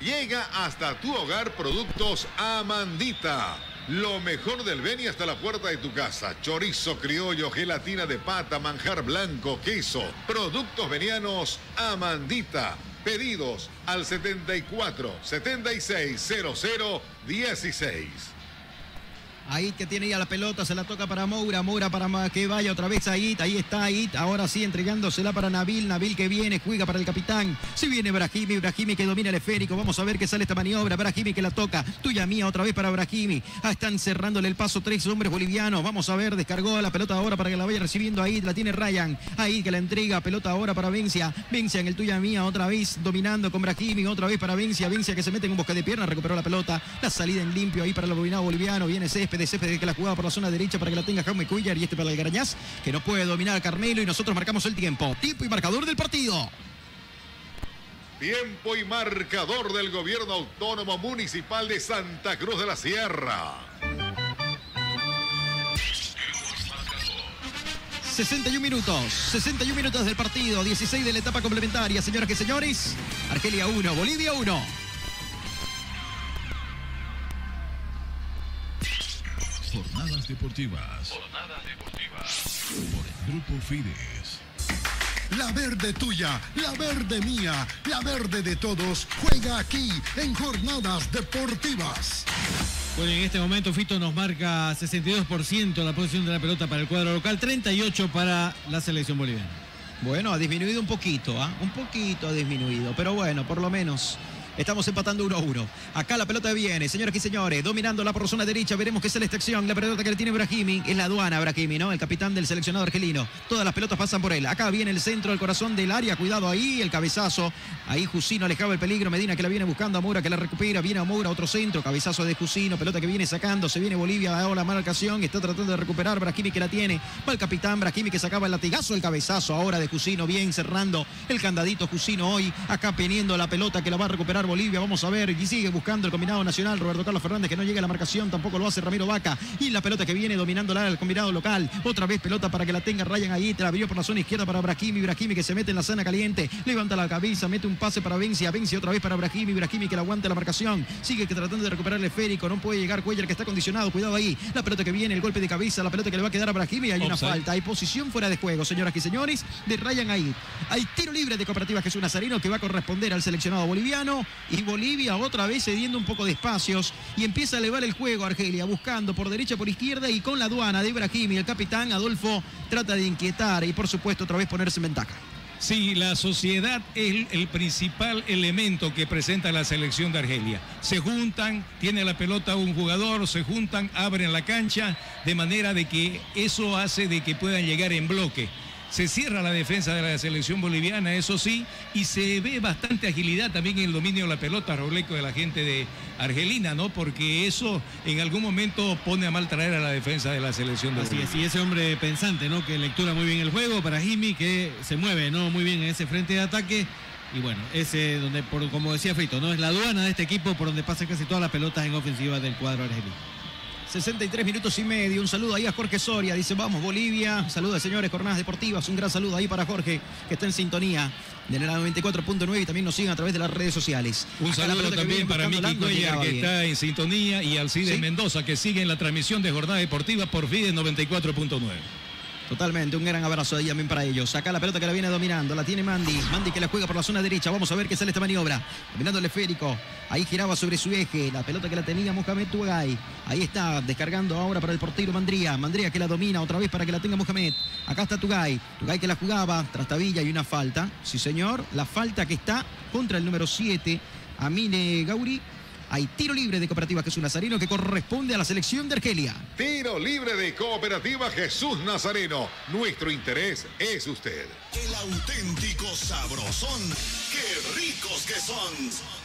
Llega hasta tu hogar productos Amandita. Lo mejor del Beni hasta la puerta de tu casa. Chorizo criollo, gelatina de pata, manjar blanco, queso. Productos venianos Amandita. Pedidos al 74 76 00 16. Ahí que tiene ya la pelota, se la toca para Moura, Moura para que vaya otra vez ahí, ahí está ahí, ahora sí entregándosela para Nabil, Nabil que viene, juega para el capitán, si viene Brahimi, Brahimi que domina el esférico, vamos a ver que sale esta maniobra, Brahimi que la toca, tuya mía otra vez para Brahimi, ah, están cerrándole el paso tres hombres bolivianos, vamos a ver, descargó la pelota ahora para que la vaya recibiendo ahí, la tiene Ryan, ahí que la entrega, pelota ahora para Vencia, Vencia en el tuya mía otra vez, dominando con Brahimi, otra vez para Vencia, Vencia que se mete en un bosque de pierna, recuperó la pelota, la salida en limpio ahí para el bobinado boliviano, viene Céspedes, Céspedes que la jugaba por la zona derecha para que la tenga Jaume Cuellar y este para el Garañaz, que no puede dominar a Carmelo y nosotros marcamos el tiempo, tiempo y marcador del partido. Tiempo y marcador del Gobierno Autónomo Municipal de Santa Cruz de la Sierra. 61 minutos, 61 minutos del partido, 16 de la etapa complementaria, señoras y señores. Argelia 1, Bolivia 1. Jornadas deportivas. Jornadas deportivas. Por el Grupo Fides. La verde tuya, la verde mía, la verde de todos juega aquí en Jornadas Deportivas. Bueno, en este momento Fito nos marca 62% la posición de la pelota para el cuadro local, 38% para la selección boliviana. Bueno, ha disminuido un poquito, ¿ah? Un poquito ha disminuido, pero bueno, por lo menos estamos empatando 1 a 1. Acá la pelota viene, señoras y señores, dominándola por zona derecha, veremos qué es la extracción, la pelota que le tiene Brahimi, es la aduana Brahimi, ¿no? El capitán del seleccionado argelino. Todas las pelotas pasan por él. Acá viene el centro, el corazón del área, cuidado ahí, el cabezazo. Ahí Jusino alejaba el peligro, Medina que la viene buscando a Moura que la recupera, viene a Moura otro centro, cabezazo de Jusino, pelota que viene sacando, se viene Bolivia, ahora la marcación, está tratando de recuperar Brahimi que la tiene, va el capitán Brahimi que sacaba el latigazo, el cabezazo ahora de Jusino, bien cerrando el candadito Jusino hoy, acá poniendo la pelota que la va a recuperar Bolivia. Vamos a ver. Y sigue buscando el combinado nacional. Roberto Carlos Fernández que no llega a la marcación. Tampoco lo hace Ramiro Vaca. Y la pelota que viene dominando el combinado local. Otra vez pelota para que la tenga Ryan ahí. La abrió por la zona izquierda para Brahimi. Brahimi que se mete en la zona caliente. Levanta la cabeza. Mete un pase para Vencia. Vencia otra vez para Brahimi. Brahimi que la aguanta la marcación. Sigue que tratando de recuperar el esférico. No puede llegar Cuellar que está condicionado. Cuidado ahí. La pelota que viene. El golpe de cabeza. La pelota que le va a quedar a Brahimi. Hay una Offside. falta. Hay posición fuera de juego, señoras y señores. De Ryan ahí. Hay tiro libre de Cooperativa Jesús Nazareno que va a corresponder al seleccionado boliviano. Y Bolivia otra vez cediendo un poco de espacios. Y empieza a elevar el juego Argelia. Buscando por derecha, por izquierda. Y con la aduana de Brahimi. El capitán Adolfo trata de inquietar. Y por supuesto otra vez ponerse en ventaja. Sí, la sociedad es el principal elemento que presenta la selección de Argelia. Se juntan, tiene la pelota un jugador, se juntan, abren la cancha, de manera de que eso hace de que puedan llegar en bloque. Se cierra la defensa de la selección boliviana, eso sí, y se ve bastante agilidad también en el dominio de la pelota, Robleco, de la gente de Argelina, ¿no? Porque eso en algún momento pone a mal traer a la defensa de la selección de Así Bolivia. es, y ese hombre pensante, ¿no? Que lectura muy bien el juego para Jimmy, que se mueve, ¿no? Muy bien en ese frente de ataque. Y bueno, ese donde, por, como decía Frito, ¿no? Es la aduana de este equipo por donde pasan casi todas las pelotas en ofensiva del cuadro argelino. 63 minutos y medio. Un saludo ahí a Jorge Soria. Dice, vamos, Bolivia. Saludos, señores, jornadas deportivas. Un gran saludo ahí para Jorge, que está en sintonía de la 94.9 y también nos siguen a través de las redes sociales. Un Acá saludo también para Miki Cuellar, que bien. está en sintonía, y Alcides Sí. Mendoza, que sigue en la transmisión de Jornada Deportiva por FIDE 94.9. Totalmente, un gran abrazo ahí también para ellos. Acá la pelota que la viene dominando, la tiene Mandy. Mandy que la juega por la zona derecha. Vamos a ver qué sale esta maniobra. Dominando el esférico. Ahí giraba sobre su eje. La pelota que la tenía Mohamed Tuagay. Ahí está, descargando ahora para el portero Mandría. Mandría que la domina otra vez para que la tenga Mohamed. Acá está Tugay. Tugay que la jugaba. Trastabilla y una falta. Sí, señor. La falta que está contra el número 7, Amine Gauri. Hay tiro libre de Cooperativa Jesús Nazareno que corresponde a la selección de Argelia. Tiro libre de Cooperativa Jesús Nazareno. Nuestro interés es usted. El auténtico sabrosón. ¡Qué ricos que son!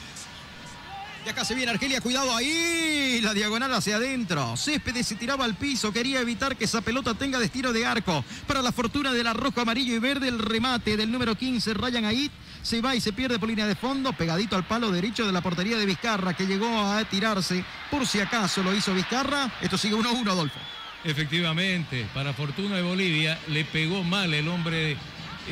Y acá se viene Argelia, cuidado ahí, la diagonal hacia adentro. Céspedes se tiraba al piso, quería evitar que esa pelota tenga destino de arco. Para la fortuna de la rojo, amarillo y verde, el remate del número 15, Ryan Ait, se va y se pierde por línea de fondo, pegadito al palo derecho de la portería de Vizcarra, que llegó a tirarse. Por si acaso lo hizo Vizcarra, esto sigue 1-1, Adolfo. Efectivamente, para fortuna de Bolivia, le pegó mal el hombre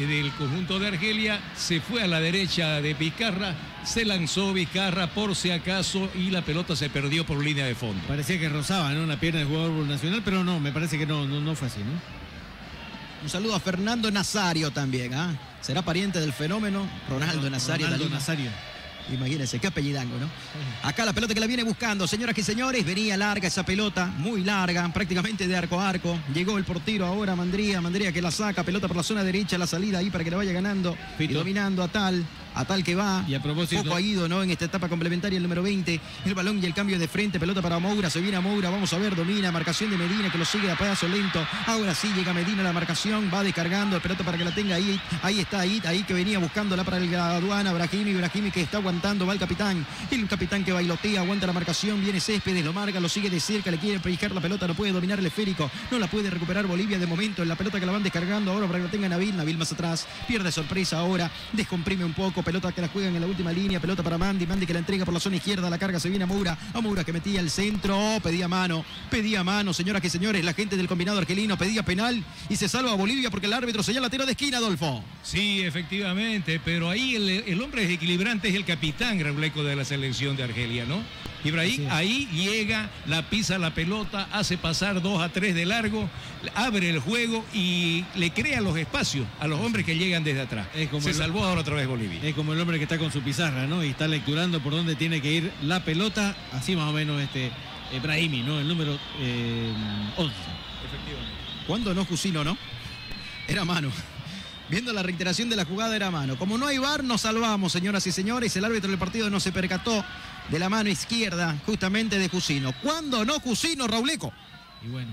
del conjunto de Argelia, se fue a la derecha de Vizcarra, se lanzó Vizcarra por si acaso y la pelota se perdió por línea de fondo. Parecía que rozaba, ¿no? Una pierna del jugador nacional, pero no, me parece que no, no, no fue así, ¿no? Un saludo a Fernando Nazario también, ¿ah? ¿Será pariente del fenómeno? Ronaldo Nazario. Ronaldo de Lima. Nazario. Imagínense, qué apellidango, ¿no? Acá la pelota que la viene buscando, señoras y señores, venía larga esa pelota, muy larga, prácticamente de arco a arco. Llegó el portero ahora, Mandría, Mandría que la saca, pelota por la zona derecha, la salida ahí para que la vaya ganando y dominando a tal, a tal que va. Y a propósito- Poco ha ido, ¿no? En esta etapa complementaria el número 20, el balón y el cambio de frente, pelota para Moura, se viene a Moura, vamos a ver, domina, marcación de Medina que lo sigue a paso lento. Ahora sí llega Medina a la marcación, va descargando, pelota para que la tenga ahí, ahí está ahí, ahí que venía buscándola para el aduana, Brahimi, Brahimi que está aguantando, va el capitán, el capitán que bailotea, aguanta la marcación, viene Céspedes, lo marca, lo sigue de cerca, le quiere pellizcar la pelota, no puede dominar el esférico, no la puede recuperar Bolivia de momento, en la pelota que la van descargando ahora para que la tenga Nabil, Nabil más atrás, pierde sorpresa ahora, descomprime un poco, pelota que la juegan en la última línea, pelota para Mandy, Mandy que la entrega por la zona izquierda, la carga se viene a Moura, a Moura que metía el centro, pedía mano, pedía mano, señoras y señores, la gente del combinado argelino pedía penal y se salva a Bolivia porque el árbitro señala tiro de esquina, Adolfo. Sí, efectivamente, pero ahí el, el hombre desequilibrante es el capitán Rableco de la selección de Argelia, ¿no? Ibrahim ahí llega, la pisa la pelota, hace pasar dos a tres de largo, abre el juego y le crea los espacios a los hombres que llegan desde atrás. como Se el- salvó ahora otra vez Bolivia. Es como el hombre que está con su pizarra, ¿no? Y está lecturando por dónde tiene que ir la pelota, así más o menos este Brahimi, ¿no? El número eh, 11. ¿Cuándo no Jusino, no? Era mano. Viendo la reiteración de la jugada era mano. Como no hay VAR, nos salvamos, señoras y señores. El árbitro del partido no se percató de la mano izquierda, justamente de Jusino. ¿Cuándo no Jusino, Rauleco? Y bueno,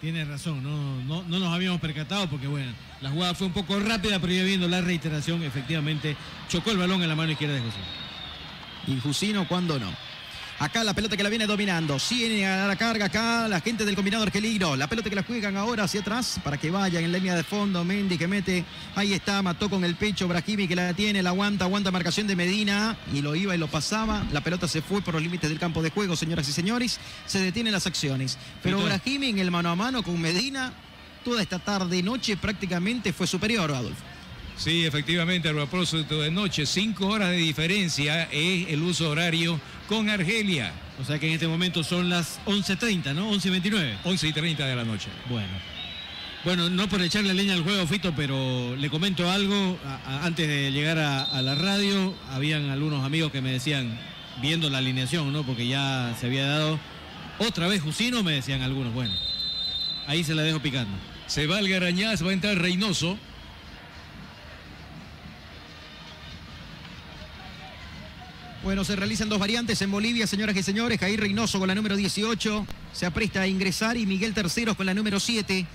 tiene razón, no, no, no nos habíamos percatado porque bueno, la jugada fue un poco rápida, pero ya viendo la reiteración, efectivamente chocó el balón en la mano izquierda de José. Y Jusino, ¿cuándo no? Acá la pelota que la viene dominando. Sigue a la carga acá la gente del combinado argelino. La pelota que la juegan ahora hacia atrás para que vayan en línea de fondo. Mendy que mete. Ahí está, mató con el pecho. Brahimi que la tiene, la aguanta, aguanta marcación de Medina. Y lo iba y lo pasaba. La pelota se fue por los límites del campo de juego, señoras y señores. Se detienen las acciones. Pero Brahimi en el mano a mano con Medina, toda esta tarde y noche prácticamente fue superior, Adolfo. Sí, efectivamente, a propósito de noche, cinco horas de diferencia es el uso horario con Argelia. O sea que en este momento son las 11.30, ¿no? 11.29. 11 y 30 de la noche. Bueno. Bueno, no por echarle leña al juego, Fito, pero le comento algo. antes de llegar a, la radio, habían algunos amigos que me decían, viendo la alineación, ¿no? Porque ya se había dado otra vez Jusino, me decían algunos. Bueno, ahí se la dejo picando. Se va el Garañaz, va a entrar Reynoso. Bueno, se realizan dos variantes en Bolivia, señoras y señores. Jair Reynoso con la número 18 se apresta a ingresar y Miguel Terceros con la número 7.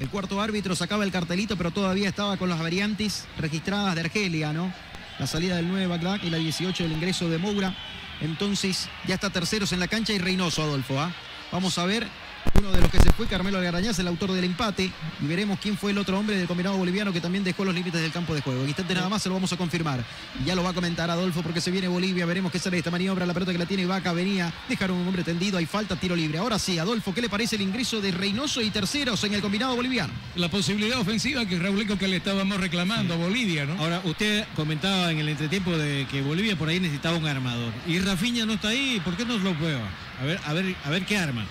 El cuarto árbitro sacaba el cartelito, pero todavía estaba con las variantes registradas de Argelia, ¿no? La salida del 9 Backlack y la 18 del ingreso de Moura. Entonces ya está Terceros en la cancha y Reynoso, Adolfo. ¿ah? Vamos a ver uno de los que se fue, Carmelo Algarañaz, el autor del empate. Y veremos quién fue el otro hombre del combinado boliviano que también dejó los límites del campo de juego. En instante nada más se lo vamos a confirmar. Y ya lo va a comentar Adolfo porque se viene Bolivia. Veremos qué sale de esta maniobra. La pelota que la tiene Vaca venía. Dejaron un hombre tendido. Hay falta, tiro libre. Ahora sí, Adolfo, ¿qué le parece el ingreso de Reynoso y terceros en el combinado boliviano? La posibilidad ofensiva que Raúl que le estábamos reclamando a Bolivia, ¿no? Ahora, usted comentaba en el entretiempo de que Bolivia por ahí necesitaba un armador. Y Rafiña no está ahí. ¿Por qué no lo prueba? A ver, a ver, a ver qué arma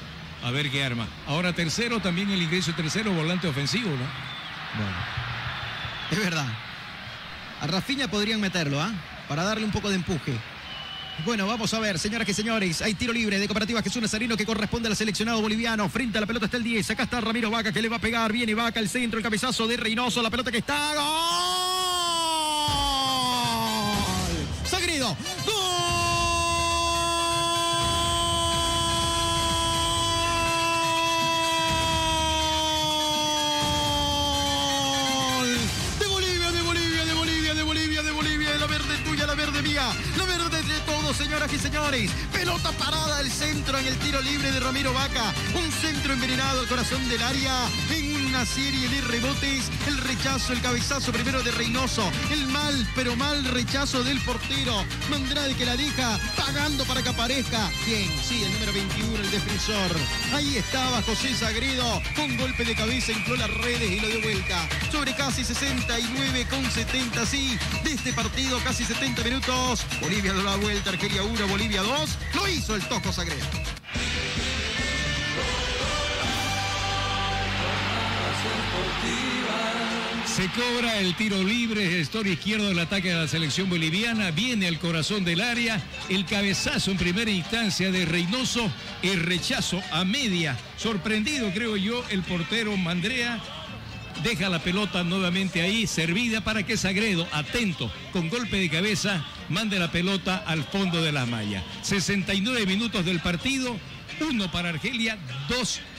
a ver qué arma. Ahora tercero, también el ingreso tercero, volante ofensivo, ¿no? Bueno. Es verdad. A Rafiña podrían meterlo, ¿ah? Para darle un poco de empuje. Bueno, vamos a ver, señoras y señores. Hay tiro libre de Cooperativa Jesús Nazarino que corresponde al seleccionado boliviano. Frente a la pelota está el 10. Acá está Ramiro Vaca que le va a pegar. Viene Vaca al centro, el cabezazo de Reynoso. La pelota que está. ¡Gol! ¡Sagrido! señoras y señores. Pelota parada del centro en el tiro libre de Ramiro Vaca. Un centro envenenado al corazón del área. Una serie de rebotes. El rechazo, el cabezazo primero de Reynoso. El mal, pero mal rechazo del portero. Mandrade que la deja pagando para que aparezca. ¿Quién? Sí, el número 21, el defensor. Ahí estaba José Sagredo. Con golpe de cabeza infló las redes y lo dio vuelta. Sobre casi 69 con 70, sí. De este partido, casi 70 minutos. Bolivia da la vuelta. Argelia 1, Bolivia 2. Lo hizo el Toco Sagredo. Se cobra el tiro libre, gestor izquierdo del ataque de la selección boliviana, viene al corazón del área, el cabezazo en primera instancia de Reynoso, el rechazo a media, sorprendido creo yo el portero Mandrea, deja la pelota nuevamente ahí, servida para que Sagredo, atento, con golpe de cabeza, mande la pelota al fondo de la malla. 69 minutos del partido, uno para Argelia, dos para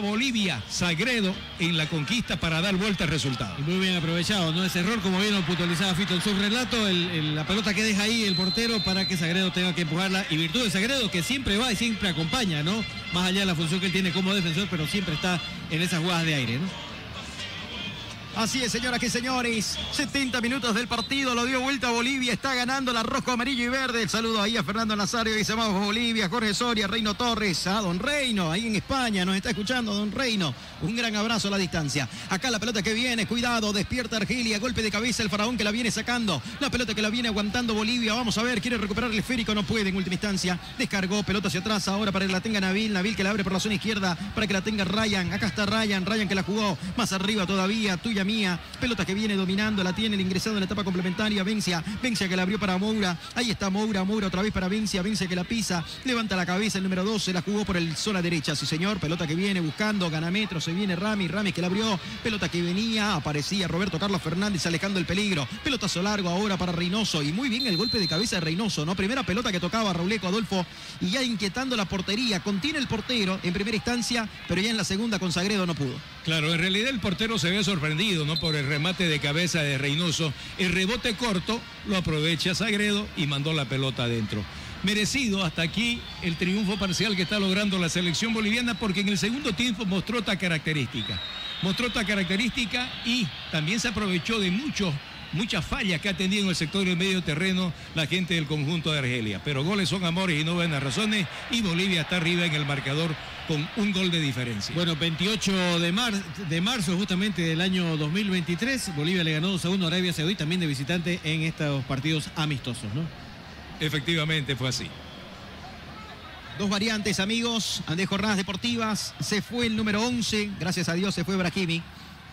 Bolivia. Sagredo en la conquista para dar vuelta al resultado. muy bien aprovechado, ¿no? Ese error, como bien lo Fito en su relato, la pelota que deja ahí el portero para que Sagredo tenga que empujarla. Y virtud de Sagredo, que siempre va y siempre acompaña, ¿no? Más allá de la función que él tiene como defensor, pero siempre está en esas jugadas de aire. Así es, señoras y señores. 70 minutos del partido, lo dio vuelta Bolivia, está ganando la rojo, amarillo y verde. El saludo ahí a Fernando Nazario, dice vamos Bolivia, Jorge Soria, Reino Torres, a Don Reino, ahí en España, nos está escuchando Don Reino. Un gran abrazo a la distancia. Acá la pelota que viene, cuidado, despierta Argelia, golpe de cabeza el faraón que la viene sacando. La pelota que la viene aguantando Bolivia, vamos a ver, quiere recuperar el esférico, no puede en última instancia. Descargó, pelota hacia atrás ahora para que la tenga Nabil, Nabil que la abre por la zona izquierda para que la tenga Ryan. Acá está Ryan, Ryan que la jugó más arriba todavía, tuya mía. Pelota que viene dominando, la tiene el ingresado en la etapa complementaria. Vencia, Vencia que la abrió para Moura. Ahí está Moura, Moura otra vez para Vencia, Vencia que la pisa. Levanta la cabeza el número 12, la jugó por el zona derecha. Sí, señor. Pelota que viene buscando, gana metro, se viene Rami, Rami que la abrió. Pelota que venía, aparecía Roberto Carlos Fernández alejando el peligro. Pelotazo largo ahora para Reynoso. Y muy bien el golpe de cabeza de Reynoso, ¿no? Primera pelota que tocaba Rauleco Adolfo y ya inquietando la portería. Contiene el portero en primera instancia, pero ya en la segunda con Sagredo no pudo. Claro, en realidad el portero se ve sorprendido, ¿no? Por el remate de cabeza de Reynoso. El rebote corto lo aprovecha Sagredo y mandó la pelota adentro. merecido hasta aquí el triunfo parcial que está logrando la selección boliviana porque en el segundo tiempo mostró esta característica. Mostró esta característica y también se aprovechó de muchos muchas fallas que ha tenido en el sector del medio terreno la gente del conjunto de Argelia. Pero goles son amores y no buenas razones y Bolivia está arriba en el marcador con un gol de diferencia. Bueno, 28 de, mar- de marzo justamente del año 2023, Bolivia le ganó 2 a 1 a Arabia Saudí también de visitante en estos partidos amistosos, ¿no? Efectivamente fue así. Dos variantes, amigos, de jornadas deportivas. Se fue el número 11, gracias a Dios se fue Brahimi.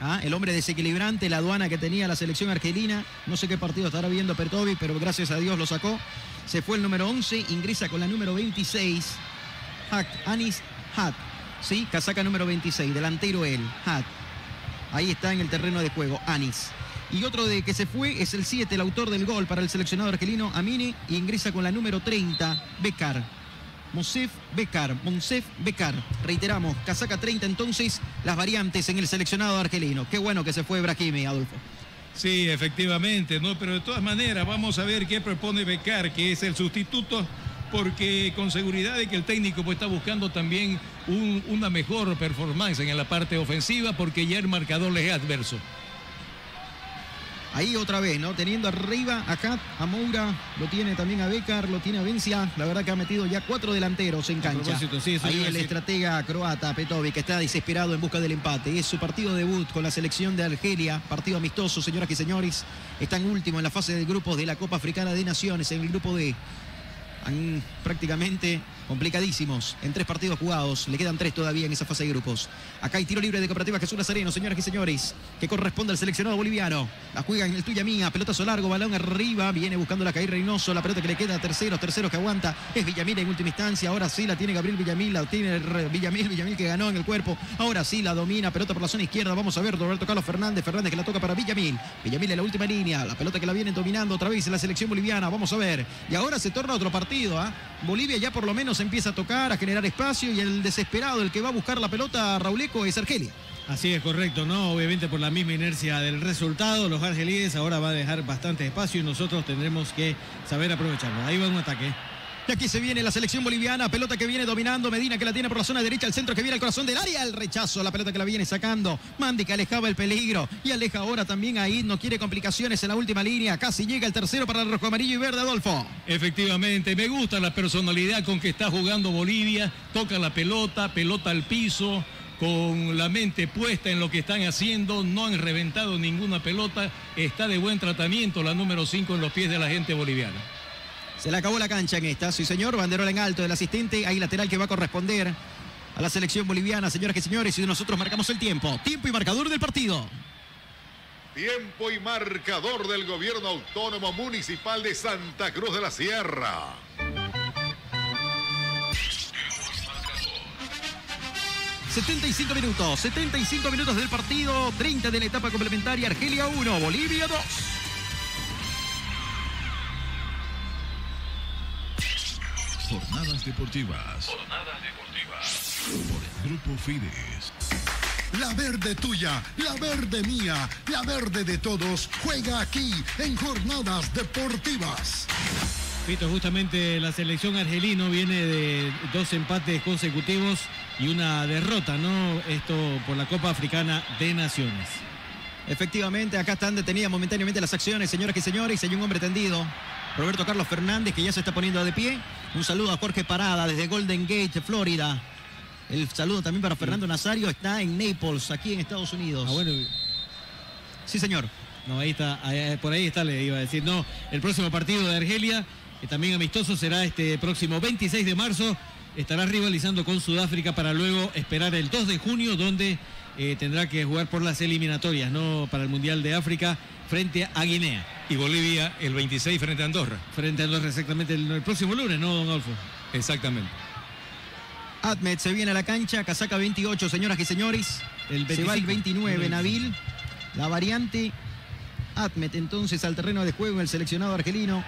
Ah, el hombre desequilibrante, la aduana que tenía la selección argelina. No sé qué partido estará viendo Pertovi, pero gracias a Dios lo sacó. Se fue el número 11, ingresa con la número 26. Hack, Anis Hat. Sí, casaca número 26, delantero él, Hat. Ahí está en el terreno de juego, Anis. Y otro de que se fue es el 7, el autor del gol para el seleccionado argelino, Amini, y ingresa con la número 30, Bekar. Monsef Bekar, Monsef Bekar. Reiteramos, casaca 30 entonces, las variantes en el seleccionado argelino. Qué bueno que se fue Brahimi, Adolfo. Sí, efectivamente, ¿no? Pero de todas maneras, vamos a ver qué propone Becar, que es el sustituto, porque con seguridad de que el técnico pues, está buscando también un- una mejor performance en la parte ofensiva, porque ya el marcador le es adverso. Ahí otra vez, ¿no? Teniendo arriba acá a Moura, lo tiene también a Bekar, lo tiene a Vencia. La verdad que ha metido ya cuatro delanteros en cancha. sí, Ahí a el decir. estratega croata Petovic que está desesperado en busca del empate. Es su partido debut con la selección de Argelia, partido amistoso, señoras y señores. Están último en la fase de grupos de la Copa Africana de Naciones, en el grupo D. Han prácticamente complicadísimos en tres partidos jugados. Le quedan tres todavía en esa fase de grupos. Acá hay tiro libre de Cooperativa Jesús Nazareno, señoras y señores, que corresponde al seleccionado boliviano. La juega en el tuya mía, pelotazo largo, balón arriba, viene buscando la caída Reynoso, la pelota que le queda a terceros, terceros que aguanta. Es Villamil en última instancia, ahora sí la tiene Gabriel Villamil, la tiene Villamil, Villamil que ganó en el cuerpo. Ahora sí la domina, pelota por la zona izquierda, vamos a ver, Roberto Carlos Fernández, Fernández que la toca para Villamil. Villamil en la última línea, la pelota que la viene dominando otra vez en la selección boliviana, vamos a ver. Y ahora se torna otro partido, ¿ah? Bolivia ya por lo menos empieza a tocar, a generar espacio y el desesperado, el que va a buscar la pelota, Rauleco, es Argelia. Así es correcto, ¿no? Obviamente por la misma inercia del resultado, los argelíes ahora va a dejar bastante espacio y nosotros tendremos que saber aprovecharlo. Ahí va un ataque. Y aquí se viene la selección boliviana, pelota que viene dominando, Medina que la tiene por la zona derecha, el centro que viene al corazón del área, el rechazo, la pelota que la viene sacando, Mandi que alejaba el peligro y aleja ahora también ahí, no quiere complicaciones en la última línea, casi llega el tercero para el rojo, amarillo y verde, Adolfo. Efectivamente, me gusta la personalidad con que está jugando Bolivia, toca la pelota, pelota al piso, con la mente puesta en lo que están haciendo, no han reventado ninguna pelota, está de buen tratamiento la número 5 en los pies de la gente boliviana. Se le acabó la cancha en esta, sí señor, banderola en alto del asistente, ahí lateral que va a corresponder a la selección boliviana, señoras y señores, y nosotros marcamos el tiempo, tiempo y marcador del partido. Tiempo y marcador del gobierno autónomo municipal de Santa Cruz de la Sierra. ...75 minutos, 75 minutos del partido, 30 de la etapa complementaria, Argelia 1, Bolivia 2. Jornadas deportivas. Jornadas deportivas. Por el Grupo Fides. La verde tuya, la verde mía, la verde de todos juega aquí en Jornadas Deportivas. Pito, justamente la selección argelino viene de dos empates consecutivos y una derrota, ¿no? Esto por la Copa Africana de Naciones. Efectivamente, acá están detenidas momentáneamente las acciones, señoras y señores, y hay un hombre tendido. Roberto Carlos Fernández, que ya se está poniendo de pie. Un saludo a Jorge Parada desde Golden Gate, Florida. El saludo también para Fernando Nazario, está en Naples, aquí en Estados Unidos. Ah, bueno. Sí, señor. No, ahí está, ahí- por ahí está, le iba a decir. No, el próximo partido de Argelia, que también amistoso, será este próximo 26 de marzo. Estará rivalizando con Sudáfrica para luego esperar el 2 de junio, donde eh, tendrá que jugar por las eliminatorias, ¿no? Para el Mundial de África frente a Guinea. Y Bolivia el 26 frente a Andorra. Frente a Andorra, exactamente, el, el próximo lunes, ¿no, don Alfo? Exactamente. Ahmed se viene a la cancha, casaca 28, señoras y señores. El Se va el 25. 29, Nabil. La variante. Ahmed entonces al terreno de juego, el seleccionado argelino.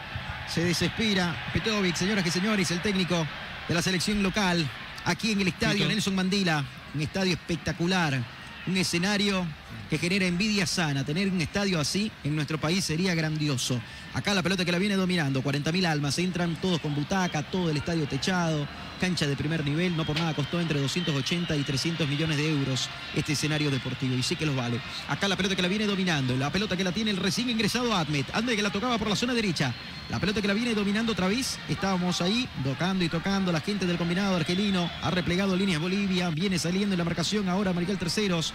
Se desespera. Petrovic, señoras y señores, el técnico de la selección local. Aquí en el estadio. Nelson Mandela. Un estadio espectacular. Un escenario que genera envidia sana. Tener un estadio así en nuestro país sería grandioso. Acá la pelota que la viene dominando, 40.000 almas, entran todos con butaca, todo el estadio techado, cancha de primer nivel, no por nada costó entre 280 y 300 millones de euros este escenario deportivo y sí que los vale. Acá la pelota que la viene dominando, la pelota que la tiene el recién ingresado Admet, Admet que la tocaba por la zona derecha, la pelota que la viene dominando otra vez, estábamos ahí tocando y tocando, la gente del combinado argelino ha replegado líneas Bolivia, viene saliendo en la marcación ahora Marical Terceros,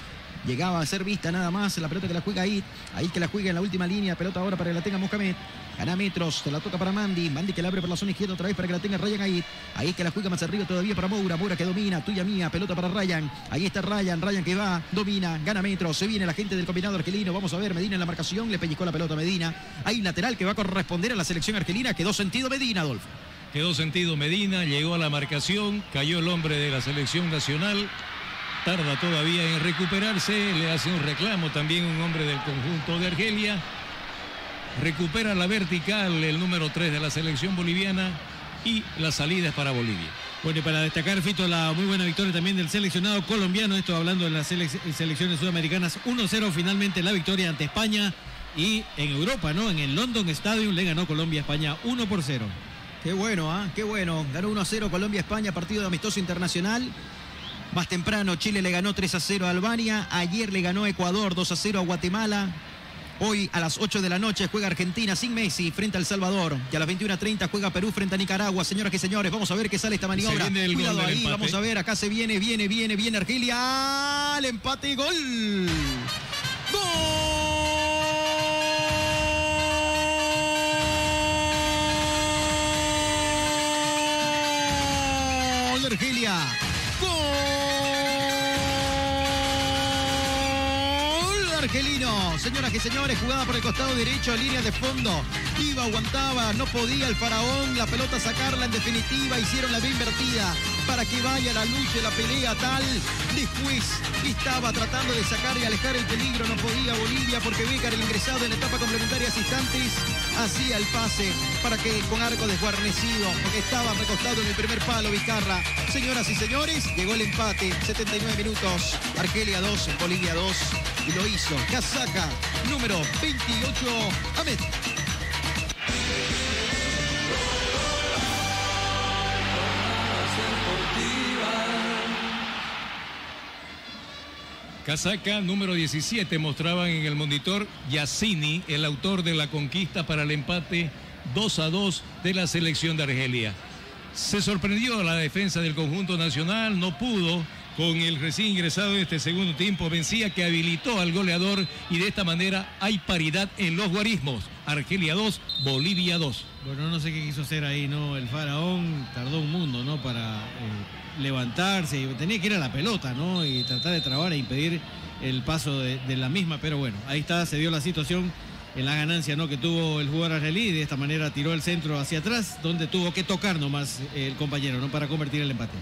llegaba a ser vista nada más, la pelota que la juega ahí, ahí que la juega en la última línea, pelota ahora para que la tenga Mohamed, gana metros, se la toca para Mandy, Mandy que la abre por la zona izquierda otra vez para que la tenga Ryan ahí, ahí que la juega más arriba todavía para Moura, Moura que domina, tuya mía, pelota para Ryan, ahí está Ryan, Ryan que va, domina, gana metros, se viene la gente del combinado argelino, vamos a ver, Medina en la marcación, le pellizcó la pelota a Medina, hay lateral que va a corresponder a la selección argelina, quedó sentido Medina, Adolfo. Quedó sentido Medina, llegó a la marcación, cayó el hombre de la selección nacional, tarda todavía en recuperarse, le hace un reclamo también un hombre del conjunto de Argelia. Recupera la vertical el número 3 de la selección boliviana y la salida es para Bolivia. Bueno, y para destacar, Fito, la muy buena victoria también del seleccionado colombiano, esto hablando de las selec- selecciones sudamericanas, 1-0 finalmente la victoria ante España y en Europa, ¿no? En el London Stadium le ganó Colombia a España 1 por 0. Qué bueno, ¿ah? Qué bueno. Ganó 1-0 Colombia-España, partido de amistoso internacional. Más temprano, Chile le ganó 3-0 a Albania. Ayer le ganó Ecuador 2-0 a Guatemala. Hoy a las 8 de la noche juega Argentina sin Messi frente al Salvador. Y a las 21.30 juega Perú frente a Nicaragua. Señoras y señores, vamos a ver qué sale esta maniobra. el Cuidado ahí, empate. vamos a ver. Acá se viene, viene, viene, viene Argelia. ¡Al empate y gol! ¡Gol Argelia! Argelino! Señoras y señores, jugada por el costado derecho, línea de fondo. Iba, aguantaba, no podía el faraón, la pelota sacarla en definitiva, hicieron la B invertida para que vaya la lucha, la pelea tal. Después estaba tratando de sacar y alejar el peligro, no podía Bolivia porque Becar, el ingresado en la etapa complementaria instantes, hacía el pase para que con arco desguarnecido, porque estaba recostado en el primer palo Vizcarra. Señoras y señores, llegó el empate, 79 minutos, Argelia 2, Bolivia 2, y lo hizo. Casaca, número 28, Ahmed. Casaca número 17 mostraban en el monitor Yassini, el autor de la conquista para el empate 2 a 2 de la selección de Argelia. Se sorprendió la defensa del conjunto nacional, no pudo con el recién ingresado en este segundo tiempo, vencía que habilitó al goleador y de esta manera hay paridad en los guarismos. Argelia 2, Bolivia 2. Bueno, no sé qué quiso hacer ahí, ¿no? El faraón tardó un mundo, ¿no? Para eh, levantarse y tenía que ir a la pelota, ¿no? Y tratar de trabar e impedir el paso de, de la misma. Pero bueno, ahí está, se dio la situación en la ganancia, ¿no? Que tuvo el jugador argelí y de esta manera tiró el centro hacia atrás, donde tuvo que tocar nomás el compañero, ¿no? Para convertir el empate.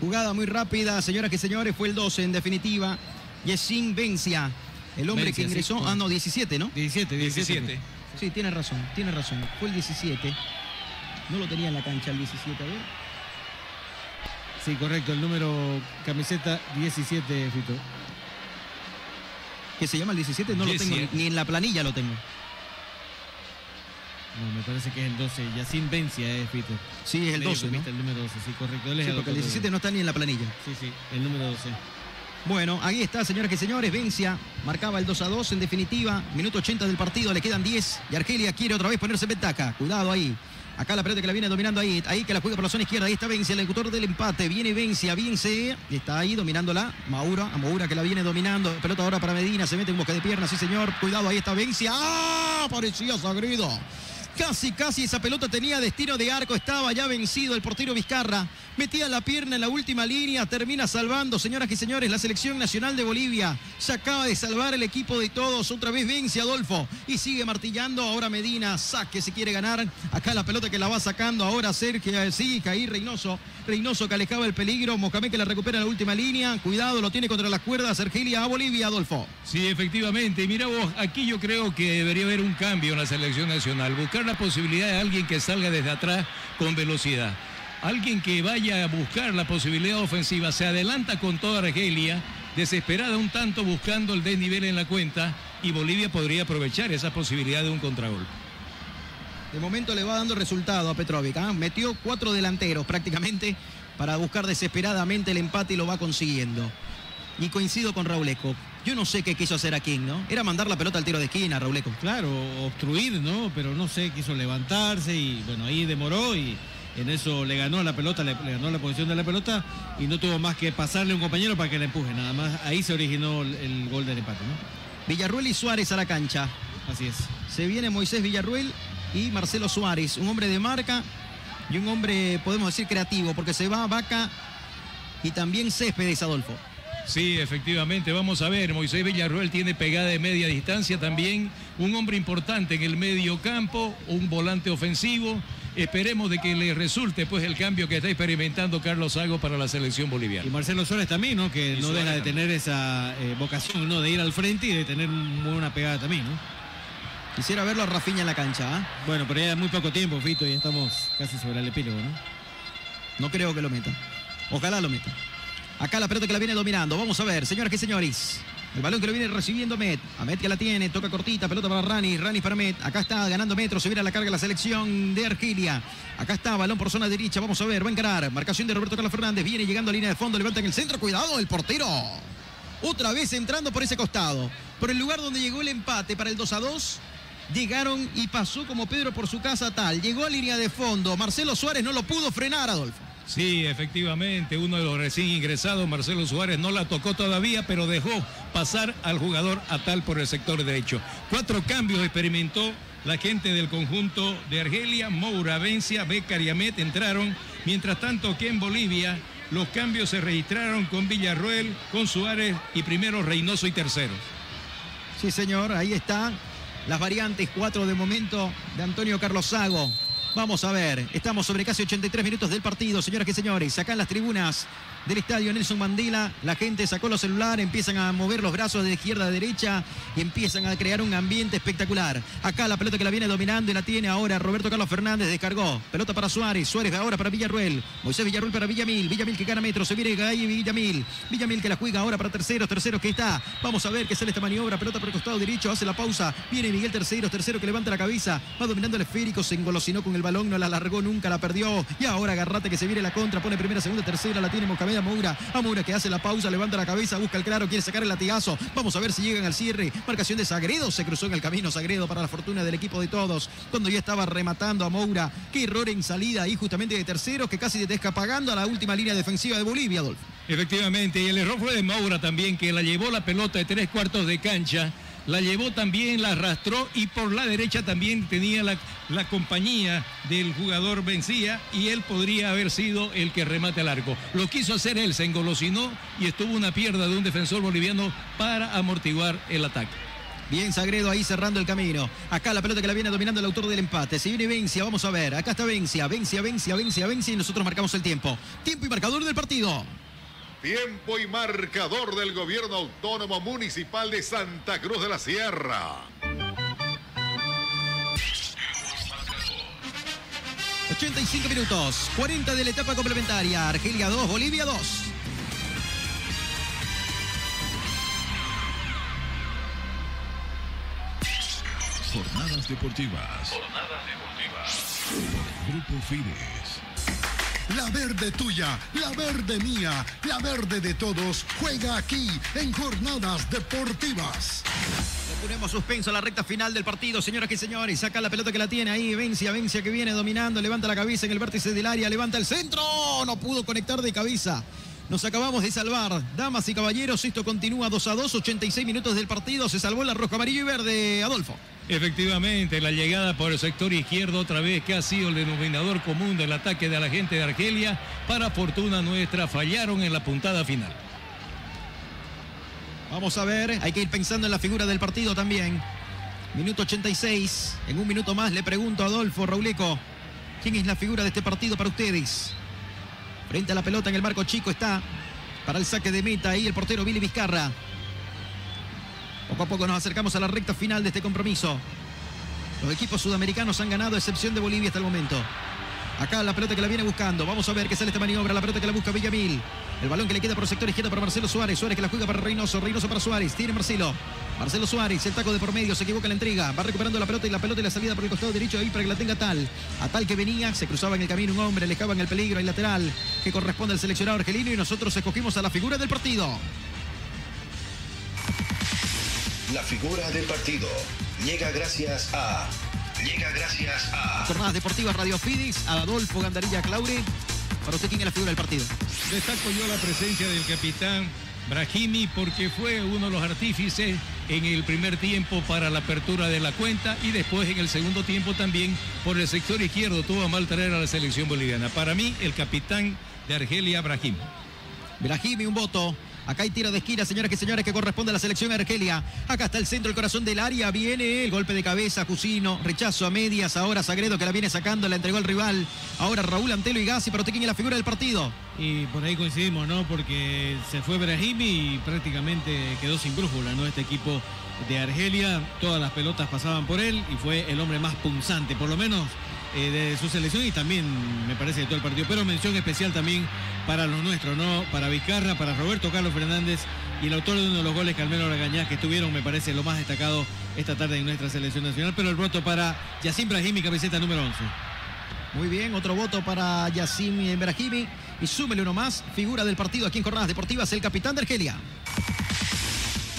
Jugada muy rápida, señoras y señores, fue el 12 en definitiva. Yesin Vencia, el hombre Vencia, que ingresó. sí. Ah, no, 17, ¿no? 17, 17. Sí, tiene razón, tiene razón. Fue el 17. No lo tenía en la cancha el 17, a ver. Sí, correcto, el número camiseta 17, Fito. ¿Qué se llama el 17? No lo tengo, 17. ni en la planilla lo tengo. No, me parece que es el 12. Yacine Vencia es Fito. Sí, es el 12, ¿no? El número 12, sí, correcto. Él es Sí, porque el autor de- 17 no está ni en la planilla. Sí, sí, el número 12. Bueno, ahí está, señoras y señores. Vencia marcaba el 2 a 2 en definitiva. Minuto 80 del partido, le quedan 10. Y Argelia quiere otra vez ponerse en ventaja. Cuidado ahí. Acá la pelota que la viene dominando ahí. Ahí que la juega por la zona izquierda. Ahí está Vencia, el ejecutor del empate. Viene Vencia, se. Está ahí dominándola. Maura, a Maura que la viene dominando. Pelota ahora para Medina. Se mete en boca de pierna, sí señor. Cuidado, ahí está Vencia. ¡Ah! Parecía Sagredo. Casi, casi esa pelota tenía destino de arco. Estaba ya vencido el portero Vizcarra. Metía la pierna en la última línea. Termina salvando, señoras y señores, la selección nacional de Bolivia. Se acaba de salvar el equipo de todos. Otra vez vence Adolfo. Y sigue martillando. Ahora Medina. Saque si quiere ganar. Acá la pelota que la va sacando. Ahora Sergio. Sí, ahí Reynoso. Reynoso que alejaba el peligro. Mohamed que la recupera en la última línea. Cuidado, lo tiene contra las cuerdas. Argelia a Bolivia, Adolfo. Sí, efectivamente. Y vos, aquí yo creo que debería haber un cambio en la selección nacional. Buscar la posibilidad de alguien que salga desde atrás con velocidad. Alguien que vaya a buscar la posibilidad ofensiva. Se adelanta con toda Argelia desesperada un tanto buscando el desnivel en la cuenta y Bolivia podría aprovechar esa posibilidad de un contragolpe. De momento le va dando resultado a Petrovic. ¿ah? Metió cuatro delanteros prácticamente para buscar desesperadamente el empate y lo va consiguiendo. Y coincido con Rauleco. Yo no sé qué quiso hacer aquí, ¿no? Era mandar la pelota al tiro de esquina, Rauleco. Claro, obstruir, ¿no? Pero no sé, quiso levantarse y bueno, ahí demoró y en eso le ganó la pelota, le, le ganó la posición de la pelota y no tuvo más que pasarle a un compañero para que la empuje. Nada más ahí se originó el, el gol del empate, ¿no? Villarruel y Suárez a la cancha. Así es. Se viene Moisés Villarruel y Marcelo Suárez, un hombre de marca y un hombre, podemos decir, creativo, porque se va Vaca y también Céspedes, Adolfo. Sí, efectivamente, vamos a ver, Moisés Villarruel tiene pegada de media distancia también, un hombre importante en el medio campo, un volante ofensivo. Esperemos de que le resulte pues el cambio que está experimentando Carlos Sago para la selección boliviana. Y Marcelo Suárez también, ¿no? Que Y no Suárez deja de también. tener esa eh, vocación, ¿no? De ir al frente y de tener muy buena pegada también, ¿no? Quisiera verlo a Rafinha en la cancha, ¿ah? Bueno, pero ya muy poco tiempo, Fito, y ya estamos casi sobre el epílogo, ¿no? No creo que lo meta. Ojalá lo meta. Acá la pelota que la viene dominando. Vamos a ver, señoras y señores. El balón que lo viene recibiendo Met. A Met que la tiene, toca cortita, pelota para Rani, Rani para Met. Acá está ganando metros, se viene a la carga la selección de Argelia. Acá está, balón por zona derecha, vamos a ver, va a encarar. Marcación de Roberto Carlos Fernández, viene llegando a línea de fondo, levanta en el centro, cuidado, el portero. Otra vez entrando por ese costado. Por el lugar donde llegó el empate para el 2 a 2. Llegaron y pasó como Pedro por su casa tal. Llegó a línea de fondo. Marcelo Suárez no lo pudo frenar, Adolfo. Sí, efectivamente, uno de los recién ingresados, Marcelo Suárez, no la tocó todavía, pero dejó pasar al jugador Atal por el sector derecho. Cuatro cambios experimentó la gente del conjunto de Argelia, Moura, Vencia, Becar y Amet entraron. Mientras tanto que en Bolivia los cambios se registraron con Villarruel, con Suárez y primero Reynoso y tercero. Sí, señor, ahí están las variantes, cuatro de momento de Antonio Carlos Sago. Vamos a ver, estamos sobre casi 83 minutos del partido, señoras y señores. Acá en las tribunas del estadio Nelson Mandela, la gente sacó los celulares, empiezan a mover los brazos de izquierda a derecha y empiezan a crear un ambiente espectacular. Acá la pelota que la viene dominando y la tiene ahora Roberto Carlos Fernández, descargó. Pelota para Suárez, Suárez ahora para Villarruel, Moisés Villarruel para Villamil, Villamil que gana metro, se viene ahí Villamil, Villamil que la juega ahora para terceros, terceros que está. Vamos a ver qué sale esta maniobra, pelota por el costado derecho, hace la pausa, viene Miguel Terceros, tercero que levanta la cabeza, va dominando el esférico, se engolosinó con el balón, no la largó nunca, la perdió. Y ahora Garrate que se viene la contra, pone primera, segunda, tercera, la tiene Mohamed Moura. A Moura que hace la pausa, levanta la cabeza, busca el claro, quiere sacar el latigazo. Vamos a ver si llegan al cierre. Marcación de Sagredo, se cruzó en el camino Sagredo para la fortuna del equipo de todos. Cuando ya estaba rematando a Moura. Qué error en salida ahí justamente de terceros que casi te está pagando a la última línea defensiva de Bolivia, Adolfo. Efectivamente, y el error fue de Maura también, que la llevó la pelota de tres cuartos de cancha, la llevó también, la arrastró y por la derecha también tenía la, la compañía del jugador Vencía y él podría haber sido el que remate al arco. Lo quiso hacer él, se engolosinó y estuvo una pierda de un defensor boliviano para amortiguar el ataque. Bien, Sagredo ahí cerrando el camino. Acá la pelota que la viene dominando el autor del empate. Se viene Vencia, vamos a ver. Acá está Vencia, Vencia, Vencia, Vencia, Vencia y nosotros marcamos el tiempo. Tiempo y marcador del partido. Tiempo y marcador del gobierno autónomo municipal de Santa Cruz de la Sierra. 85 minutos, 40 de la etapa complementaria. Argelia 2, Bolivia 2. Jornadas deportivas. Jornadas deportivas. Grupo Fides. La verde tuya, la verde mía, la verde de todos juega aquí en Jornadas Deportivas. Ponemos suspenso a la recta final del partido, señoras y señores. Saca la pelota que la tiene ahí. Vencia, Vencia que viene dominando. Levanta la cabeza en el vértice del área. Levanta el centro. No pudo conectar de cabeza. Nos acabamos de salvar. Damas y caballeros, esto continúa 2 a 2, 86 minutos del partido. Se salvó la roja, amarillo y verde. Adolfo. Efectivamente, la llegada por el sector izquierdo otra vez que ha sido el denominador común del ataque de la gente de Argelia. Para fortuna nuestra, fallaron en la puntada final. Vamos a ver, hay que ir pensando en la figura del partido también. Minuto 86. En un minuto más le pregunto a Adolfo Rauleco, ¿quién es la figura de este partido para ustedes? Frente a la pelota en el marco chico está para el saque de meta ahí el portero Billy Vizcarra. Poco a poco nos acercamos a la recta final de este compromiso. Los equipos sudamericanos han ganado, excepción de Bolivia hasta el momento. Acá la pelota que la viene buscando. Vamos a ver qué sale esta maniobra. La pelota que la busca Villamil. El balón que le queda por sector izquierdo para Marcelo Suárez. Suárez que la juega para Reynoso. Reynoso para Suárez. Tiene Marcelo. Marcelo Suárez, el taco de por medio, se equivoca la entrega. Va recuperando la pelota y la pelota y la salida por el costado derecho ahí para que la tenga tal. A tal que venía, se cruzaba en el camino un hombre, alejaba en el peligro, el lateral que corresponde al seleccionado argelino y nosotros escogimos a la figura del partido. La figura del partido llega gracias a. Llega gracias a. Jornadas deportivas Radio Fidis, Adolfo Gandarilla Claure. Para usted, ¿quién es la figura del partido? Destaco yo la presencia del capitán Brahimi porque fue uno de los artífices en el primer tiempo para la apertura de la cuenta y después en el segundo tiempo también por el sector izquierdo tuvo a mal traer a la selección boliviana. Para mí, el capitán de Argelia, Brahimi. Brahimi, un voto. Acá hay tiro de esquina, señoras y señores, que corresponde a la selección Argelia. Acá está el centro, el corazón del área. Viene el golpe de cabeza, Cusino. Rechazo a medias. Ahora Sagredo que la viene sacando, la entregó el rival. Ahora Raúl Antelo y Gassi, pero es la figura del partido. Y por ahí coincidimos, ¿no? Porque se fue Brahimi y prácticamente quedó sin brújula, ¿no? Este equipo de Argelia. Todas las pelotas pasaban por él y fue el hombre más punzante, por lo menos eh, de su selección y también me parece de todo el partido. Pero mención especial también para los nuestros, ¿no? Para Vizcarra, para Roberto Carlos Fernández y el autor de uno de los goles, Calmero Ragañaz, que estuvieron, me parece, lo más destacado esta tarde en nuestra selección nacional. Pero el voto para Yacim Brahimi, camiseta número 11. Muy bien, otro voto para Yacim Brahimi. Y súmele uno más, figura del partido aquí en Jornadas Deportivas, el capitán de Argelia.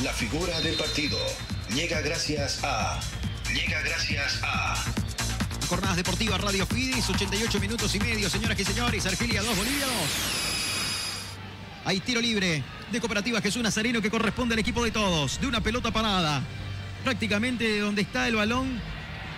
La figura del partido llega gracias a. Llega gracias a. Jornadas Deportivas Radio Fidis, 88 minutos y medio, señoras y señores. Argelia 2, Bolivia 2. Hay tiro libre de Cooperativa Jesús Nazareno que corresponde al equipo de todos. De una pelota parada. Prácticamente donde está el balón.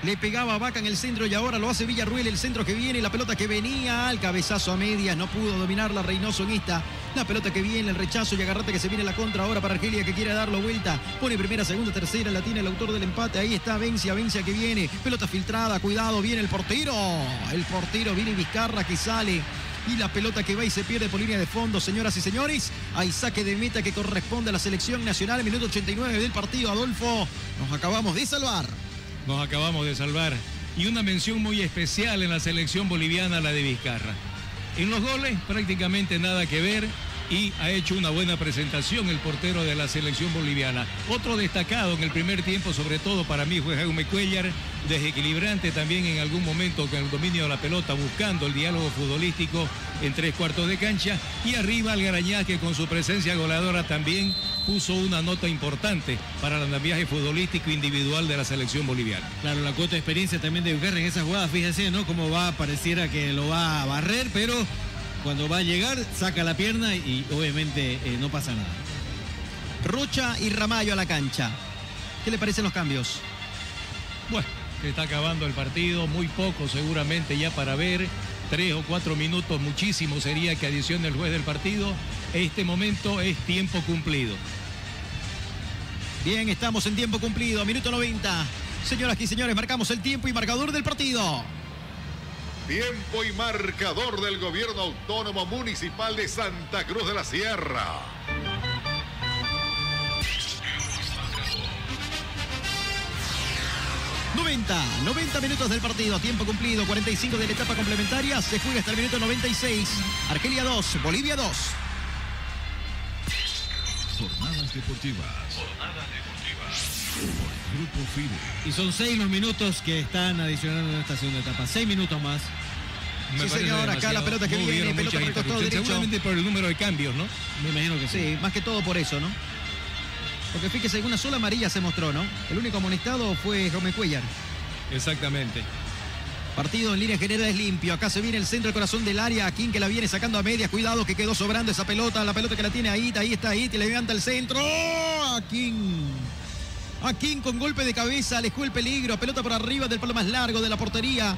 Le pegaba a Vaca en el centro y ahora lo hace Villarruel. El centro que viene, la pelota que venía al cabezazo a medias. No pudo dominarla Reynoso en esta. La pelota que viene, el rechazo y agarrate que se viene la contra ahora para Argelia que quiere darlo vuelta. Pone primera, segunda, tercera, la tiene el autor del empate. Ahí está Vencia, Vencia que viene. Pelota filtrada, cuidado, viene el portero. El portero viene Vizcarra que sale. Y la pelota que va y se pierde por línea de fondo, señoras y señores. Hay saque de meta que corresponde a la selección nacional. Minuto 89 del partido, Adolfo. Nos acabamos de salvar. Nos acabamos de salvar. Y una mención muy especial en la selección boliviana, la de Vizcarra. En los goles prácticamente nada que ver y ha hecho una buena presentación el portero de la selección boliviana. Otro destacado en el primer tiempo, sobre todo para mí, fue Jaume Cuellar, desequilibrante también en algún momento con el dominio de la pelota, buscando el diálogo futbolístico en tres cuartos de cancha. Y arriba Algarañá, que con su presencia goleadora también puso una nota importante para el viaje futbolístico individual de la selección boliviana. Claro, la cuota de experiencia también de Ugarra en esa jugada, fíjese, ¿no? Cómo va, pareciera que lo va a barrer, pero cuando va a llegar, saca la pierna y obviamente eh, no pasa nada. Rocha y Ramallo a la cancha. ¿Qué le parecen los cambios? Bueno, está acabando el partido, muy poco seguramente ya para ver. Tres o cuatro minutos, muchísimo sería que adicione el juez del partido. Este momento es tiempo cumplido. Bien, estamos en tiempo cumplido, minuto 90. Señoras y señores, marcamos el tiempo y marcador del partido. Tiempo y marcador del Gobierno Autónomo Municipal de Santa Cruz de la Sierra. ...90, 90 minutos del partido, tiempo cumplido, 45 de la etapa complementaria, se juega hasta el minuto 96, Argelia 2, Bolivia 2. Jornadas deportivas. Jornadas deportivas. Grupo FIDE. Y son seis los minutos que están adicionando en esta segunda etapa. Seis minutos más. Me sí, señor, acá la pelota que no viene, pelota por el costado derecho. Seguramente por el número de cambios, ¿no? Me imagino que sí. Sí, más que todo por eso, ¿no? Porque fíjese, una sola amarilla se mostró, ¿no? El único amonestado fue Jaume Cuellar. Exactamente. Partido en línea general es limpio. Acá se viene el centro del corazón del área. Akin que la viene sacando a medias. Cuidado que quedó sobrando esa pelota. La pelota que la tiene ahí. Ahí está ahí. Le levanta el centro. Akin. Akin con golpe de cabeza. Alejó el peligro. Pelota por arriba del palo más largo de la portería.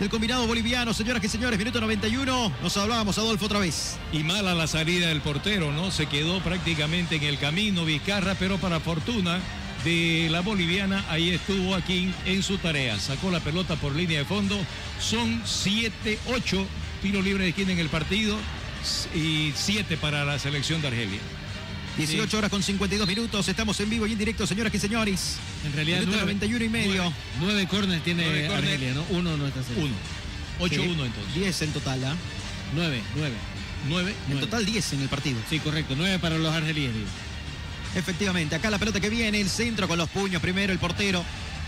Del combinado boliviano, señoras y señores, minuto 91, nos hablábamos Adolfo otra vez. Y mala la salida del portero, ¿no? Se quedó prácticamente en el camino Vizcarra, pero para fortuna de la boliviana, ahí estuvo aquí en su tarea. Sacó la pelota por línea de fondo. Son 7, 8 tiros libres de esquina en el partido y 7 para la selección de Argelia. 18 horas con 52 minutos, estamos en vivo y en directo, señoras y señores. En realidad, 9, 91 y medio. 9 corners tiene Nueve córner. Argelia, ¿no? Uno no está cerca. Uno. 8-1 Sí. entonces. 10 en total, ¿ah? 9, 9. Nueve. En total 10 en el partido. Sí, correcto. Nueve para los argelíes. Efectivamente, acá la pelota que viene, el centro con los puños primero, el portero.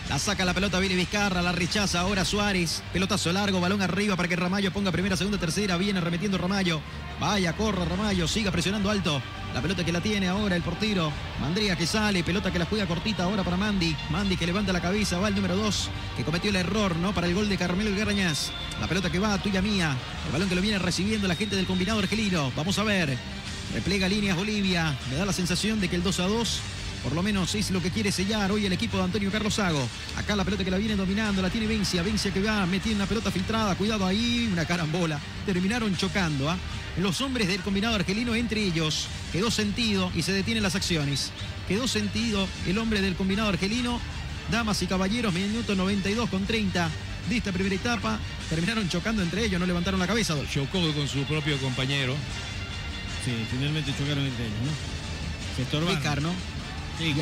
La saca la pelota, viene Vizcarra, la rechaza ahora Suárez. Pelotazo largo, balón arriba para que Ramallo ponga primera, segunda, tercera. Viene remetiendo Ramallo. Vaya, corre Ramallo, siga presionando alto. La pelota que la tiene ahora el portero. Mandría que sale, pelota que la juega cortita ahora para Mandy. Mandy que levanta la cabeza, va el número 2, que cometió el error, ¿no? Para el gol de Carmelo Garrañaz. La pelota que va, tuya mía. El balón que lo viene recibiendo la gente del combinado argelino. Vamos a ver. Replega líneas Bolivia. Me da la sensación de que el 2 a 2 por lo menos es lo que quiere sellar hoy el equipo de Antonio Carlos Sago. Acá la pelota que la viene dominando, la tiene Vencia. Vencia que va metiendo una pelota filtrada. Cuidado ahí, una carambola. Terminaron chocando. ¿ah? Los hombres del combinado argelino, entre ellos, quedó sentido y se detienen las acciones. Quedó sentido el hombre del combinado argelino. Damas y caballeros, minuto 92 con 30 de esta primera etapa. Terminaron chocando entre ellos, no levantaron la cabeza. Chocó con su propio compañero. Sí, finalmente chocaron entre ellos, ¿no? Se estorbaron. ¿no? Sí, y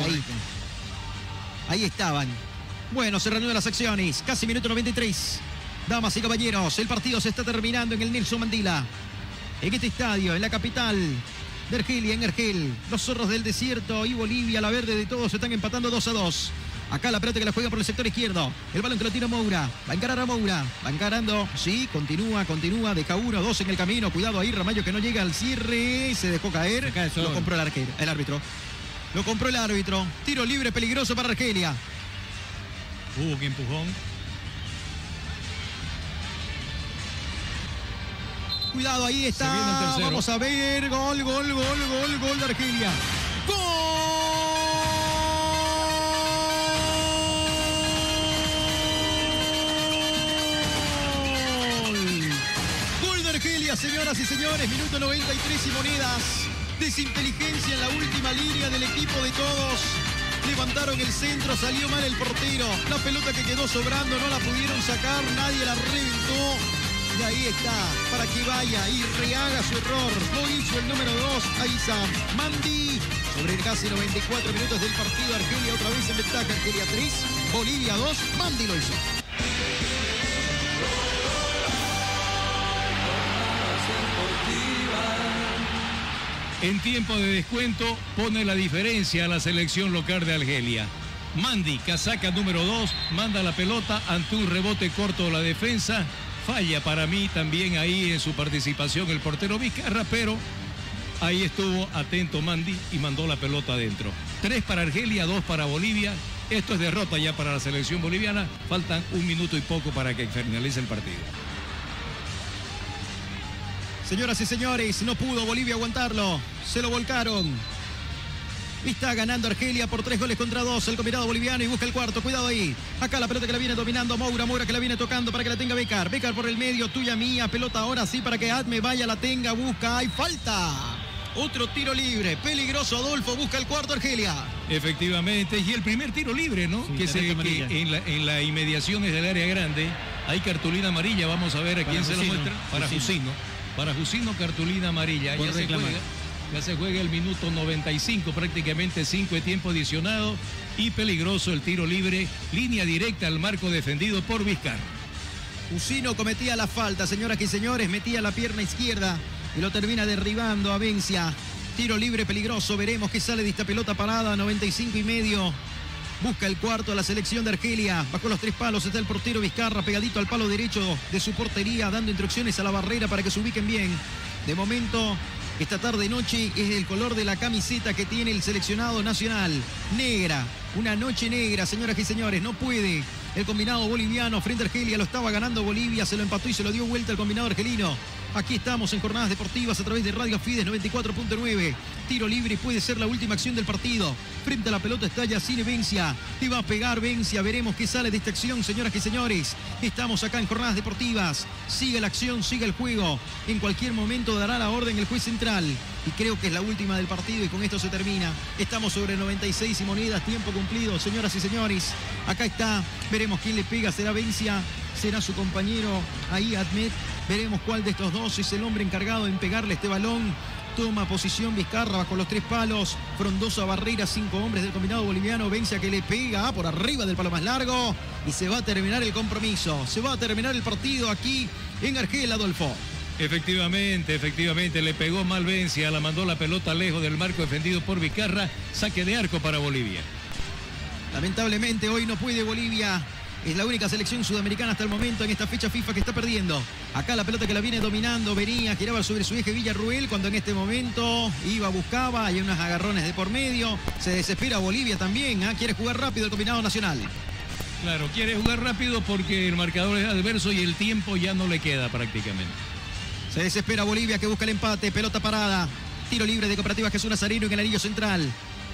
ahí, estaban. Bueno, se reanudan las acciones. Casi minuto 93. Damas y caballeros, el partido se está terminando en el Nelson Mandela. En este estadio, en la capital de Argelia, en Argel. Los zorros del desierto y Bolivia, la verde de todos, se están empatando 2 a 2. Acá la pelota que la juega por el sector izquierdo. El balón que lo tira Moura. Va a encarar a Moura. Va encarando. Sí, continúa, continúa. Deja uno, dos en el camino. Cuidado ahí, Ramallo que no llega al cierre. Se dejó caer. Lo compró el arquero, el árbitro. Lo compró el árbitro. Tiro libre peligroso para Argelia. Hubo que empujón. Cuidado, ahí está. Vamos a ver. Gol, gol, gol, gol, gol de Argelia. ¡Gol! Gol de Argelia, señoras y señores. Minuto 93 y monedas. Desinteligencia en la última línea del equipo de todos. Levantaron el centro, salió mal el portero. La pelota que quedó sobrando no la pudieron sacar, nadie la reventó. Y ahí está, para que vaya y rehaga su error. Lo hizo el número 2, Aiza Mandi. Sobre casi 94 minutos del partido, Argelia otra vez en ventaja. Argelia 3, Bolivia 2, Mandi lo hizo. En tiempo de descuento pone la diferencia a la selección local de Argelia. Mandy, casaca número 2, manda la pelota ante un rebote corto de la defensa. Falla para mí también ahí en su participación el portero Vizcarra, pero ahí estuvo atento Mandy y mandó la pelota adentro. Tres para Argelia, dos para Bolivia. Esto es derrota ya para la selección boliviana. Faltan un minuto y poco para que finalice el partido. Señoras y señores, no pudo Bolivia aguantarlo. Se lo volcaron. Está ganando Argelia por tres goles contra dos. El combinado boliviano y busca el cuarto. Cuidado ahí. Acá la pelota que la viene dominando Moura. Moura que la viene tocando para que la tenga Becar. Becar por el medio. Tuya mía. Pelota ahora sí para que Adme vaya, la tenga. Busca. Hay falta. Otro tiro libre. Peligroso Adolfo. Busca el cuarto Argelia. Efectivamente, y el primer tiro libre, ¿no? que se, que en, la, en las inmediaciones del área grande hay cartulina amarilla, vamos a ver a Para quién se lo muestra. Para Jusino. Jusino. Para Jusino, cartulina amarilla. Por Ya se, juega, ya se juega el minuto 95, prácticamente 5 de tiempo adicionado. Y peligroso el tiro libre, línea directa al marco defendido por Vizcarra. Usino cometía la falta, señoras y señores, metía la pierna izquierda y lo termina derribando a Vencia. Tiro libre peligroso, veremos qué sale de esta pelota parada, 95 y medio. Busca el cuarto a la selección de Argelia. Bajo los tres palos está el portero Vizcarra pegadito al palo derecho de su portería, dando instrucciones a la barrera para que se ubiquen bien. De momento, esta tarde noche es el color de la camiseta que tiene el seleccionado nacional. Negra. Una noche negra, señoras y señores. No puede el combinado boliviano frente a Argelia. Lo estaba ganando Bolivia, se lo empató y se lo dio vuelta el combinado argelino. Aquí estamos en jornadas deportivas a través de Radio Fides 94.9. Tiro libre puede ser la última acción del partido. Frente a la pelota está Yacine Vencia. Te va a pegar Vencia. Veremos qué sale de esta acción, señoras y señores. Estamos acá en jornadas deportivas. Sigue la acción, sigue el juego. En cualquier momento dará la orden el juez central. Y creo que es la última del partido y con esto se termina. Estamos sobre 96 y monedas, tiempo cumplido, señoras y señores. Acá está. Veremos quién le pega. Será Vencia. Será su compañero ahí, Admet. Veremos cuál de estos dos es el hombre encargado en pegarle este balón. Toma posición Vizcarra bajo los tres palos. Frondosa barrera, cinco hombres del combinado boliviano. Vencia que le pega por arriba del palo más largo. Y se va a terminar el compromiso. Se va a terminar el partido aquí en Argel, Adolfo. Efectivamente, efectivamente, le pegó Malvencia, la mandó la pelota lejos del marco defendido por Vizcarra, saque de arco para Bolivia. Lamentablemente hoy no puede Bolivia. Es la única selección sudamericana hasta el momento en esta fecha FIFA que está perdiendo. Acá la pelota que la viene dominando, venía, giraba sobre su eje Villarruel cuando en este momento iba, buscaba, hay unos agarrones de por medio. Se desespera Bolivia también, ¿ah? quiere jugar rápido el combinado nacional. Claro, quiere jugar rápido porque el marcador es adverso y el tiempo ya no le queda prácticamente. Se desespera Bolivia que busca el empate, pelota parada. Tiro libre de Cooperativa Jesús Nazareno en el anillo central.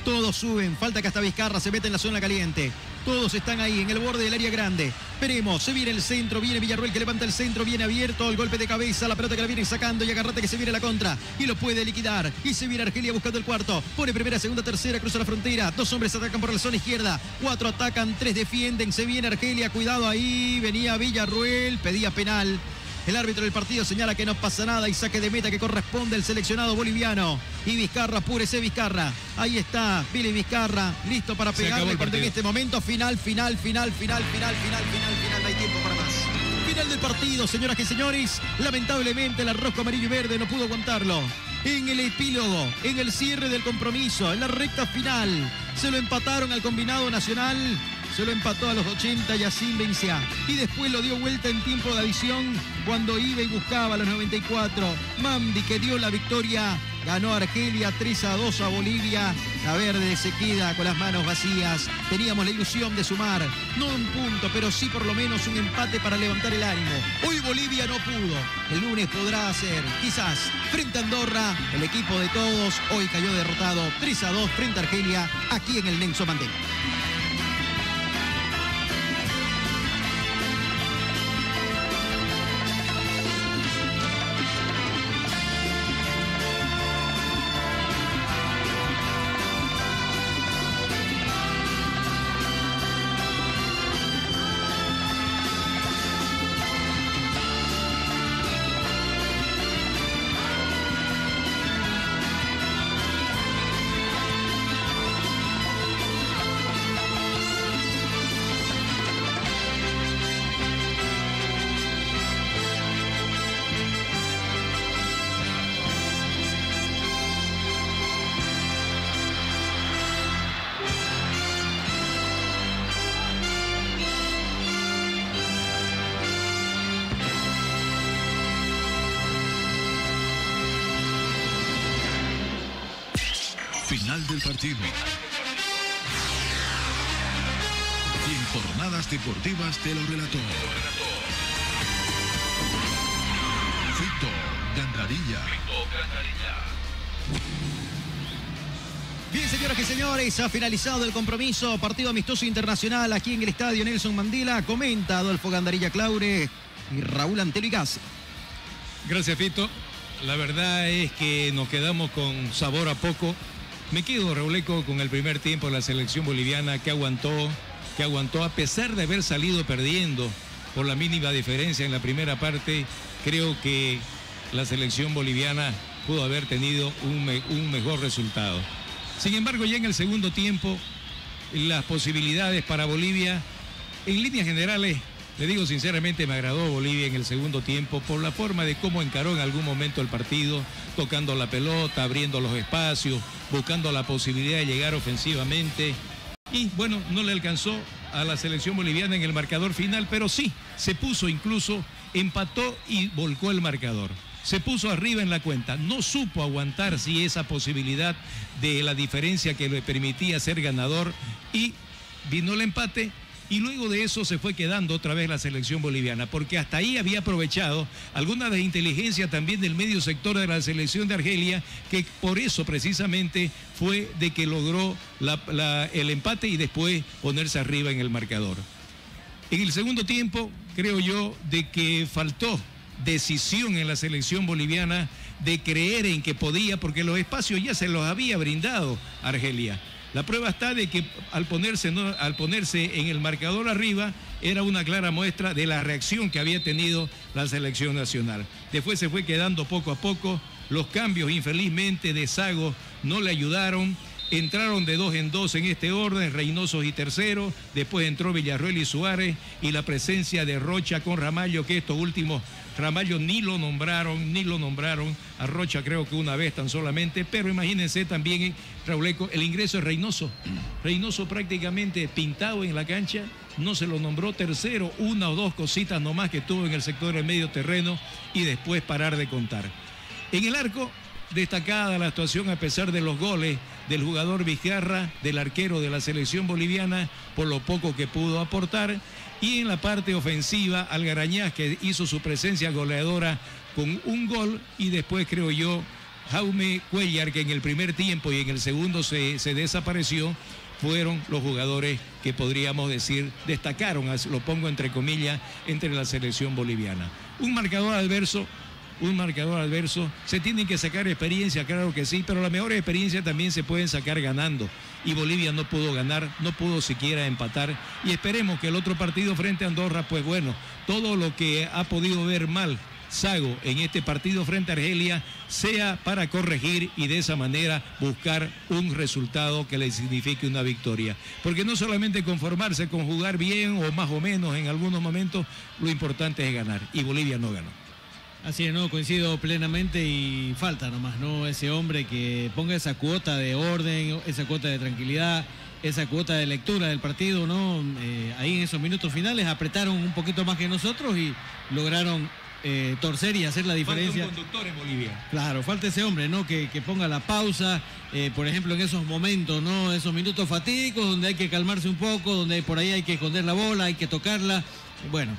Todos suben, falta que hasta Vizcarra se mete en la zona caliente. Todos están ahí en el borde del área grande. Veremos, se viene el centro, viene Villarruel que levanta el centro, viene abierto, el golpe de cabeza, la pelota que la viene sacando y agarrate que se viene la contra y lo puede liquidar. Y se viene Argelia buscando el cuarto. Pone primera, segunda, tercera, cruza la frontera. Dos hombres atacan por la zona izquierda, cuatro atacan, tres defienden. Se viene Argelia, cuidado ahí. Venía Villarruel, pedía penal. El árbitro del partido señala que no pasa nada y saque de meta que corresponde al seleccionado boliviano. Y Vizcarra, púrese Vizcarra. Ahí está Billy Vizcarra, listo para pegarle en este momento. Final, final, final, final, final, final, final, final. No hay tiempo para más. Final del partido, señoras y señores. Lamentablemente el arroz amarillo y verde no pudo aguantarlo en el epílogo, en el cierre del compromiso, en la recta final. Se lo empataron al combinado nacional se lo empató a los 80 Yacine Bencia y después lo dio vuelta en tiempo de adición cuando iba y buscaba a los 94. Mandi que dio la victoria, ganó Argelia 3 a 2 a Bolivia. La verde se queda con las manos vacías. Teníamos la ilusión de sumar, no un punto, pero sí por lo menos un empate para levantar el ánimo. Hoy Bolivia no pudo, el lunes podrá hacer, quizás, frente a Andorra, el equipo de todos hoy cayó derrotado 3 a 2 frente a Argelia, aquí en el Nelson Mandela. Señores, ha finalizado el compromiso. Partido amistoso internacional aquí en el estadio Nelson Mandela. Comenta Adolfo Gandarilla Claure y Raúl Antelo y. Gracias, Fito. La verdad es que nos quedamos con sabor a poco. Me quedo, Rauleco, con el primer tiempo de la selección boliviana que aguantó, que aguantó a pesar de haber salido perdiendo por la mínima diferencia en la primera parte. Creo que la selección boliviana pudo haber tenido un mejor resultado. Sin embargo, ya en el segundo tiempo, las posibilidades para Bolivia, en líneas generales, le digo sinceramente, me agradó Bolivia en el segundo tiempo por la forma de cómo encaró en algún momento el partido, tocando la pelota, abriendo los espacios, buscando la posibilidad de llegar ofensivamente. Y bueno, no le alcanzó a la selección boliviana en el marcador final, pero sí, se puso incluso, empató y volcó el marcador. Se puso arriba en la cuenta, no supo aguantar si esa posibilidad de la diferencia que le permitía ser ganador y vino el empate y luego de eso se fue quedando otra vez la selección boliviana, porque hasta ahí había aprovechado alguna de inteligencia también del medio sector de la selección de Argelia, que por eso precisamente fue de que logró el empate y después ponerse arriba en el marcador. En el segundo tiempo, creo yo, de que faltó decisión en la selección boliviana de creer en que podía, porque los espacios ya se los había brindado Argelia. La prueba está de que al ponerse, al ponerse en el marcador arriba era una clara muestra de la reacción que había tenido la selección nacional. Después se fue quedando poco a poco, los cambios infelizmente de Sago no le ayudaron Entraron de dos en dos en este orden, Reynoso y tercero, después entró Villarruel y Suárez y la presencia de Rocha con Ramallo, que estos últimos Ramallo ni lo nombraron, ni lo nombraron, a Rocha creo que una vez tan solamente, pero imagínense también, Rauleco, el ingreso de Reynoso. Reynoso prácticamente pintado en la cancha, no se lo nombró tercero, una o dos cositas nomás que tuvo en el sector del medio terreno y después parar de contar. En el arco, destacada la actuación a pesar de los goles del jugador Vizcarra, del arquero de la selección boliviana, por lo poco que pudo aportar. Y en la parte ofensiva, Algarañaz, que hizo su presencia goleadora con un gol y después creo yo, Jaume Cuellar, que en el primer tiempo y en el segundo se, se desapareció, fueron los jugadores que podríamos decir destacaron, lo pongo entre comillas, entre la selección boliviana. Un marcador adverso un marcador adverso. Se tienen que sacar experiencia, claro que sí, pero las mejores experiencias también se pueden sacar ganando. Y Bolivia no pudo ganar, no pudo siquiera empatar. Y esperemos que el otro partido frente a Andorra, pues bueno, todo lo que ha podido ver mal Sago en este partido frente a Argelia sea para corregir y de esa manera buscar un resultado que le signifique una victoria. Porque no solamente conformarse con jugar bien o más o menos en algunos momentos, lo importante es ganar. Y Bolivia no ganó. Así es, no, coincido plenamente y falta nomás, ¿no? Ese hombre que ponga esa cuota de orden, esa cuota de tranquilidad, esa cuota de lectura del partido, ¿no? Eh, ahí en esos minutos finales apretaron un poquito más que nosotros y lograron eh, torcer y hacer la diferencia. Falta un conductor en Bolivia. Claro, falta ese hombre, ¿no? Que, ponga la pausa, eh, por ejemplo, en esos momentos, ¿no? Esos minutos fatídicos donde hay que calmarse un poco, donde por ahí hay que esconder la bola, hay que tocarla. Bueno,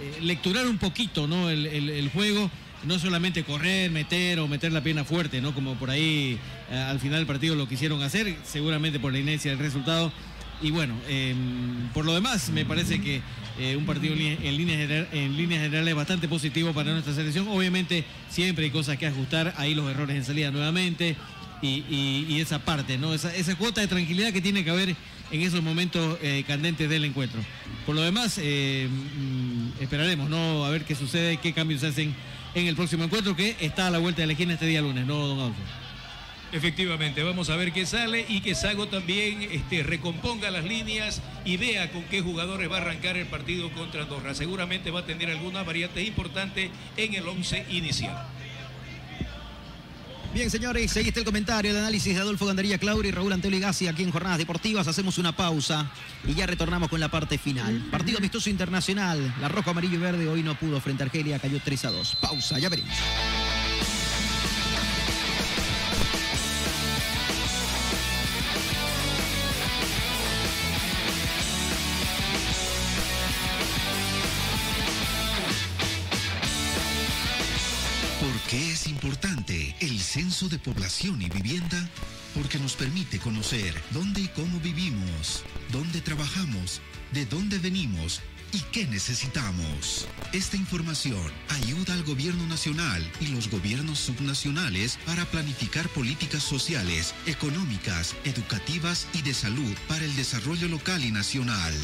eh, lecturar un poquito ¿no? El, juego, no solamente correr, meter o meter la pierna fuerte, ¿no? como por ahí eh, al final del partido lo quisieron hacer, seguramente por la inercia del resultado. Y bueno, em, por lo demás, me parece que eh, un partido en líneas en generales es bastante positivo para nuestra selección. Obviamente, siempre hay cosas que ajustar, ahí los errores en salida nuevamente y, esa parte, ¿no? Esa, esa cuota de tranquilidad que tiene que haber en esos momentos eh, candentes del encuentro. Por lo demás, eh, mm, esperaremos, ¿no? A ver qué sucede, qué cambios se hacen en el próximo encuentro que está a la vuelta de la esquina este día lunes, ¿no, don Adolfo? Efectivamente, vamos a ver qué sale y que Sago también este, recomponga las líneas y vea con qué jugadores va a arrancar el partido contra Andorra. Seguramente va a tener algunas variantes importantes en el 11 inicial. Bien, señores, ahí está el comentario, el análisis de Adolfo Gandaría Clauri y Raúl Antelo Gassi aquí en Jornadas Deportivas. Hacemos una pausa y ya retornamos con la parte final. Partido amistoso internacional. La roja, amarillo y verde hoy no pudo frente a Argelia, cayó 3 a 2. Pausa, ya veremos. De población y vivienda? Porque nos permite conocer dónde y cómo vivimos, dónde trabajamos, de dónde venimos y qué necesitamos. Esta información ayuda al gobierno nacional y los gobiernos subnacionales para planificar políticas sociales, económicas, educativas y de salud para el desarrollo local y nacional.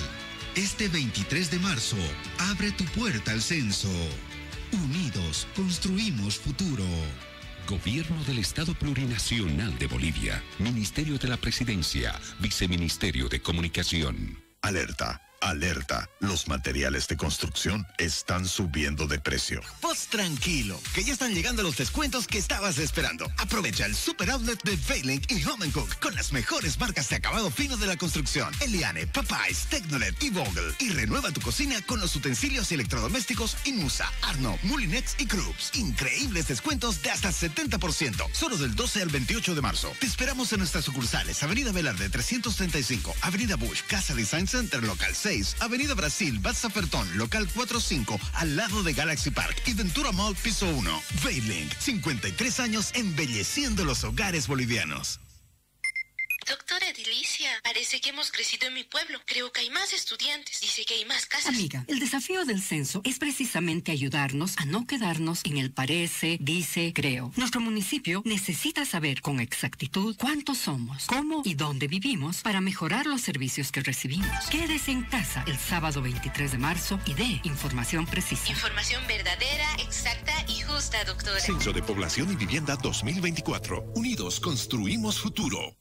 Este 23 de marzo, abre tu puerta al censo. Unidos construimos futuro. Gobierno del Estado Plurinacional de Bolivia, Ministerio de la Presidencia, Viceministerio de Comunicación. Alerta. Alerta, los materiales de construcción están subiendo de precio. Pues tranquilo, que ya están llegando los descuentos que estabas esperando. Aprovecha el super outlet de Veilink y Home Cook con las mejores marcas de acabado fino de la construcción. Eliane, Papais, Tecnolet y Vogel. Y renueva tu cocina con los utensilios y electrodomésticos Inusa, Arno, Mulinex y Krups. Increíbles descuentos de hasta 70%. Solo del 12 al 28 de marzo. Te esperamos en nuestras sucursales. Avenida Velarde 335, Avenida Bush, Casa Design Center, Local 6 Avenida Brasil, Fertón, local 45, al lado de Galaxy Park y Ventura Mall, piso 1. Veilink, 53 años embelleciendo los hogares bolivianos. Doctora Delicia, parece que hemos crecido en mi pueblo. Creo que hay más estudiantes. Dice que hay más casas. Amiga, el desafío del censo es precisamente ayudarnos a no quedarnos en el parece, dice, creo. Nuestro municipio necesita saber con exactitud cuántos somos, cómo y dónde vivimos para mejorar los servicios que recibimos. Quédese en casa el sábado 23 de marzo y dé información precisa. Información verdadera, exacta y justa, doctora. Censo de Población y Vivienda 2024. Unidos construimos futuro.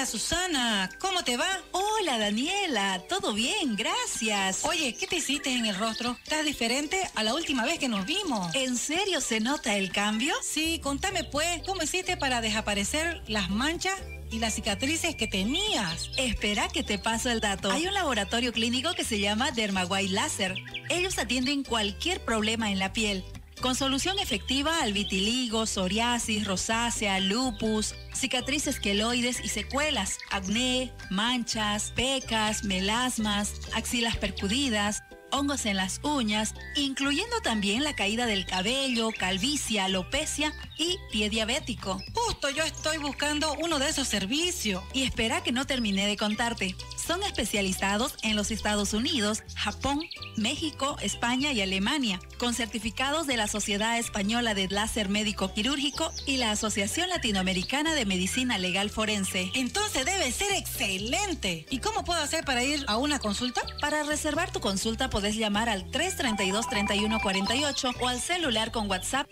Hola Susana, ¿cómo te va? Hola Daniela, todo bien, gracias. Oye, ¿qué te hiciste en el rostro? ¿Estás diferente a la última vez que nos vimos? ¿En serio se nota el cambio? Sí, contame pues, ¿cómo hiciste para desaparecer las manchas y las cicatrices que tenías. Espera que te paso el dato. Hay un laboratorio clínico que se llama Dermaguay Láser. Ellos atienden cualquier problema en la piel con solución efectiva al vitiligo, psoriasis, rosácea, lupus, cicatrices queloides y secuelas, acné, manchas, pecas, melasmas, axilas percudidas, hongos en las uñas, incluyendo también la caída del cabello, calvicie, alopecia y pie diabético. Justo yo estoy buscando uno de esos servicios. Y espera que no terminé de contarte. Son especializados en los Estados Unidos, Japón, México, España y Alemania, con certificados de la Sociedad Española de Láser Médico Quirúrgico y la Asociación Latinoamericana de Medicina Legal Forense. Entonces debe ser excelente. ¿Y cómo puedo hacer para ir a una consulta? Para reservar tu consulta puedes llamar al 332-3148 o al celular con WhatsApp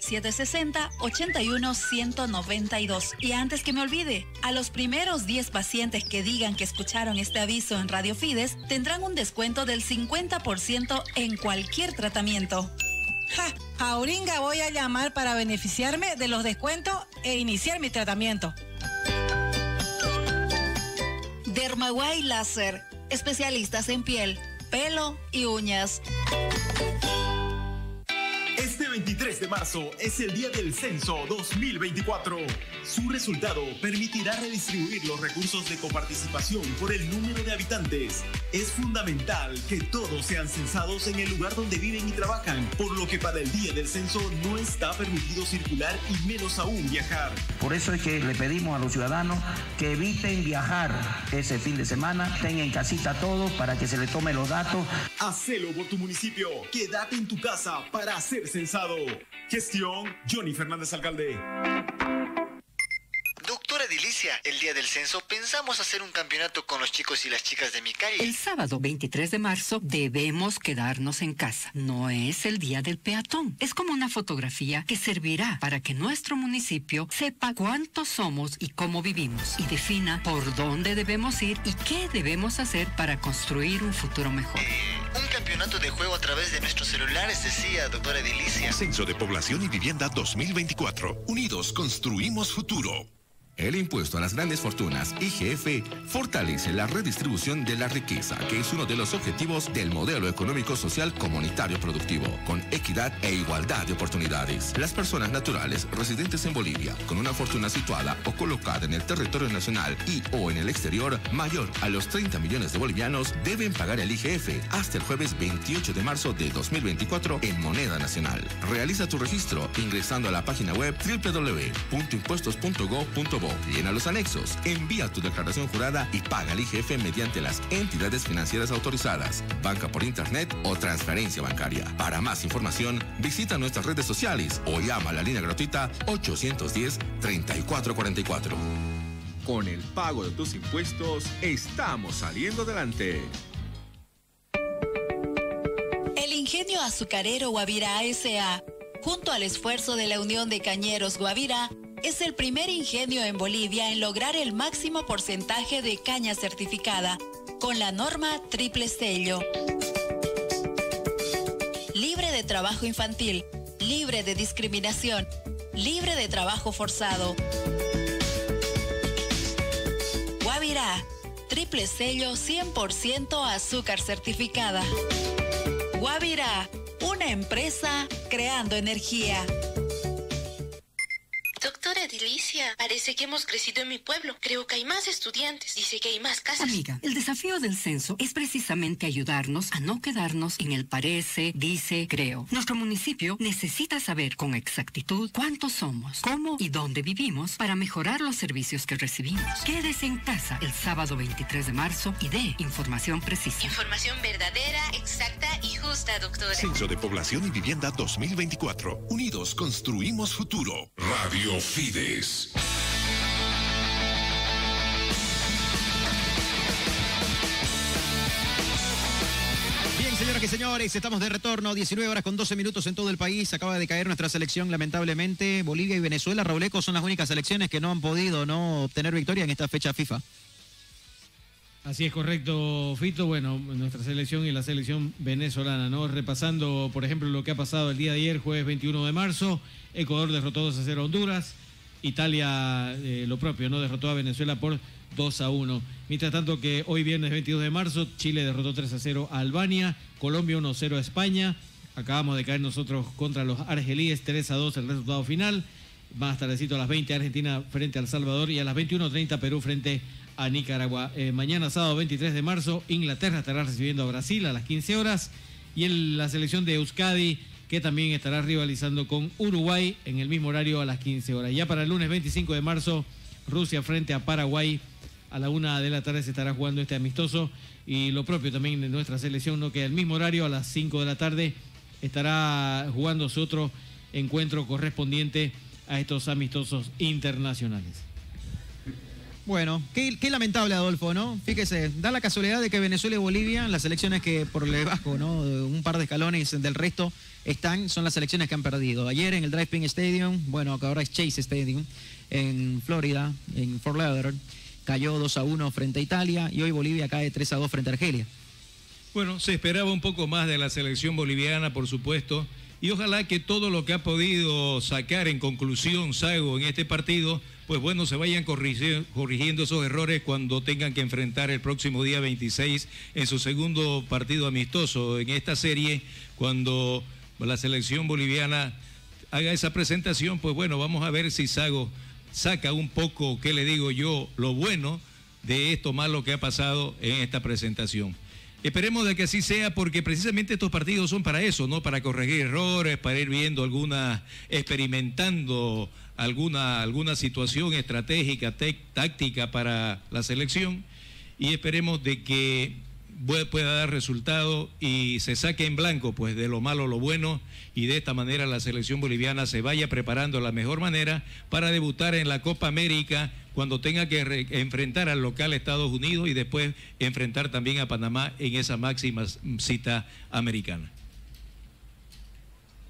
760-81-192. Y antes que me olvide, a los primeros 10 pacientes que digan que escucharon este aviso en Radio Fides tendrán un descuento del 50% en cualquier tratamiento. Ja, a voy a llamar para beneficiarme de los descuentos e iniciar mi tratamiento. Dermaguay Láser, especialistas en piel, pelo y uñas. Este 23 de marzo es el día del censo 2024. Su resultado permitirá redistribuir los recursos de coparticipación por el número de habitantes. Es fundamental que todos sean censados en el lugar donde viven y trabajan, por lo que para el día del censo no está permitido circular y menos aún viajar. Por eso es que le pedimos a los ciudadanos que eviten viajar ese fin de semana, tengan en casita todo para que se le tome los datos. Hacelo por tu municipio. Quédate en tu casa para hacer censado. Gestión Johnny Fernández Alcalde. Doctora Dilicia, el día del censo pensamos hacer un campeonato con los chicos y las chicas de mi calle. El sábado 23 de marzo debemos quedarnos en casa. No es el día del peatón. Es como una fotografía que servirá para que nuestro municipio sepa cuántos somos y cómo vivimos y defina por dónde debemos ir y qué debemos hacer para construir un futuro mejor. Eh, un campeonato de juego a través de nuestros celulares, decía doctora Dilicia. Censo de Población y Vivienda 2024. Unidos construimos futuro. El impuesto a las grandes fortunas, IGF, fortalece la redistribución de la riqueza, que es uno de los objetivos del modelo económico social comunitario productivo, con equidad e igualdad de oportunidades. Las personas naturales residentes en Bolivia, con una fortuna situada o colocada en el territorio nacional y o en el exterior mayor a los 30 millones de bolivianos, deben pagar el IGF hasta el jueves 28 de marzo de 2024 en moneda nacional. Realiza tu registro ingresando a la página web www.impuestos.gov.bo llena los anexos, envía tu declaración jurada y paga el IGF mediante las entidades financieras autorizadas, banca por internet o transferencia bancaria. Para más información, visita nuestras redes sociales o llama a la línea gratuita 810-3444. Con el pago de tus impuestos, estamos saliendo adelante. El ingenio azucarero Guavirá S.A., junto al esfuerzo de la Unión de Cañeros Guavirá, es el primer ingenio en Bolivia en lograr el máximo porcentaje de caña certificada con la norma triple sello. Libre de trabajo infantil, libre de discriminación, libre de trabajo forzado. Guavirá, triple sello 100% azúcar certificada. Guavirá, una empresa creando energía. Doctora Delicia, parece que hemos crecido en mi pueblo. Creo que hay más estudiantes. Dice que hay más casas. Amiga, el desafío del censo es precisamente ayudarnos a no quedarnos en el parece, dice, creo. Nuestro municipio necesita saber con exactitud cuántos somos, cómo y dónde vivimos para mejorar los servicios que recibimos. Quédese en casa el sábado 23 de marzo y dé información precisa. Información verdadera, exacta y justa, doctora. Censo de Población y Vivienda 2024. Unidos construimos futuro. Radio Fides. Bien, señoras y señores, estamos de retorno, 19 horas con 12 minutos en todo el país. Acaba de caer nuestra selección, lamentablemente. Bolivia y Venezuela, Rauleco, son las únicas selecciones que no han podido no obtener victoria en esta fecha FIFA. Así es correcto, Fito. Bueno, nuestra selección y la selección venezolana, ¿no? Repasando, por ejemplo, lo que ha pasado el día de ayer, jueves 21 de marzo. Ecuador derrotó 2 a 0 a Honduras. Italia, eh, lo propio, ¿no? Derrotó a Venezuela por 2 a 1. Mientras tanto que hoy viernes 22 de marzo, Chile derrotó 3 a 0 a Albania, Colombia 1 a 0 a España. Acabamos de caer nosotros contra los argelíes 3 a 2 el resultado final. Más tardecito a las 20 Argentina frente a El Salvador y a las 21.30 Perú frente a Nicaragua. Eh, mañana sábado 23 de marzo Inglaterra estará recibiendo a Brasil a las 15 horas y en la selección de Euskadi que también estará rivalizando con Uruguay en el mismo horario a las 15 horas. Ya para el lunes 25 de marzo Rusia frente a Paraguay a la una de la tarde se estará jugando este amistoso y lo propio también de nuestra selección, ¿no? que al mismo horario a las 5 de la tarde estará jugándose otro encuentro correspondiente a estos amistosos internacionales. Bueno, qué, lamentable, Adolfo, ¿no? Fíjese, da la casualidad de que Venezuela y Bolivia, las selecciones que por debajo, ¿no? Un par de escalones del resto están, son las selecciones que han perdido. Ayer en el Drive Pin Stadium, bueno, que ahora es Chase Stadium, en Florida, en Fort Lauderdale, cayó 2 a 1 frente a Italia y hoy Bolivia cae 3 a 2 frente a Argelia. Bueno, se esperaba un poco más de la selección boliviana, por supuesto, y ojalá que todo lo que ha podido sacar en conclusión Sago en este partido, pues bueno, se vayan corrigiendo esos errores cuando tengan que enfrentar el próximo día 26 en su segundo partido amistoso en esta serie, cuando la selección boliviana haga esa presentación, pues bueno, vamos a ver si Sago saca un poco, ¿qué le digo yo?, lo bueno de esto malo que ha pasado en esta presentación. Esperemos de que así sea porque precisamente estos partidos son para eso, ¿no? Para corregir errores, para ir viendo alguna, experimentando alguna, alguna situación estratégica, táctica para la selección y esperemos de que pueda dar resultado y se saque en blanco pues de lo malo lo bueno y de esta manera la selección boliviana se vaya preparando de la mejor manera para debutar en la Copa América cuando tenga que enfrentar al local Estados Unidos y después enfrentar también a Panamá en esa máxima cita americana.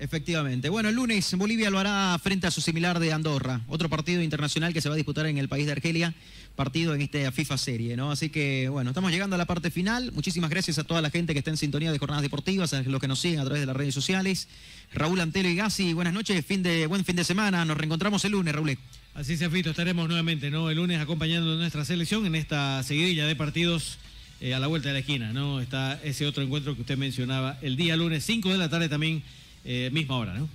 Efectivamente. Bueno, el lunes Bolivia lo hará frente a su similar de Andorra, otro partido internacional que se va a disputar en el país de Argelia, partido en esta FIFA serie, ¿no? Así que, bueno, estamos llegando a la parte final. Muchísimas gracias a toda la gente que está en sintonía de jornadas deportivas, a los que nos siguen a través de las redes sociales. Raúl Antelo y Gassi, buenas noches, fin de, buen fin de semana. Nos reencontramos el lunes, Raúl. Así se visto, estaremos nuevamente, ¿no? El lunes acompañando a nuestra selección en esta seguidilla de partidos. Eh, a la vuelta de la esquina, ¿no? Está ese otro encuentro que usted mencionaba el día lunes, 5 de la tarde también eh, misma hora, ¿no?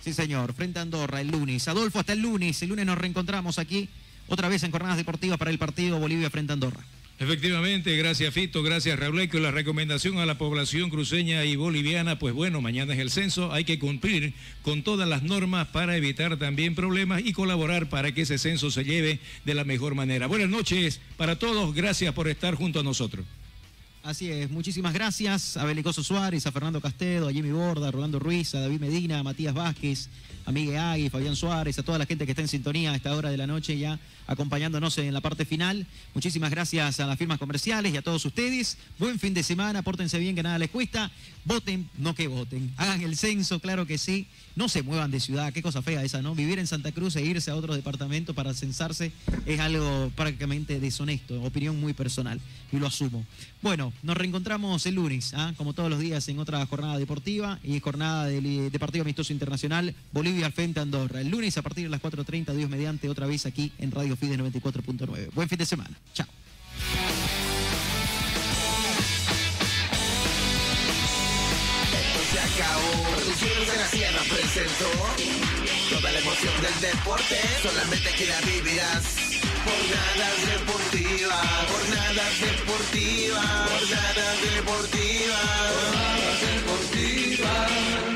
Sí, señor, frente a Andorra el lunes. Adolfo, hasta el lunes. El lunes nos reencontramos aquí otra vez en Jornadas Deportivas para el partido Bolivia frente a Andorra. Efectivamente, gracias Fito, gracias Raúl. La recomendación a la población cruceña y boliviana, pues bueno, mañana es el censo, hay que cumplir con todas las normas para evitar también problemas y colaborar para que ese censo se lleve de la mejor manera. Buenas noches para todos, gracias por estar junto a nosotros. Así es, muchísimas gracias a Belicoso Suárez, a Fernando Castedo, a Jimmy Borda, a Rolando Ruiz, a David Medina, a Matías Vázquez, a Miguel Fabián Suárez, a toda la gente que está en sintonía a esta hora de la noche ya acompañándonos en la parte final. Muchísimas gracias a las firmas comerciales y a todos ustedes. Buen fin de semana, pórtense bien que nada les cuesta. Voten, no que voten. Hagan el censo, claro que sí. No se muevan de ciudad, qué cosa fea esa, ¿no? Vivir en Santa Cruz e irse a otro departamento para censarse es algo prácticamente deshonesto, opinión muy personal, y lo asumo. Bueno, nos reencontramos el lunes, ¿ah? como todos los días, en otra jornada deportiva y jornada de, Partido Amistoso Internacional Bolivia frente Andorra. El lunes a partir de las 4.30, Dios mediante, otra vez aquí en Radio Radio Fides 94.9. Buen fin de semana. Chao. se acabó. Cielos la Sierra presentó toda la emoción del deporte. Solamente aquí la vivirás. Jornadas deportivas, jornadas deportivas, jornadas deportivas, jornadas deportivas.